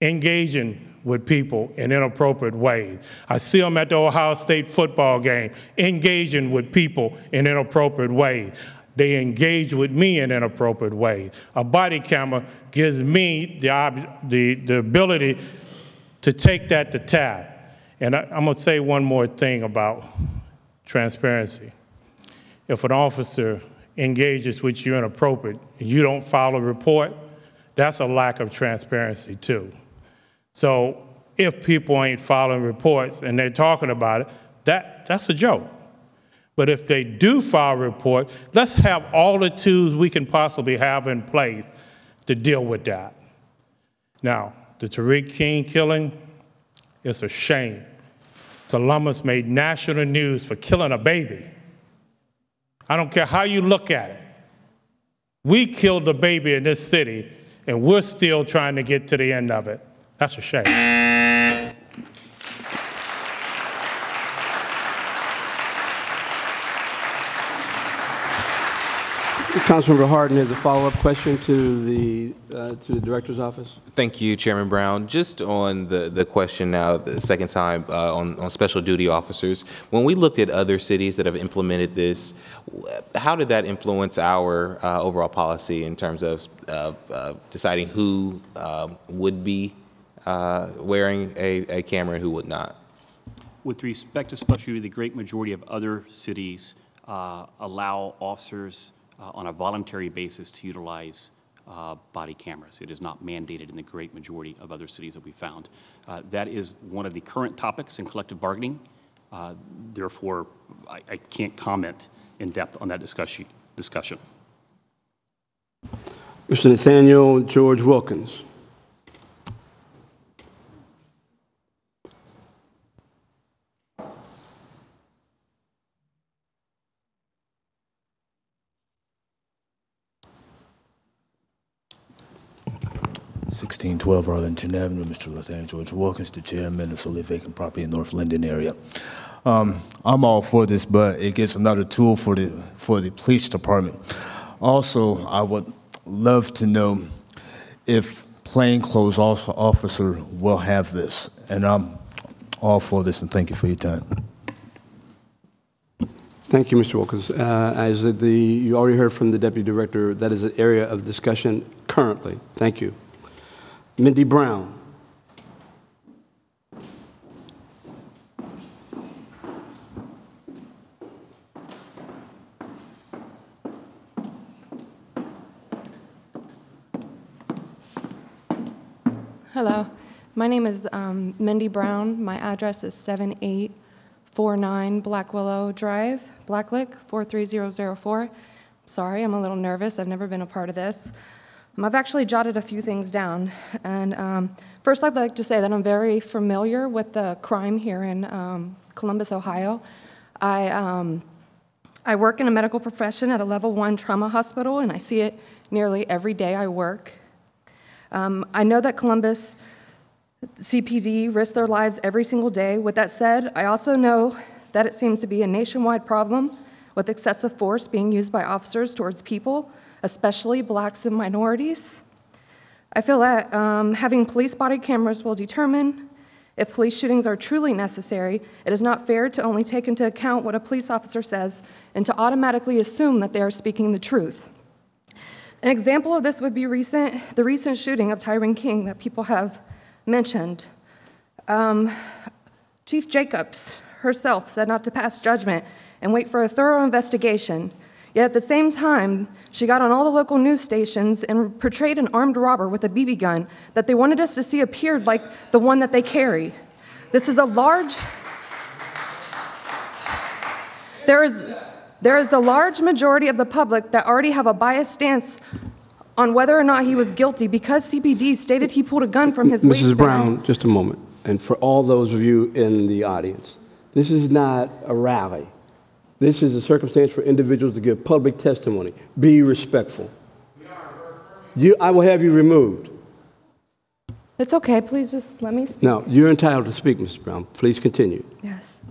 engaging with people in inappropriate ways. I see them at the Ohio State football game engaging with people in inappropriate ways. They engage with me in an inappropriate ways. A body camera gives me the, the, the ability to take that to task. And I, I'm going to say one more thing about transparency. If an officer engages with you inappropriate, and you don't file a report, that's a lack of transparency too. So if people ain't filing reports and they're talking about it, that, that's a joke. But if they do file a report, let's have all the tools we can possibly have in place to deal with that. Now, the Tariq King killing, it's a shame. Columbus made national news for killing a baby. I don't care how you look at it. We killed a baby in this city, and we're still trying to get to the end of it. That's a shame. Councilmember Hardin has a follow-up question to the, uh, to the Director's Office. Thank you, Chairman Brown. Just on the, the question now, the second time, uh, on, on special duty officers, when we looked at other cities that have implemented this, how did that influence our uh, overall policy in terms of uh, uh, deciding who uh, would be uh, wearing a, a camera and who would not? With respect to special duty, the great majority of other cities uh, allow officers uh, on a voluntary basis to utilize uh, body cameras. It is not mandated in the great majority of other cities that we found. Uh, That is one of the current topics in collective bargaining. Uh, Therefore, I I can't comment in depth on that discussion. discussion. Mr. Nathaniel George Wilkins. Sixteen twelve Arlington Avenue, Mr. Nathaniel George Wilkins, the chairman of solely vacant property in North Linden area. Um, I'm all for this, but it gets another tool for the, for the police department. Also, I would love to know if plainclothes officer will have this. And I'm all for this, and thank you for your time. Thank you, Mr. Wilkins. Uh, As the, you already heard from the Deputy Director, that is an area of discussion currently. Thank you. Mindy Brown. Hello, my name is um, Mindy Brown. My address is 7849 Black Willow Drive, Blacklick, 43004. Sorry, I'm a little nervous. I've never been a part of this. Um, I've actually jotted a few things down. And um, first, I'd like to say that I'm very familiar with the crime here in um, Columbus, Ohio. I, um, I work in a medical profession at a level one trauma hospital, and I see it nearly every day I work. Um, I know that Columbus CPD risk their lives every single day. With that said, I also know that it seems to be a nationwide problem with excessive force being used by officers towards people, especially blacks and minorities. I feel that um, having police body cameras will determine if police shootings are truly necessary. It is not fair to only take into account what a police officer says and to automatically assume that they are speaking the truth. An example of this would be recent, the recent shooting of Tyre King that people have mentioned. Um, Chief Jacobs herself said not to pass judgment and wait for a thorough investigation. Yet at the same time, she got on all the local news stations and portrayed an armed robber with a BB gun that they wanted us to see appeared like the one that they carry. This is a large. There is, there is a large majority of the public that already have a biased stance on whether or not he was guilty because CPD stated he pulled a gun from his waistband. Mrs. Brown, just a moment. And for all those of you in the audience, this is not a rally. This is a circumstance for individuals to give public testimony. Be respectful. You, I will have you removed. It's okay, please just let me speak. Now, you're entitled to speak, Mrs. Brown. Please continue. Yes.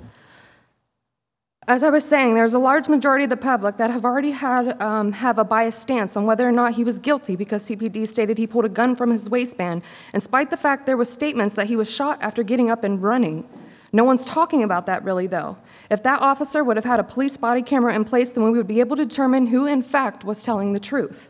As I was saying, there's a large majority of the public that have already had um, have a biased stance on whether or not he was guilty because CPD stated he pulled a gun from his waistband, in spite the fact there was statements that he was shot after getting up and running. No one's talking about that really, though. If that officer would have had a police body camera in place, then we would be able to determine who, in fact, was telling the truth.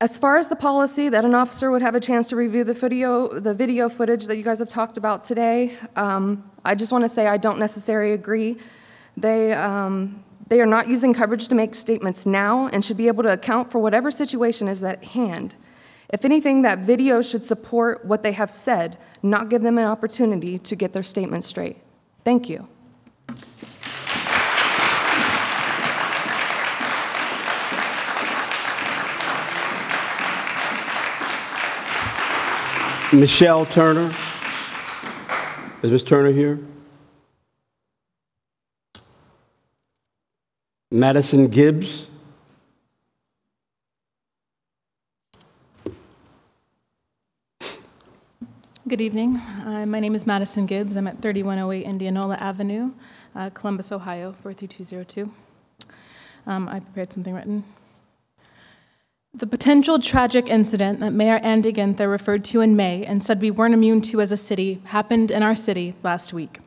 As far as the policy that an officer would have a chance to review the video, the video footage that you guys have talked about today, um, I just want to say I don't necessarily agree. They, um, They are not using coverage to make statements now and should be able to account for whatever situation is at hand. If anything, that video should support what they have said, not give them an opportunity to get their statement straight. Thank you. Michelle Turner. Is Ms. Turner here? Madison Gibbs. Good evening. Uh, my name is Madison Gibbs. I'm at 3108 Indianola Avenue, uh, Columbus, Ohio, 43202. Um, I prepared something written. The potential tragic incident that Mayor Andy Ginther referred to in May and said we weren't immune to as a city happened in our city last week.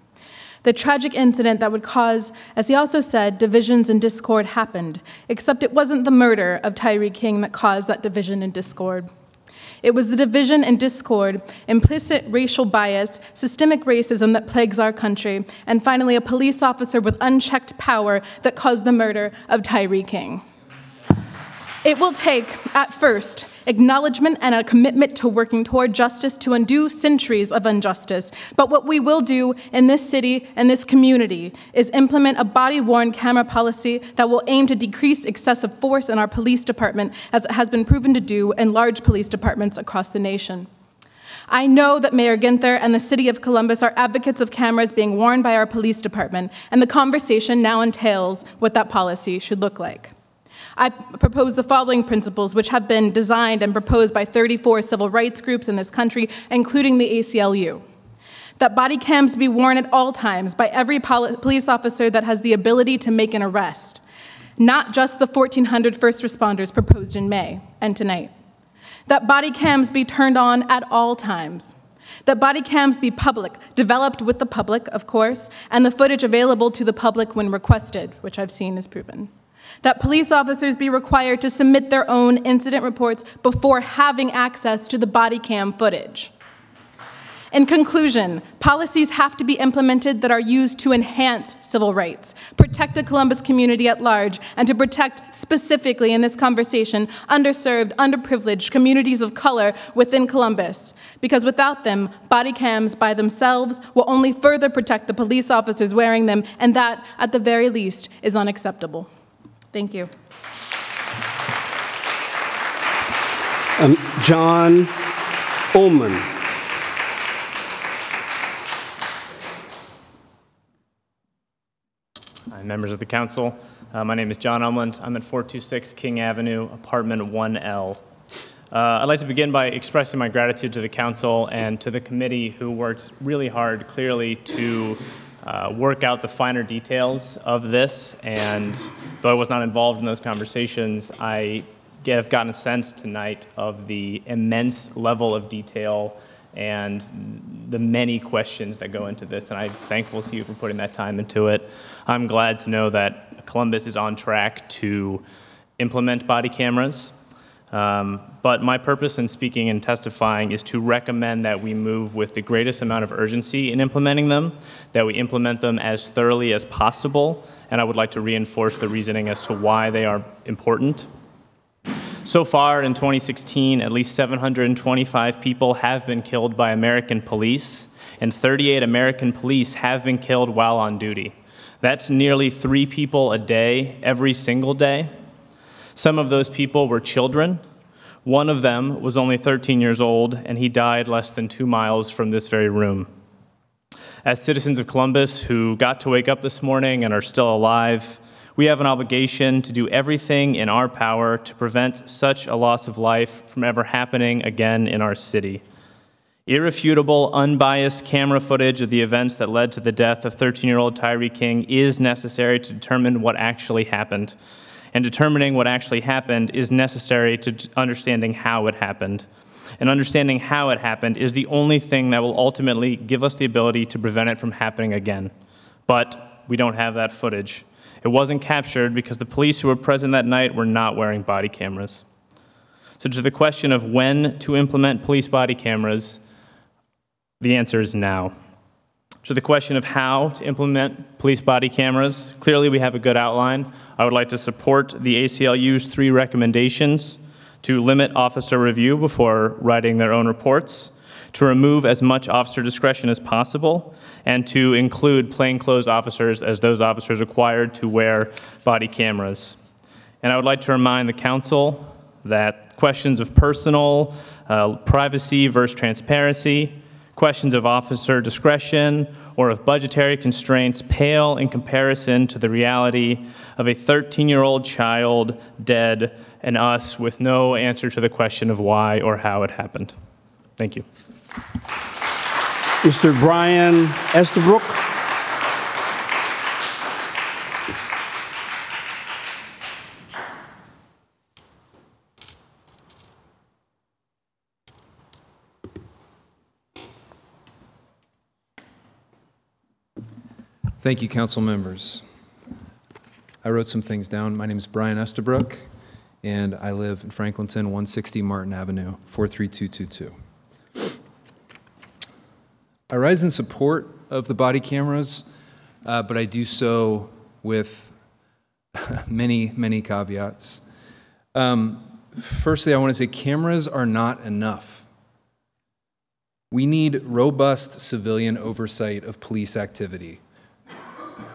The tragic incident that would cause, as he also said, divisions and discord happened, except it wasn't the murder of Tyre King that caused that division and discord. It was the division and discord, implicit racial bias, systemic racism that plagues our country, and finally, a police officer with unchecked power that caused the murder of Tyre King. It will take, at first, acknowledgement and a commitment to working toward justice to undo centuries of injustice. But what we will do in this city and this community is implement a body worn camera policy that will aim to decrease excessive force in our police department, as it has been proven to do in large police departments across the nation. I know that Mayor Ginther and the City of Columbus are advocates of cameras being worn by our police department, and the conversation now entails what that policy should look like. I propose the following principles, which have been designed and proposed by 34 civil rights groups in this country, including the ACLU. That body cams be worn at all times by every police officer that has the ability to make an arrest, not just the 1,400 first responders proposed in May and tonight. That body cams be turned on at all times. That body cams be public, developed with the public, of course, and the footage available to the public when requested, which I've seen is proven that police officers be required to submit their own incident reports before having access to the body cam footage. In conclusion, policies have to be implemented that are used to enhance civil rights, protect the Columbus community at large, and to protect specifically in this conversation underserved, underprivileged communities of color within Columbus. Because without them, body cams by themselves will only further protect the police officers wearing them, and that, at the very least, is unacceptable. Thank you. Um, John Ullman. Hi, members of the council. Uh, my name is John Umland. I'm at 426 King Avenue, apartment 1L. Uh, I'd like to begin by expressing my gratitude to the council and to the committee who worked really hard, clearly, to uh, work out the finer details of this. And though I was not involved in those conversations, I have gotten a sense tonight of the immense level of detail and the many questions that go into this. And I'm thankful to you for putting that time into it. I'm glad to know that Columbus is on track to implement body cameras. Um, but my purpose in speaking and testifying is to recommend that we move with the greatest amount of urgency in implementing them, that we implement them as thoroughly as possible, and I would like to reinforce the reasoning as to why they are important. So far in 2016, at least 725 people have been killed by American police, and 38 American police have been killed while on duty. That's nearly three people a day, every single day. Some of those people were children. One of them was only 13 years old, and he died less than two miles from this very room. As citizens of Columbus who got to wake up this morning and are still alive, we have an obligation to do everything in our power to prevent such a loss of life from ever happening again in our city. Irrefutable, unbiased camera footage of the events that led to the death of 13 year old Tyre King is necessary to determine what actually happened and determining what actually happened is necessary to understanding how it happened. And understanding how it happened is the only thing that will ultimately give us the ability to prevent it from happening again. But we don't have that footage. It wasn't captured because the police who were present that night were not wearing body cameras. So, to the question of when to implement police body cameras, the answer is now. To the question of how to implement police body cameras, clearly we have a good outline. I would like to support the ACLU's three recommendations to limit officer review before writing their own reports, to remove as much officer discretion as possible, and to include plainclothes officers as those officers required to wear body cameras. And I would like to remind the council that questions of personal uh, privacy versus transparency, questions of officer discretion, or of budgetary constraints pale in comparison to the reality of a 13 year old child dead and us with no answer to the question of why or how it happened. Thank you. Mr. Brian Estabrook. Thank you, council members. I wrote some things down. My name is Brian Estabrook, and I live in Franklinton, 160 Martin Avenue, 43222. I rise in support of the body cameras, uh, but I do so with many, many caveats. Um, firstly, I want to say cameras are not enough. We need robust civilian oversight of police activity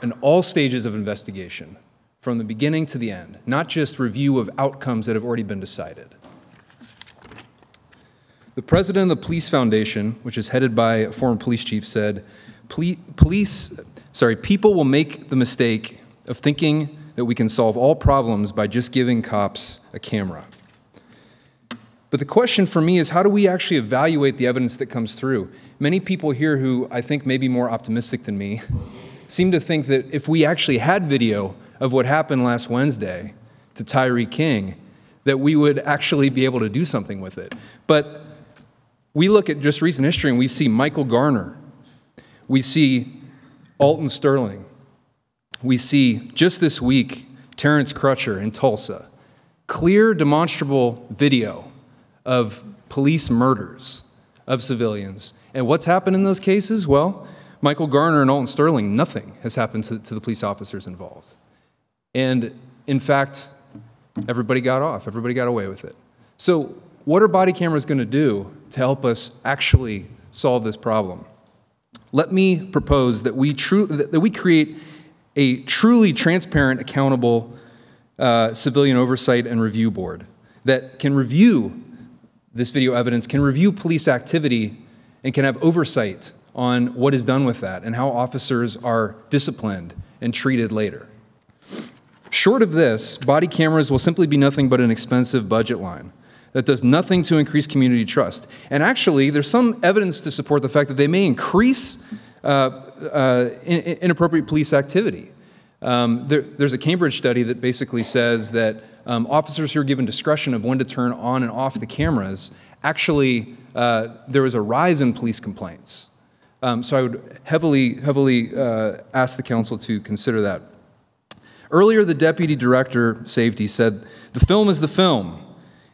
in all stages of investigation, from the beginning to the end, not just review of outcomes that have already been decided. The president of the Police Foundation, which is headed by a former police chief, said, "Police, sorry, people will make the mistake of thinking that we can solve all problems by just giving cops a camera." But the question for me is how do we actually evaluate the evidence that comes through? Many people here who I think may be more optimistic than me seem to think that if we actually had video of what happened last Wednesday to Tyre King, that we would actually be able to do something with it. But we look at just recent history and we see Michael Garner, we see Alton Sterling, we see just this week Terrence Crutcher in Tulsa. Clear, demonstrable video of police murders of civilians. And what's happened in those cases? Well, Michael Garner and Alton Sterling, nothing has happened to, to the police officers involved. And in fact, everybody got off, everybody got away with it. So, what are body cameras going to do to help us actually solve this problem? Let me propose that we, tru- that we create a truly transparent, accountable uh, civilian oversight and review board that can review this video evidence, can review police activity, and can have oversight on what is done with that and how officers are disciplined and treated later. Short of this, body cameras will simply be nothing but an expensive budget line that does nothing to increase community trust. And actually, there's some evidence to support the fact that they may increase uh, uh, inappropriate police activity. Um, there, there's a Cambridge study that basically says that um, officers who are given discretion of when to turn on and off the cameras actually, uh, there was a rise in police complaints. Um, so I would heavily, heavily uh, ask the council to consider that. Earlier, the deputy director, safety, said, The film is the film,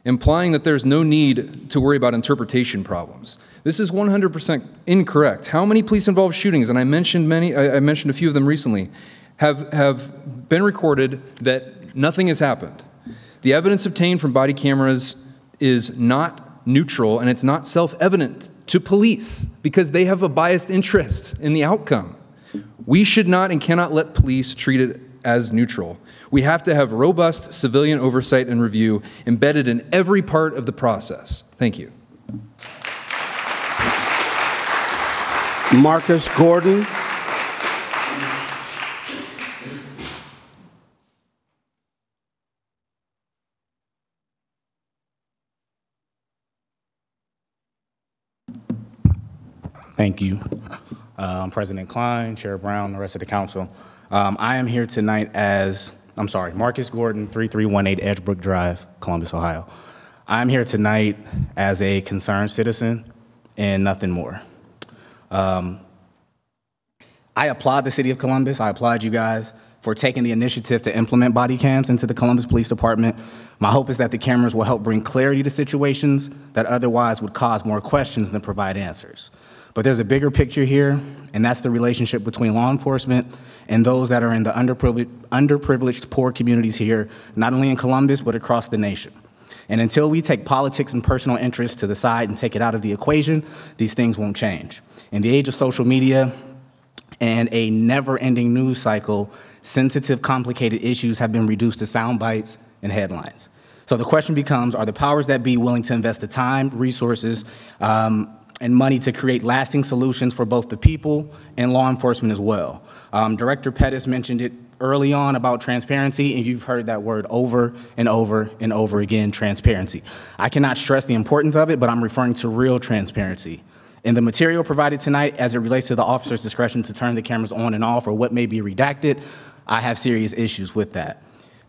implying that there's no need to worry about interpretation problems. This is 100% incorrect. How many police involved shootings, and I mentioned many, I mentioned a few of them recently, have, have been recorded that nothing has happened? The evidence obtained from body cameras is not neutral and it's not self evident to police because they have a biased interest in the outcome. We should not and cannot let police treat it as neutral. We have to have robust civilian oversight and review embedded in every part of the process. Thank you. Marcus Gordon. Thank you. Um, President Klein, Chair Brown, the rest of the council. Um, I am here tonight as, I'm sorry, Marcus Gordon, 3318 Edgebrook Drive, Columbus, Ohio. I'm here tonight as a concerned citizen and nothing more. Um, I applaud the city of Columbus. I applaud you guys for taking the initiative to implement body cams into the Columbus Police Department. My hope is that the cameras will help bring clarity to situations that otherwise would cause more questions than provide answers. But there's a bigger picture here, and that's the relationship between law enforcement and those that are in the underprivileged, underprivileged poor communities here, not only in Columbus, but across the nation. And until we take politics and personal interests to the side and take it out of the equation, these things won't change. In the age of social media and a never ending news cycle, sensitive, complicated issues have been reduced to sound bites and headlines. So the question becomes are the powers that be willing to invest the time, resources, um, and money to create lasting solutions for both the people and law enforcement as well? Um, Director Pettus mentioned it early on about transparency, and you've heard that word over and over and over again transparency. I cannot stress the importance of it, but I'm referring to real transparency. In the material provided tonight, as it relates to the officer's discretion to turn the cameras on and off or what may be redacted, I have serious issues with that.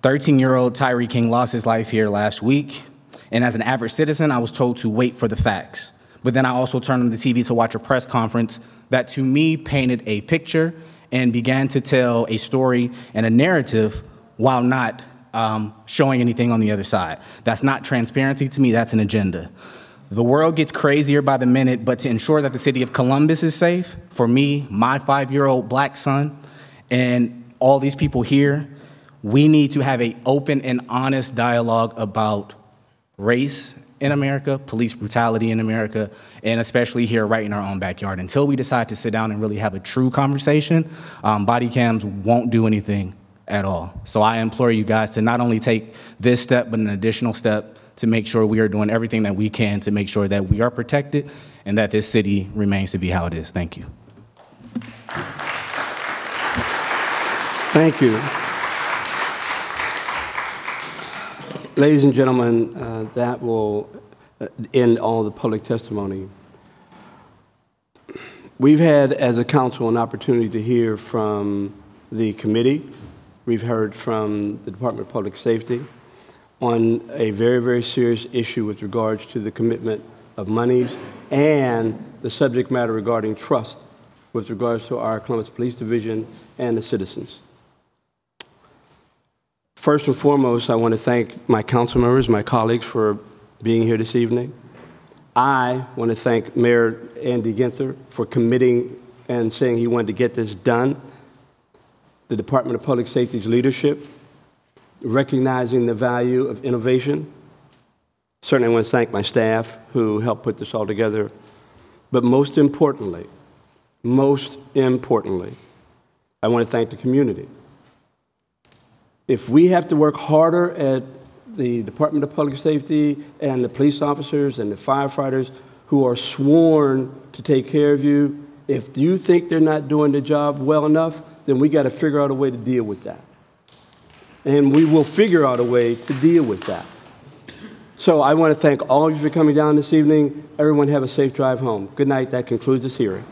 13 year old Tyre King lost his life here last week, and as an average citizen, I was told to wait for the facts. But then I also turned on the TV to watch a press conference that to me painted a picture and began to tell a story and a narrative while not um, showing anything on the other side. That's not transparency to me, that's an agenda. The world gets crazier by the minute, but to ensure that the city of Columbus is safe, for me, my five year old black son, and all these people here, we need to have an open and honest dialogue about race in America, police brutality in America, and especially here right in our own backyard. Until we decide to sit down and really have a true conversation, um, body cams won't do anything at all. So I implore you guys to not only take this step, but an additional step to make sure we are doing everything that we can to make sure that we are protected and that this city remains to be how it is. Thank you. Thank you. Ladies and gentlemen, uh, that will uh, end all the public testimony. We've had, as a council, an opportunity to hear from the committee. We've heard from the Department of Public Safety on a very, very serious issue with regards to the commitment of monies and the subject matter regarding trust with regards to our Columbus Police Division and the citizens. First and foremost, I want to thank my council members, my colleagues for being here this evening. I want to thank Mayor Andy Ginther for committing and saying he wanted to get this done. The Department of Public Safety's leadership, recognizing the value of innovation. Certainly, I want to thank my staff who helped put this all together. But most importantly, most importantly, I want to thank the community if we have to work harder at the Department of Public Safety and the police officers and the firefighters who are sworn to take care of you, if you think they're not doing the job well enough, then we got to figure out a way to deal with that. And we will figure out a way to deal with that. So I want to thank all of you for coming down this evening. Everyone have a safe drive home. Good night. That concludes this hearing.